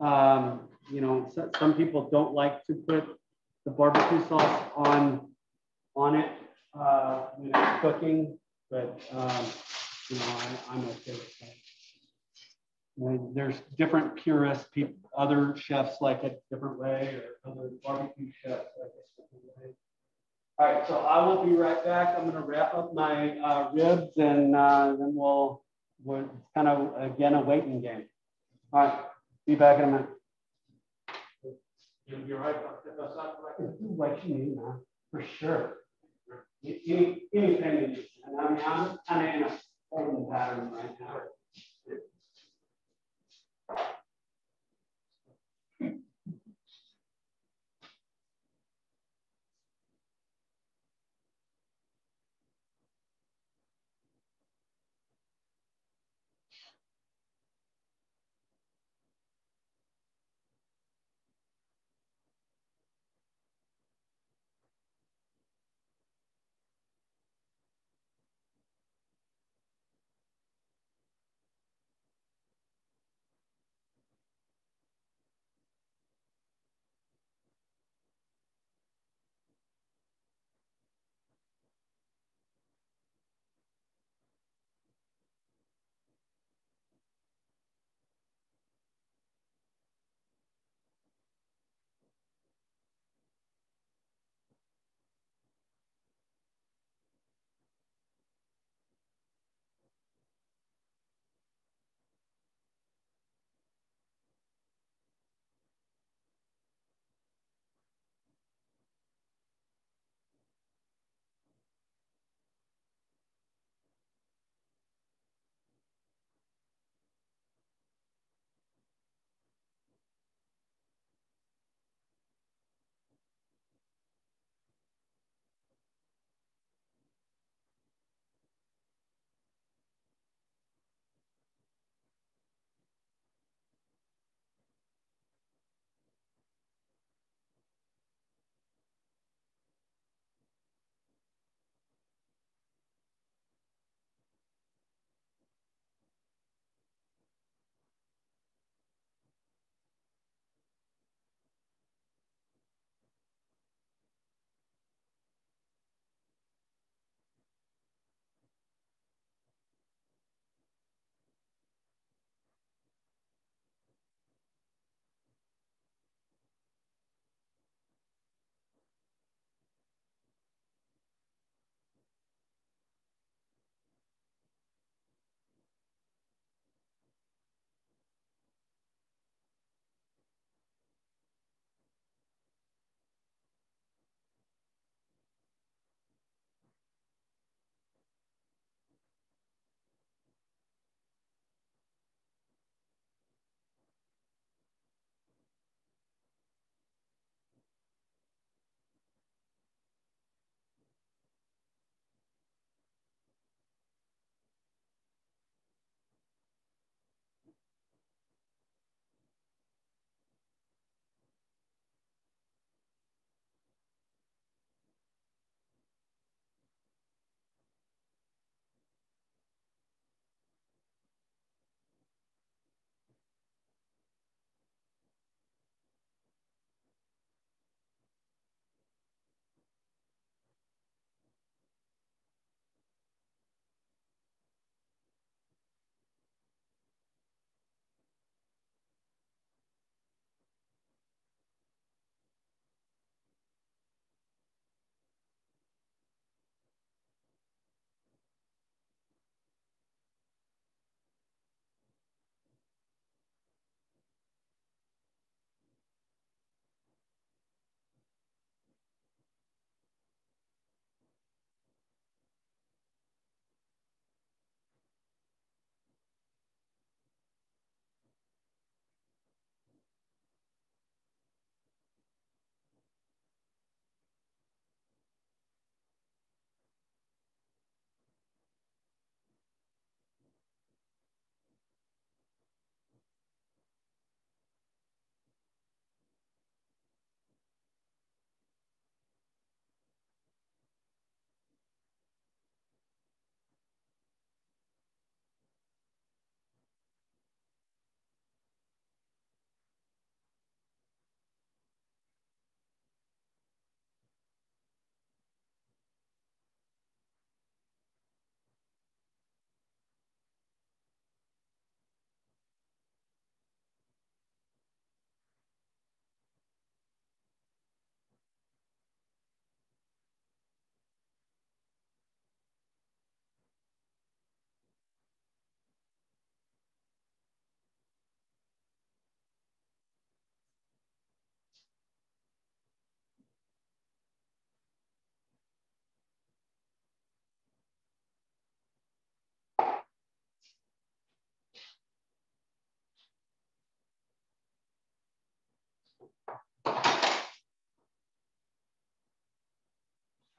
Um, you know, so, some people don't like to put the barbecue sauce on on it uh, when it's cooking, but um, you know, I, I'm okay with that. And there's different purists, people, other chefs like it a different way, or other barbecue chefs like it a different way. All right, so I will be right back. I'm going to wrap up my uh, ribs, and uh, then we'll we're kind of again a waiting game. All right, be back in a minute. You- You're right, about that. That's not right. Do what you need, man, for sure. Any, anything you need. And I mean, I'm kind of in a holding pattern right now.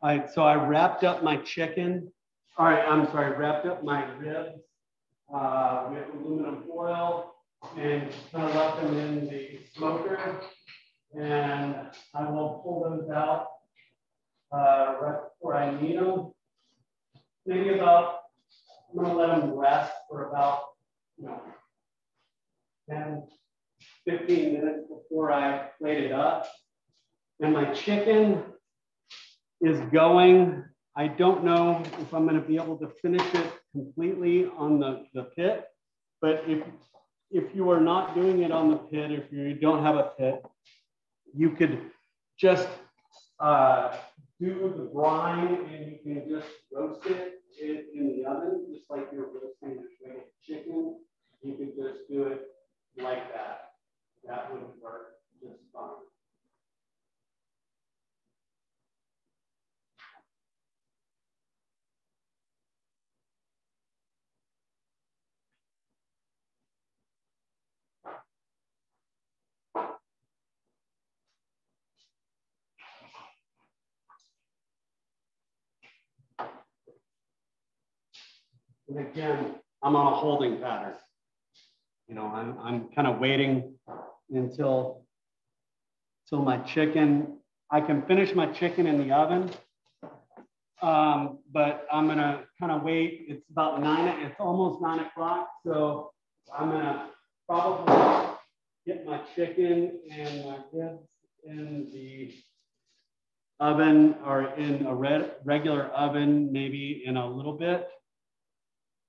All right, so I wrapped up my chicken. All right, I'm sorry, wrapped up my ribs uh, with aluminum foil and kind of left them in the smoker. And I will pull those out uh, right before I need them. Maybe about, I'm gonna let them rest for about, you know, 10, 15 minutes before I plate it up. And my chicken is going. I don't know if I'm going to be able to finish it completely on the, the pit, but if, if you are not doing it on the pit, if you don't have a pit, you could just uh, do the brine and you can just roast it in, in the oven, just like you're roasting chicken. You could just do it like that. That would work just fine. And again, I'm on a holding pattern. You know, I'm, I'm kind of waiting until, until my chicken, I can finish my chicken in the oven. Um, but I'm gonna kind of wait. It's about nine, it's almost nine o'clock. So I'm gonna probably get my chicken and my ribs in the oven or in a red, regular oven, maybe in a little bit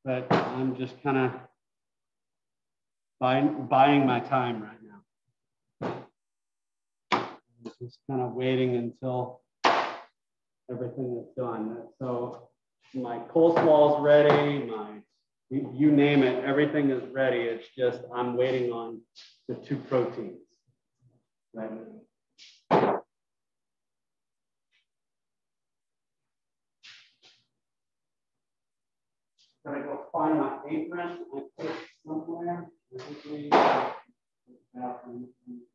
but I'm just kind of buying, buying my time right now. I'm just kind of waiting until everything is done. So my coleslaw is ready, my, you, name it, everything is ready. It's just, I'm waiting on the two proteins. Right. Gotta go find my apron. I put it somewhere. I think we-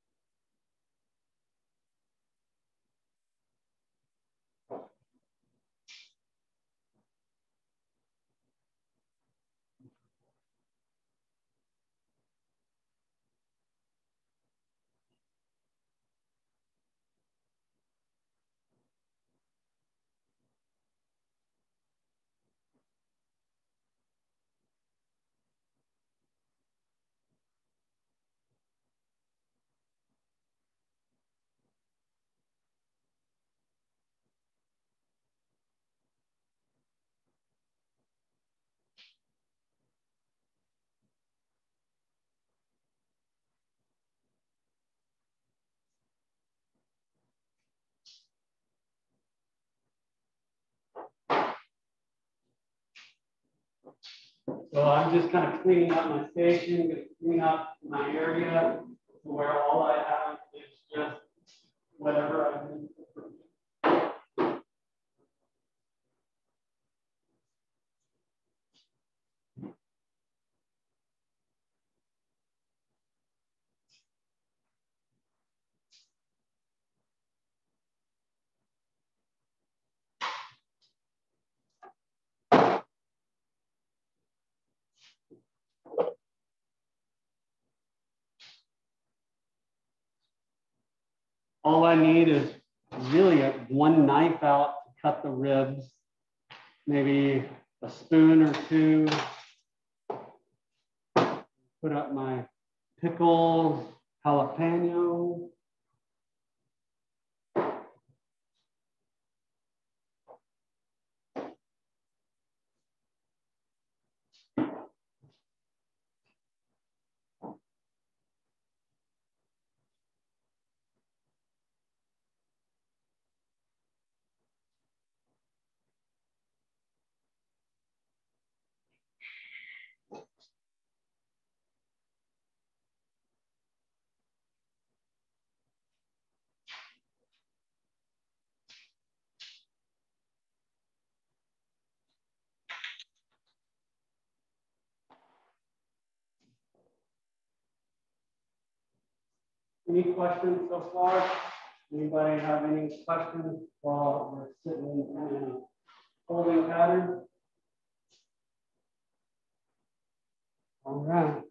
So I'm just kind of cleaning up my station, gonna clean up my area to where all I have is just whatever I need. All I need is really a, one knife out to cut the ribs, maybe a spoon or two. Put up my pickles, jalapeno. Any questions so far? Anybody have any questions while we're sitting in a holding pattern. All right.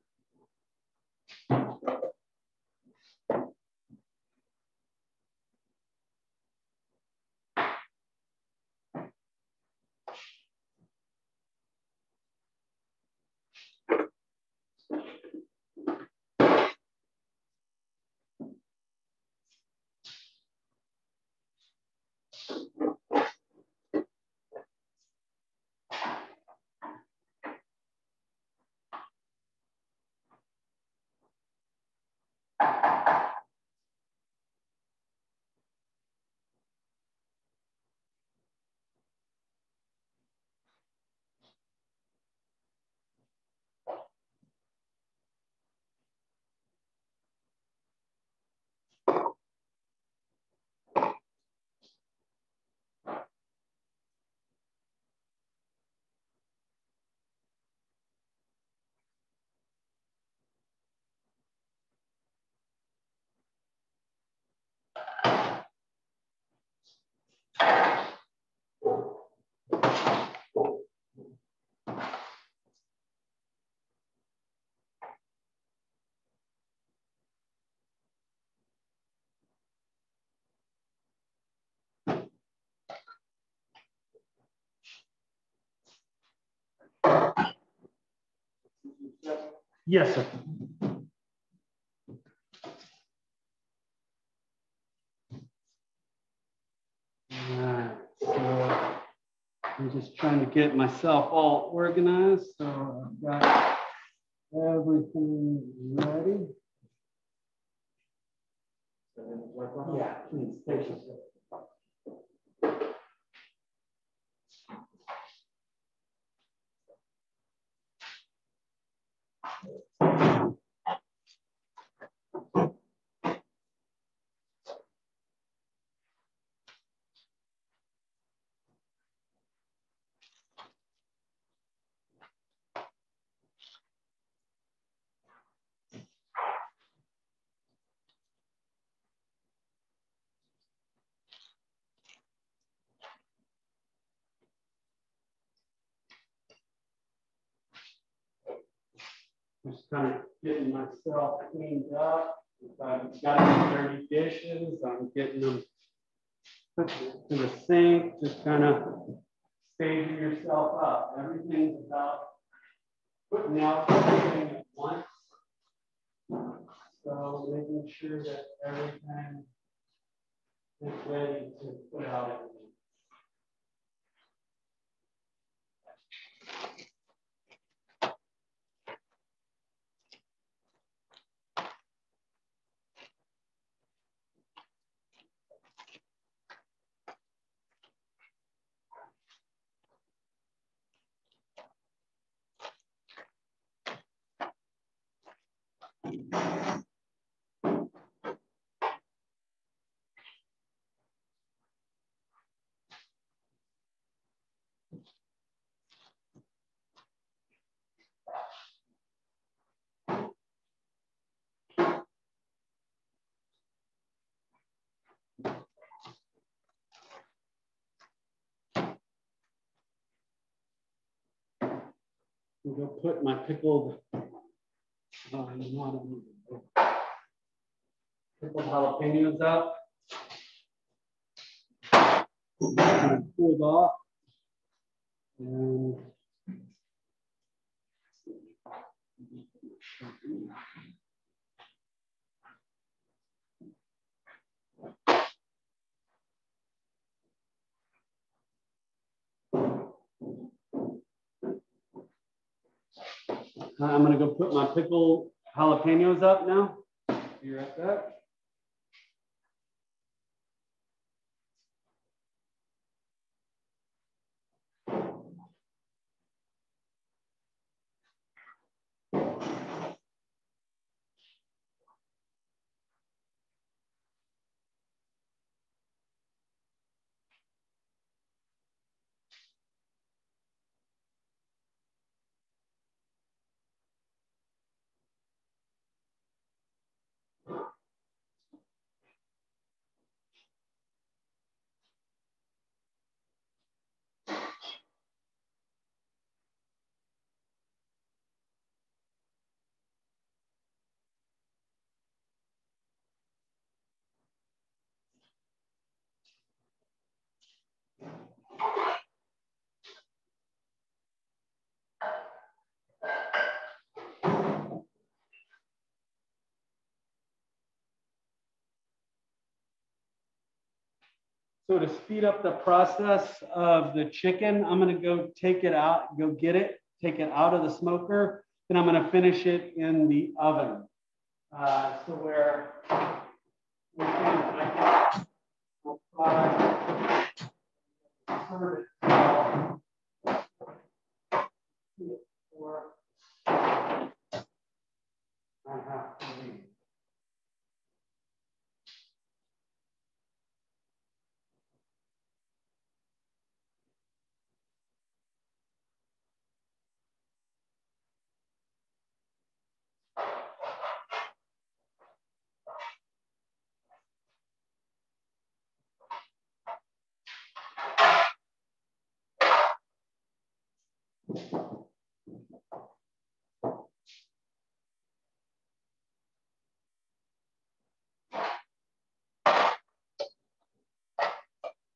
Yes, sir. Alright, so I'm just trying to get myself all organized, so I've got everything ready. Yeah, please, thank you. Just kind of getting myself cleaned up. If I've got any dirty dishes, I'm getting them to the sink, just kind of staging yourself up. Everything's about putting out everything at once. So making sure that everything is ready to put out I'm gonna put my pickled, uh, know. pickled jalapenos up. Cooled off. And I'm gonna go put my pickle jalapenos up now. You're at that. So to speed up the process of the chicken, I'm gonna go take it out, go get it, take it out of the smoker, and I'm gonna finish it in the oven. Uh, so where we can, I can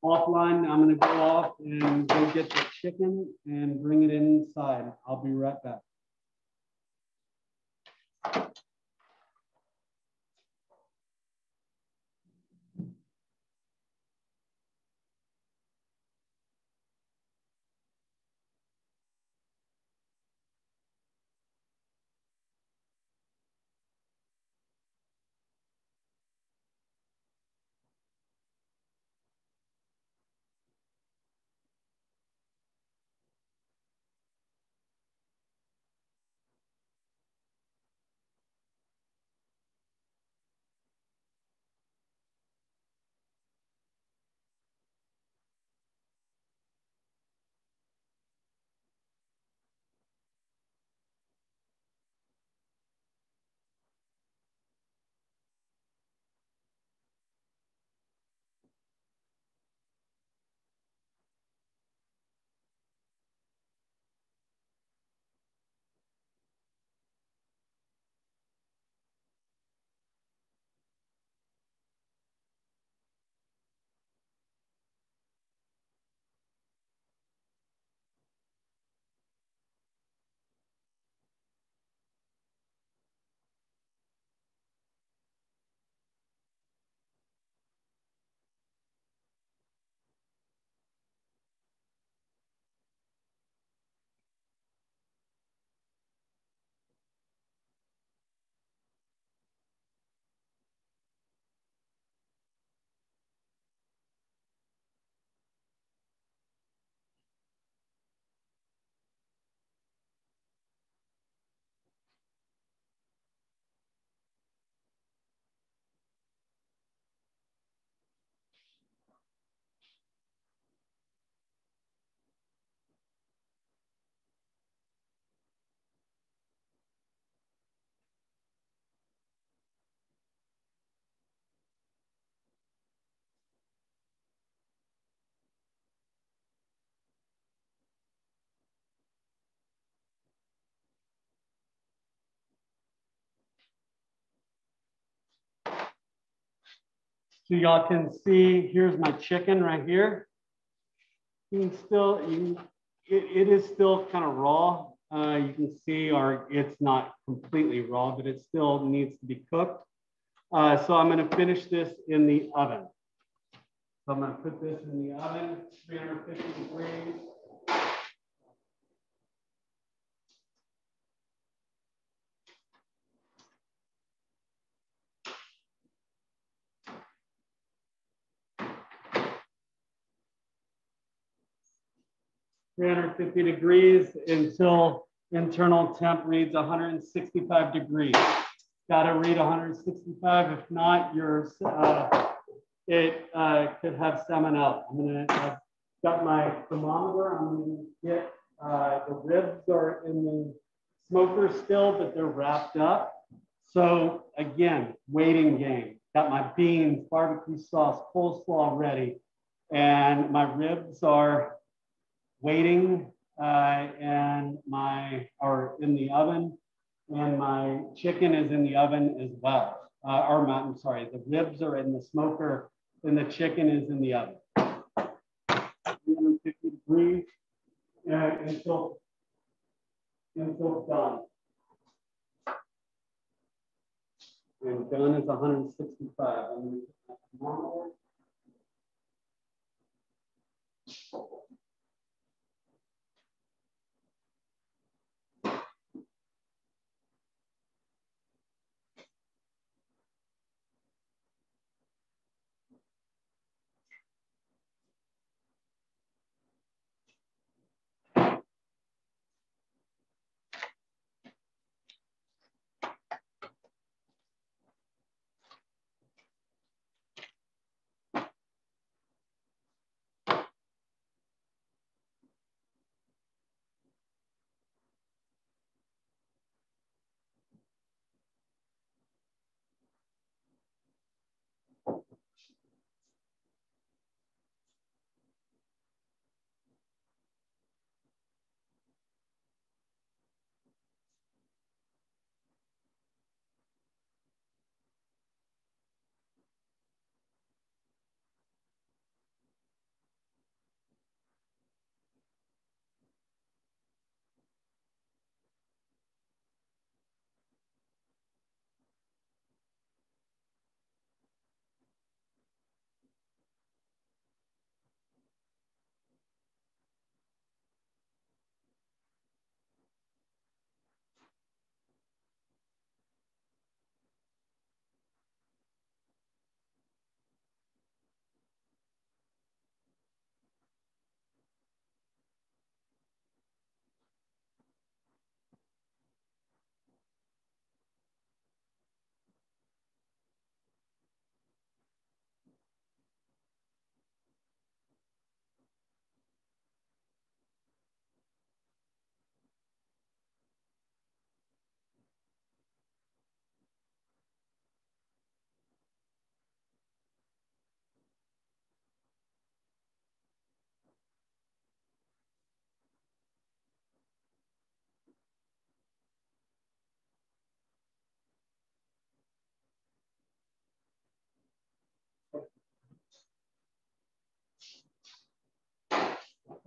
offline. I'm gonna go off and go get the chicken and bring it inside. I'll be right back. So y'all can see, here's my chicken right here. You can still, you, it, it is still kind of raw. Uh, you can see, or it's not completely raw, but it still needs to be cooked. Uh, so I'm gonna finish this in the oven. So I'm gonna put this in the oven, 350 degrees. Three hundred fifty degrees until internal temp reads hundred and sixty-five degrees. Gotta read hundred and sixty-five, if not, yours uh, it, uh, could have salmonella. I'm gonna, I've got my thermometer, I'm gonna get, uh, the ribs are in the smoker still, but they're wrapped up. So again, waiting game. Got my beans, barbecue sauce, coleslaw ready. And my ribs are waiting uh, and my, or in the oven. And my chicken is in the oven as well. Uh, or I'm sorry, the ribs are in the smoker and the chicken is in the oven. 350 degrees uh, until, until done. And done is 165. I'm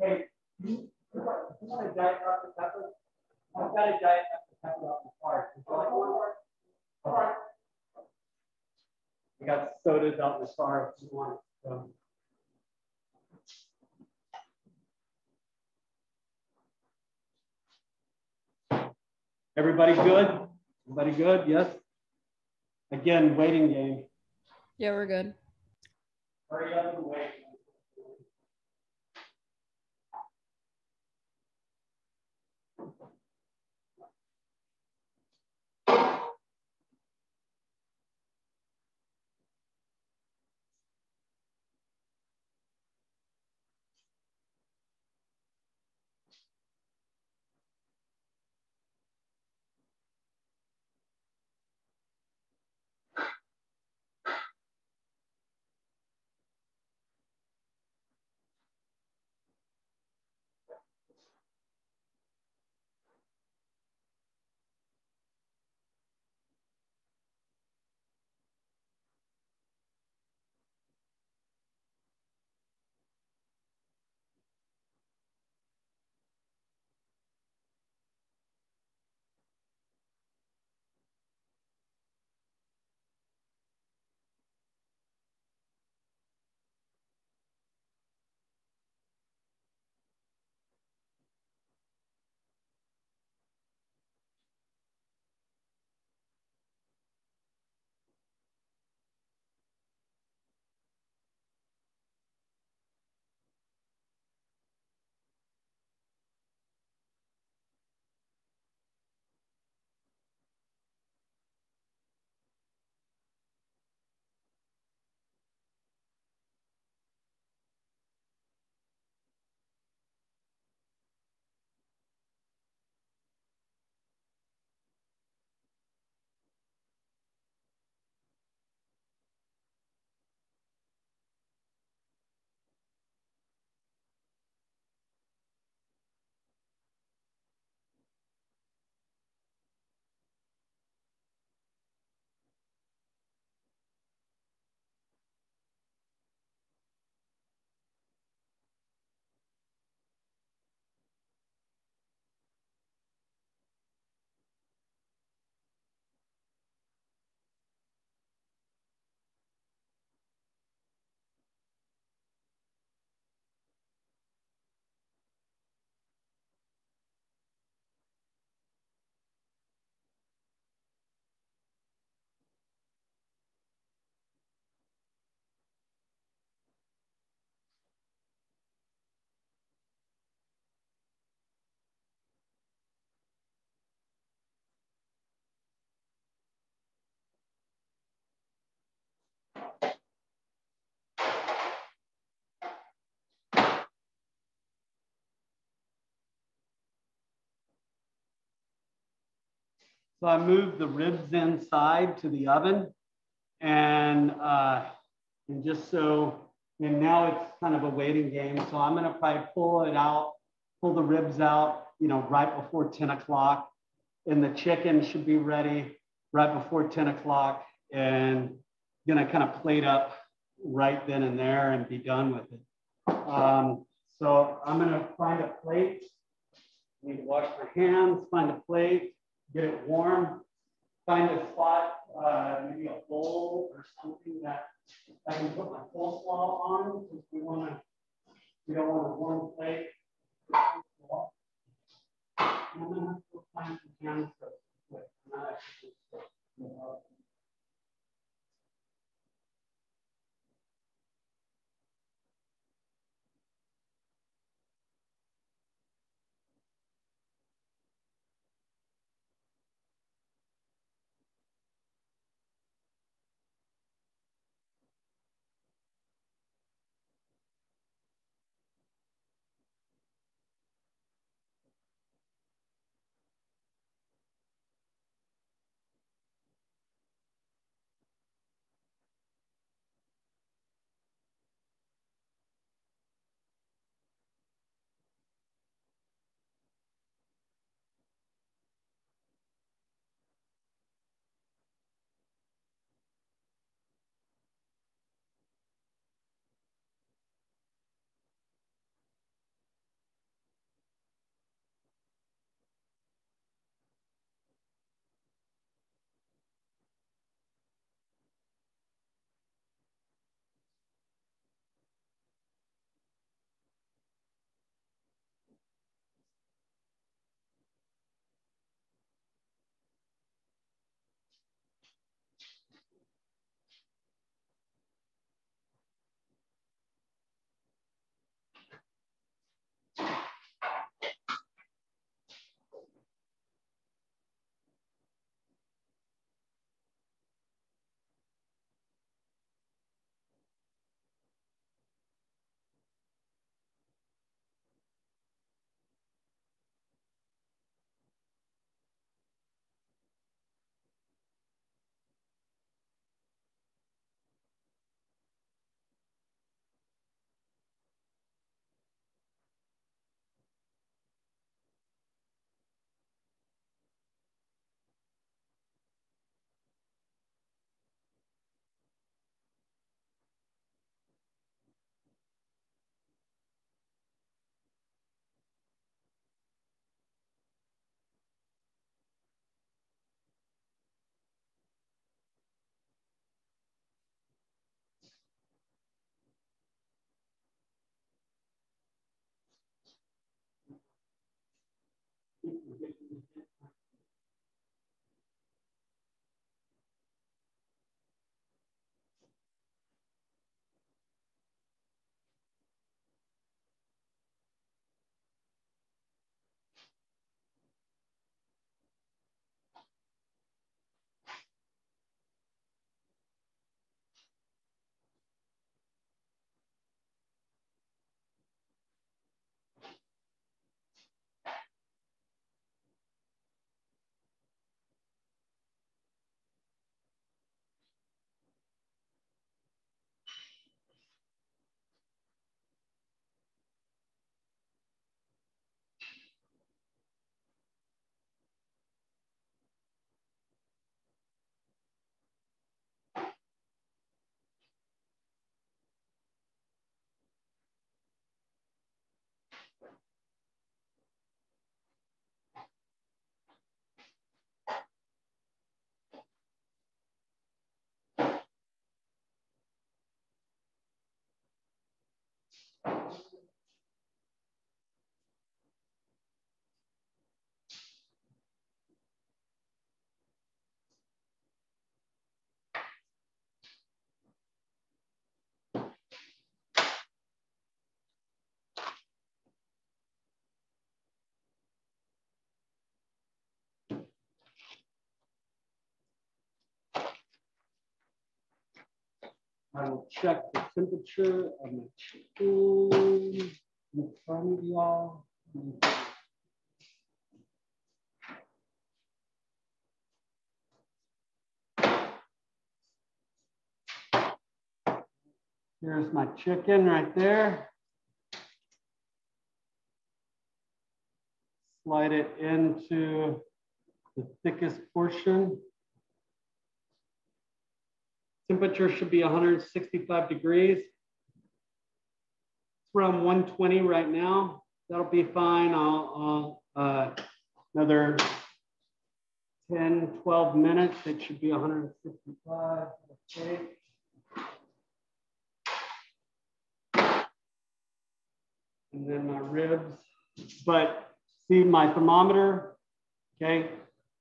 put my thermometer. want a diet Dr. Pepper? I've got a diet Dr. Pepper up the card. Would you like one? All right. We got sodas out in the car if you want. So. Everybody good? Everybody good? Yes? Again, waiting game. Yeah, we're good. Hurry up and wait. So I moved the ribs inside to the oven and, uh, and just so, and now it's kind of a waiting game. So I'm gonna probably pull it out, pull the ribs out, you know, right before 10 o'clock. And the chicken should be ready right before 10 o'clock and gonna kind of plate up right then and there and be done with it. Um, so I'm gonna find a plate. Need to wash my hands, find a plate get it warm, find a spot, uh, maybe a bowl or something that I can put my coleslaw on I will check the temperature of my chicken in front of y'all. Here's my chicken right there. Slide it into the thickest portion. Temperature should be 165 degrees. It's around 120 right now. That'll be fine. I'll, I'll uh, another 10, 12 minutes. It should be 165. Okay. And then my ribs. But see my thermometer, okay?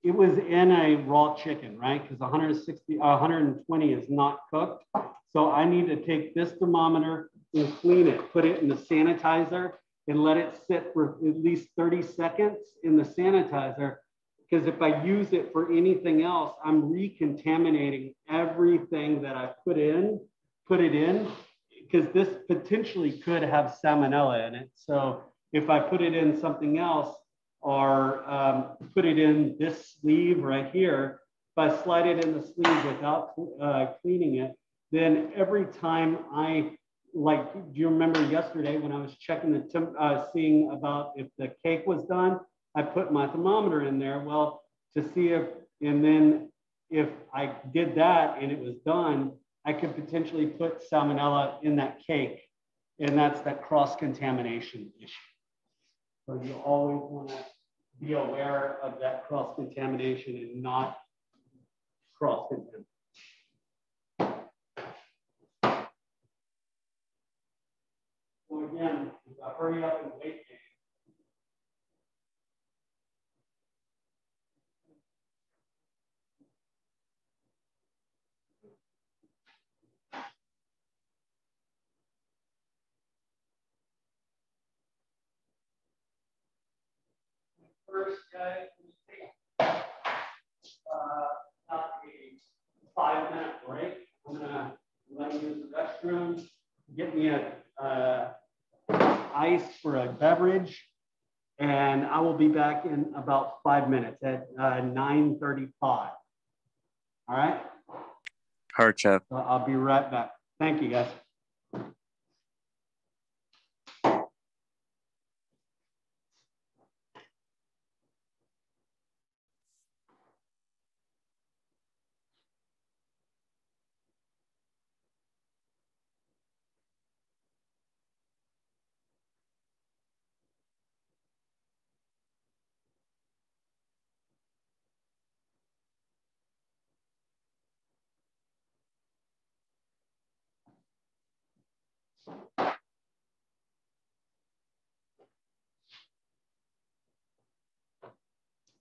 It was in a raw chicken, right? Because 160, uh, 120 is not cooked. So I need to take this thermometer and clean it, put it in the sanitizer and let it sit for at least 30 seconds in the sanitizer. Because if I use it for anything else, I'm recontaminating everything that I put in, put it in, because this potentially could have salmonella in it. So if I put it in something else, or um, put it in this sleeve right here, if I slide it in the sleeve without uh, cleaning it, then every time I, like, do you remember yesterday when I was checking the temp, uh, seeing about if the cake was done, I put my thermometer in there, well, to see if, and then if I did that and it was done, I could potentially put salmonella in that cake. And that's that cross contamination issue. So you always want to be aware of that cross contamination and not cross contamination. So again, hurry up and wait. First, guys, take uh, about a five minute break. I'm gonna let me use the restroom, get me a uh, ice for a beverage, and I will be back in about five minutes at uh, 9:35. All right. Heart chef. I'll be right back. Thank you, guys.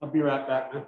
I'll be right back, man.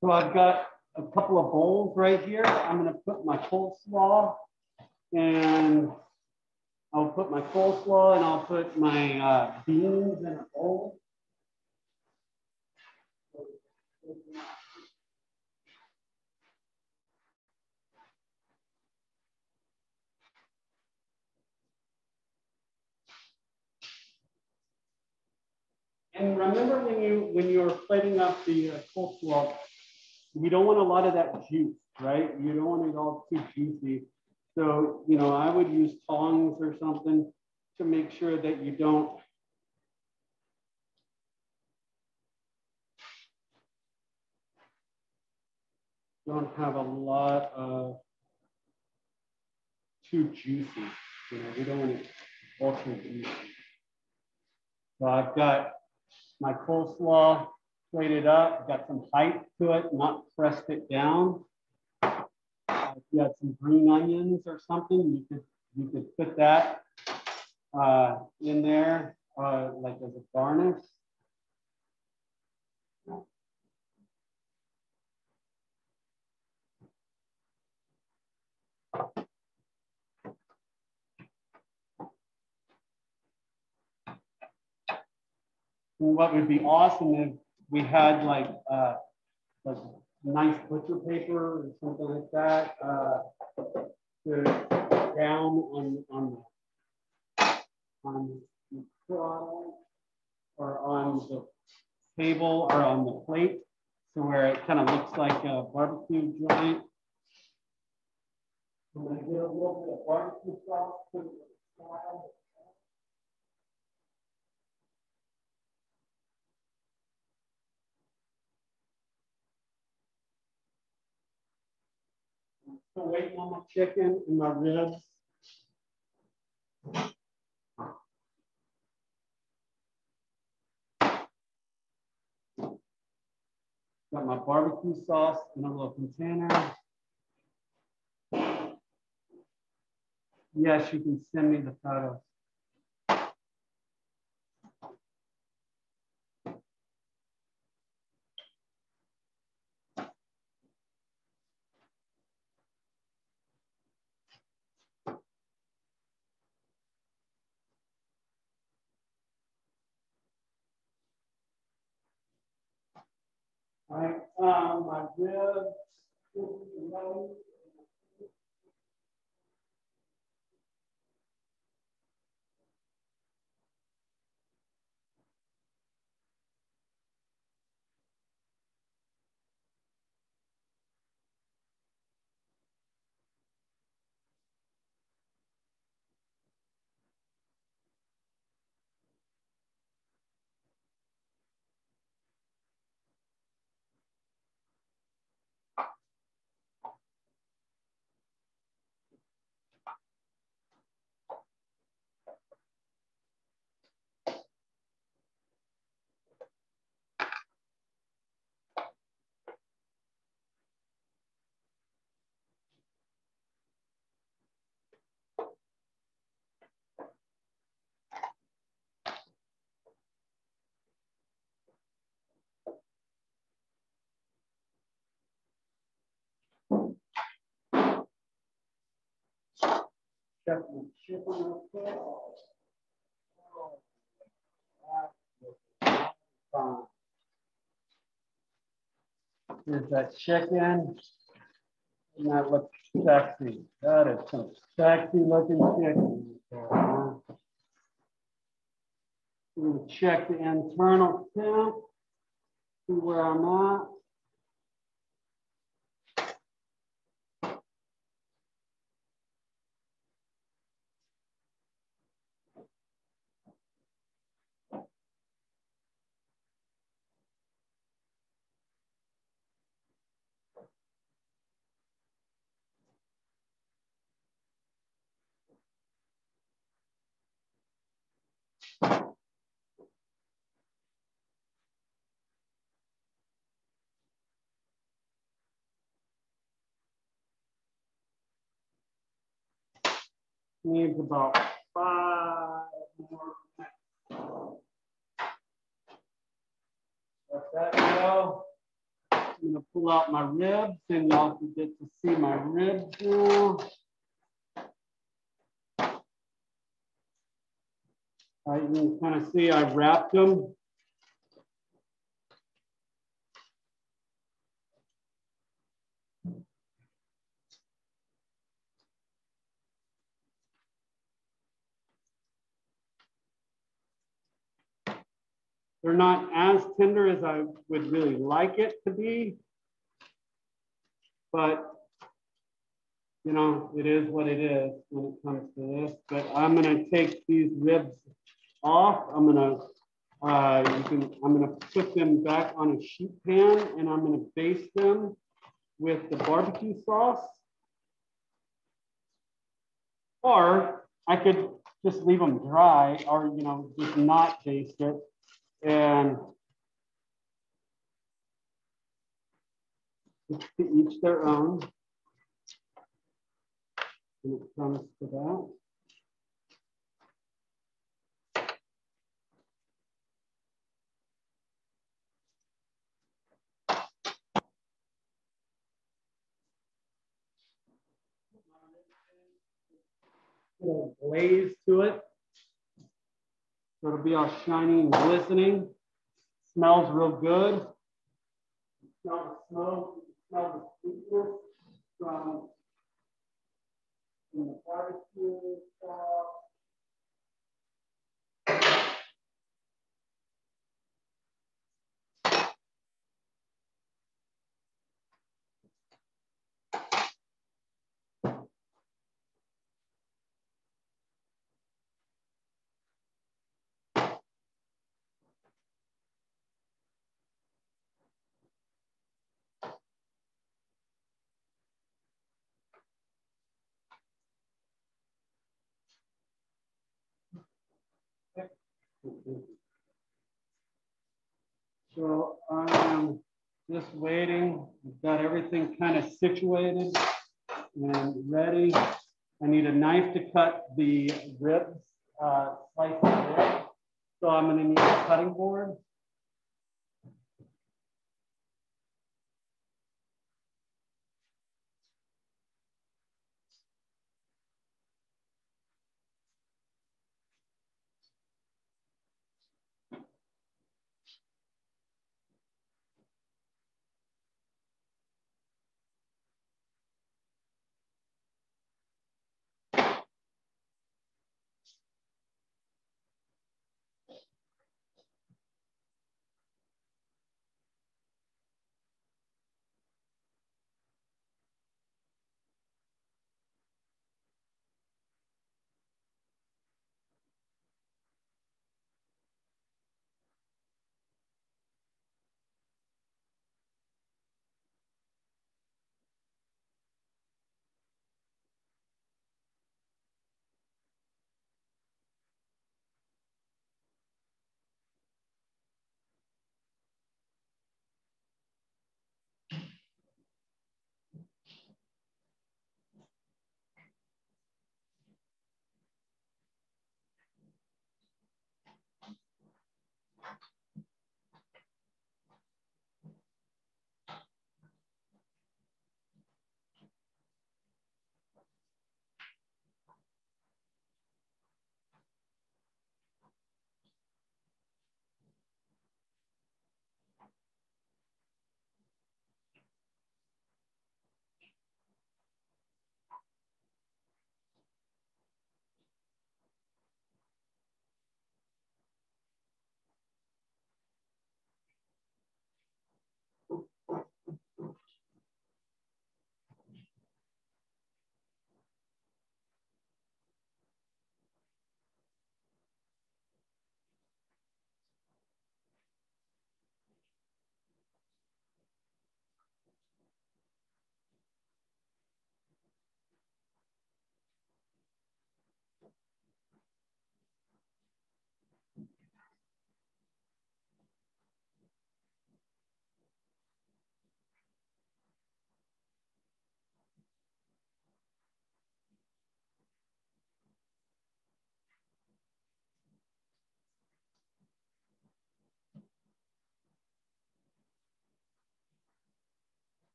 So I've got a couple of bowls right here. I'm gonna put my coleslaw and I'll put my coleslaw and I'll put my uh, beans in a bowl. And remember when you when you're plating up the uh, coleslaw, you don't want a lot of that juice, right? You don't want it all too juicy. So, you know, I would use tongs or something to make sure that you don't don't have a lot of too juicy. You know, we don't want it ultra juicy. So I've got my coleslaw plated up, got some height to it, not pressed it down. Uh, if you had some green onions or something, you could you could put that uh, in there, uh, like as a garnish. what would be awesome if we had like uh, like nice butcher paper or something like that uh, to down on on the on the or on the table or on the plate, so where it kind of looks like a barbecue joint. I'm gonna get a little bit of barbecue sauce. to the side. Still waiting on my chicken and my ribs. Got my barbecue sauce in a little container. Yes, you can send me the photos. Right, um, my ribs. Check my chicken real Here's that chicken. And that looks sexy. That is some sexy looking chicken. We're gonna check the internal temp, see where I'm at. Needs about five more. Let that go. I'm gonna pull out my ribs and y'all can get to see my ribs. All right, you can kind of see I wrapped them. They're not as tender as I would really like it to be. But, you know, it is what it is when it comes to this. But I'm gonna take these ribs off. I'm gonna, uh, you can, I'm gonna put them back on a sheet pan and I'm gonna baste them with the barbecue sauce. Or I could just leave them dry or, you know, just not baste it and to each their own when it comes to that. Little glaze to it. So it'll be all shiny and glistening. Smells real good. Smell the smoke, smell the sweetness from, the barbecue sauce. So I am just waiting. I've got everything kind of situated and ready. I need a knife to cut the ribs, uh, slice. So I'm gonna need a cutting board.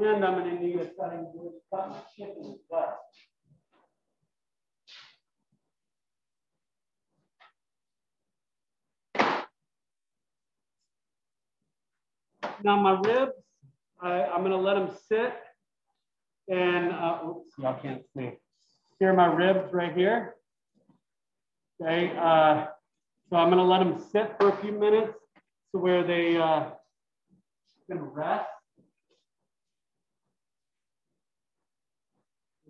And I'm gonna need a cutting board to cut my chicken as well. Now my ribs, I, I'm gonna let them sit. And, uh, oops, y'all can't see. Here are my ribs right here. Okay, uh, so I'm gonna let them sit for a few minutes to where they uh, can rest.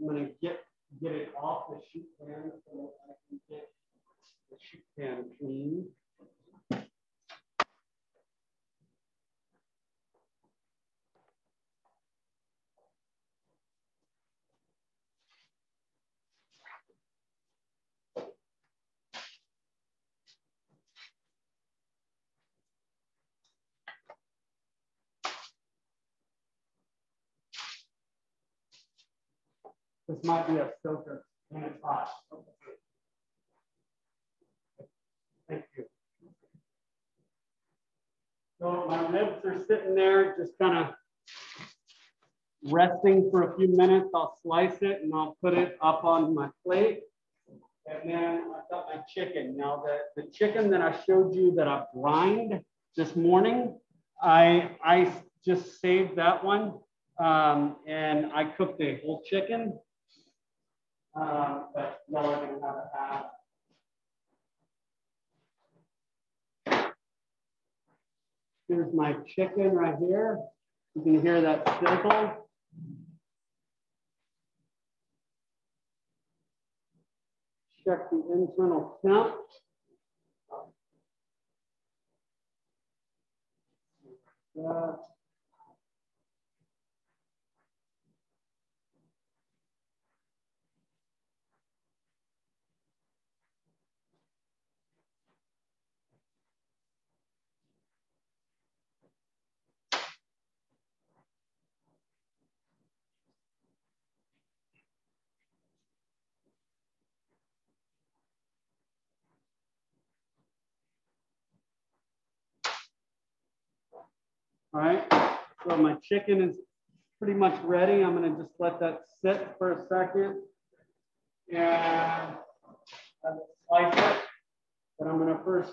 I'm gonna get get it off the sheet pan so I can get the sheet pan clean. This might be a filter and it's hot. Thank you. So my ribs are sitting there just kind of resting for a few minutes. I'll slice it and I'll put it up on my plate. And then I've got my chicken. Now the, the chicken that I showed you that I brined this morning, I, I just saved that one um, and I cooked a whole chicken um, but have a. Here's my chicken right here. You can hear that sizzle. Check the internal temp. All right, so my chicken is pretty much ready. I'm gonna just let that sit for a second and slice it. But I'm gonna first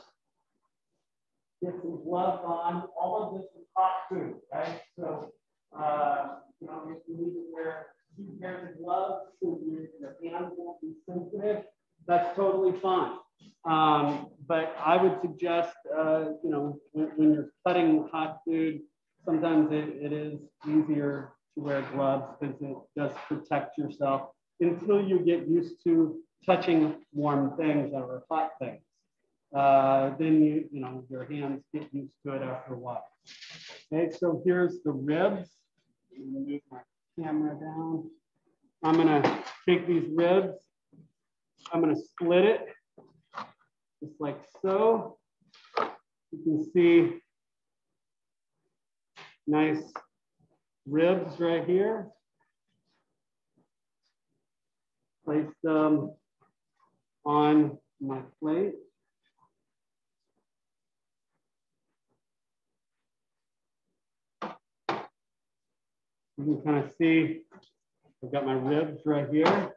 get some gloves on. All of this is hot food, right? So, uh, you know, if you need to wear two pairs of gloves so your, hands won't be sensitive, that's totally fine. Um, but I would suggest, uh, you know, when, when, you're cutting hot food, sometimes it, it is easier to wear gloves because it does protect yourself until you get used to touching warm things or hot things. Uh, then you, you know, your hands get used to it after a while. Okay, so here's the ribs. Move my camera down. I'm gonna take these ribs. I'm gonna split it just like so. You can see nice ribs right here. Place them on my plate. You can kind of see I've got my ribs right here.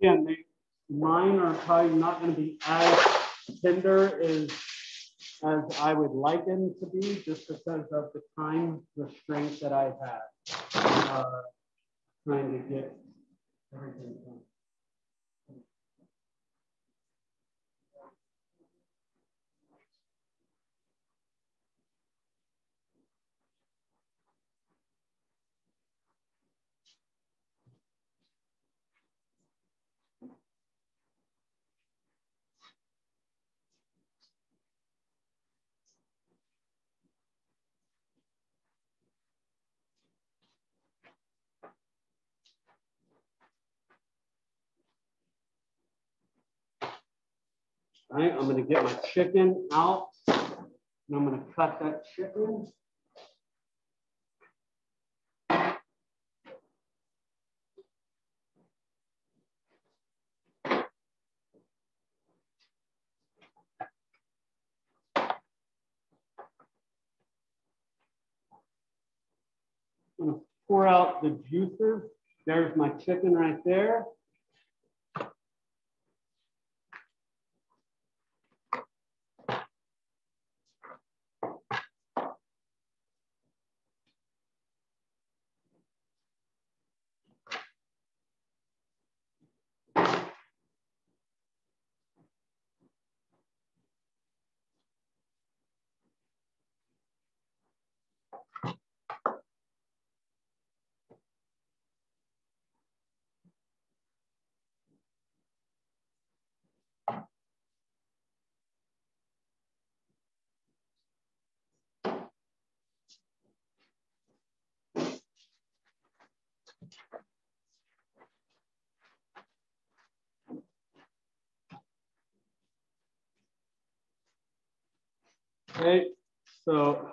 Again, they, mine are probably not going to be as tender as as I would like them to be, just because of the time restraint that I've had uh, trying to get everything done. right? I'm gonna get my chicken out and I'm gonna cut that chicken. I'm gonna pour out the juicer. There's my chicken right there. Okay, so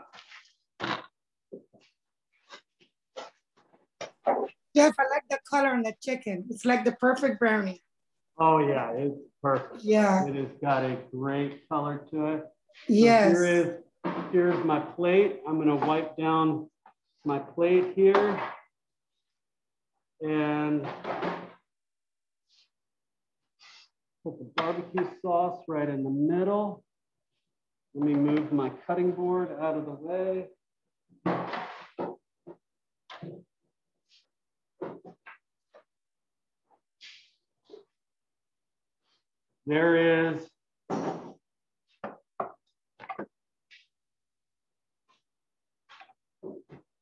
Jeff, I like the color on the chicken. It's like the perfect brownie. Oh yeah, it's perfect. Yeah. It has got a great color to it. So Yes. Here is, here's my plate. I'm gonna wipe down my plate here. And put the barbecue sauce right in the middle. Let me move my cutting board out of the way. There is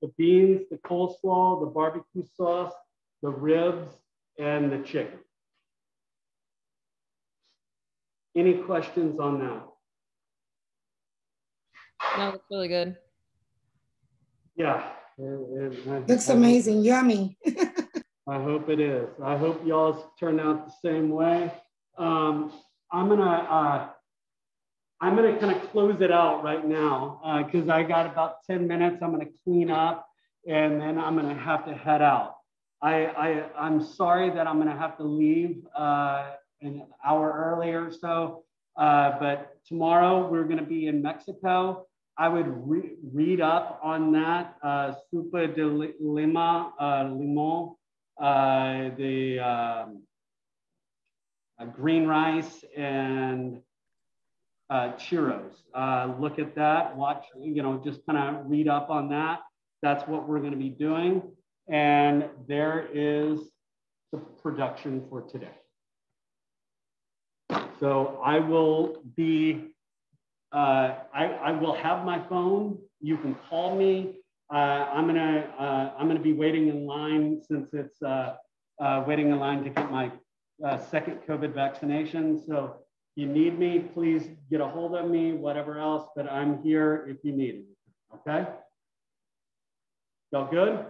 the beans, the coleslaw, the barbecue sauce, the ribs, and the chicken. Any questions on that? No, that's really good. Yeah. it- it- Looks I hope- amazing. Yummy. I hope it is. I hope y'all's turn out the same way. Um, I'm gonna, uh, I'm gonna kind of close it out right now because I got about 10 minutes. I'm gonna clean up and then I'm gonna have to head out. I, I, I'm sorry that I'm gonna have to leave uh, an hour early or so, uh, but tomorrow we're gonna be in Mexico. I would re- read up on that, uh, Sopa de Lima, uh, Limon, uh, the um, uh, green rice and uh, churros. Uh, look at that, watch, you know, just kind of read up on that. That's what we're going to be doing. And there is the production for today. So I will be, uh, I, I will have my phone. You can call me. Uh, I'm gonna uh, I'm gonna be waiting in line since it's uh, uh, waiting in line to get my uh, second COVID vaccination. So if you need me, please get a hold of me, whatever else, but I'm here if you need me. Okay? Y'all good?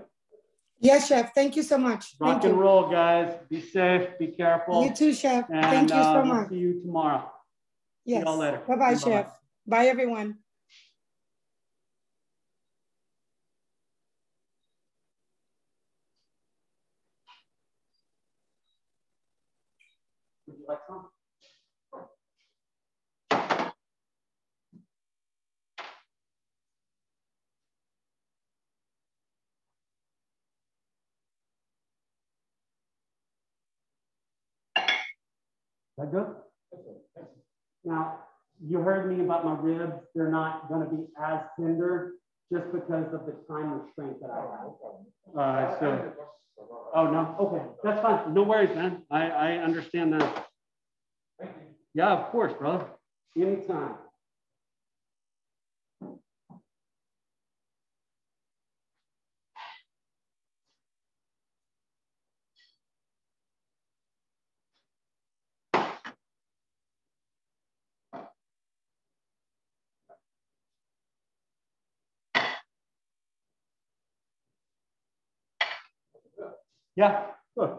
Yes, Chef. Thank you so much. Rock Thank and you. roll, guys. Be safe, be careful. You too, Chef. And Thank you so much. see you tomorrow. Yes. y'all later. Bye-bye, Bye-bye. Chef. Bye, everyone. That good? Now, you heard me about my ribs. They're not going to be as tender just because of the time restraint that I have. Uh, so, oh no, okay, that's fine. No worries, man. I, I understand that. Yeah, of course, brother. Anytime. Yeah, good.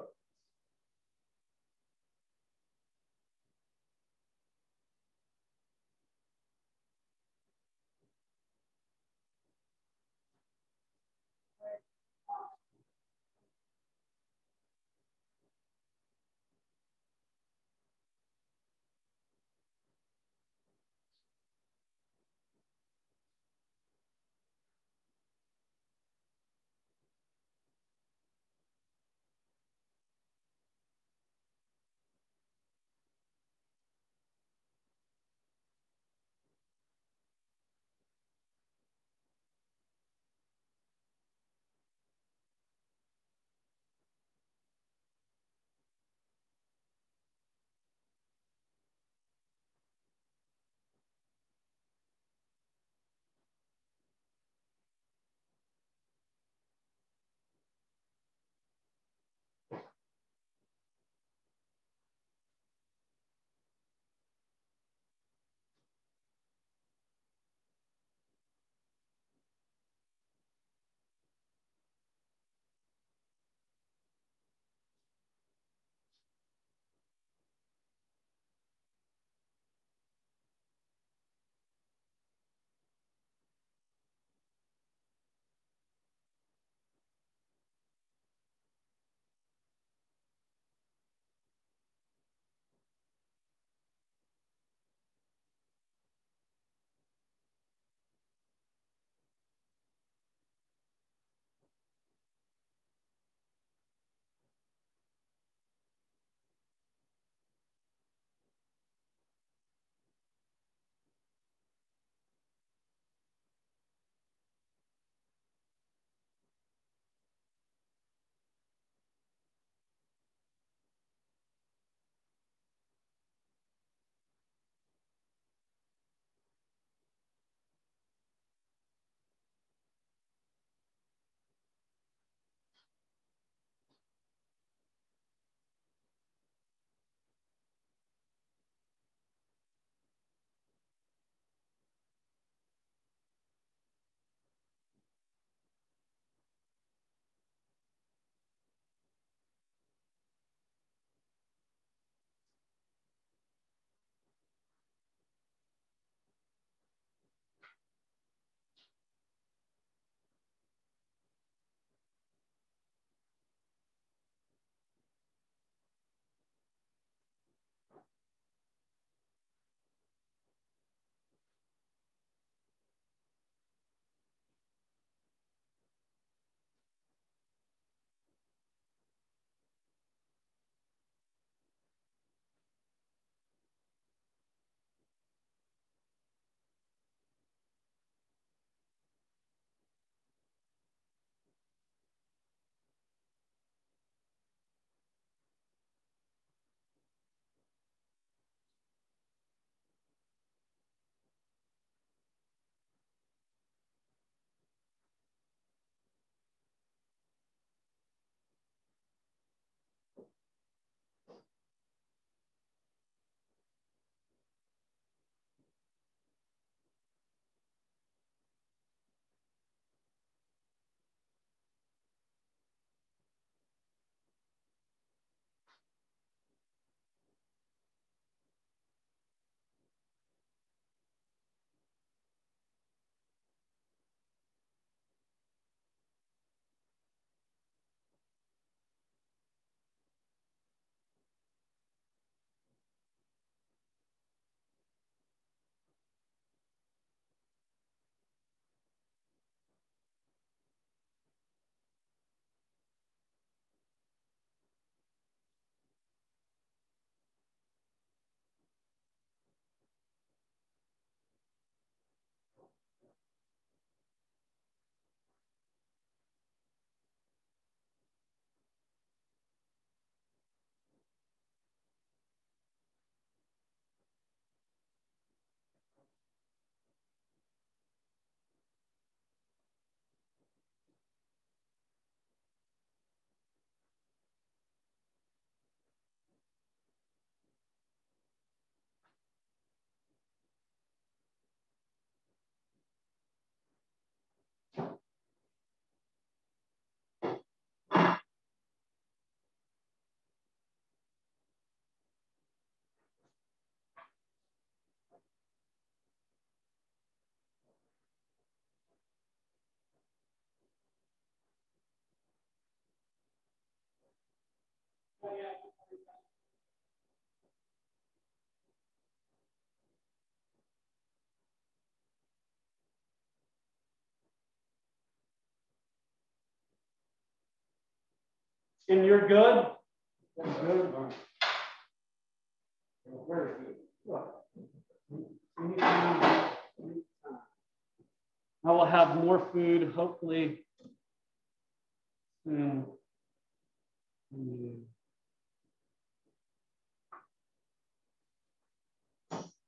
And you're good? Good, Mark. I will have more food, hopefully soon. Mm.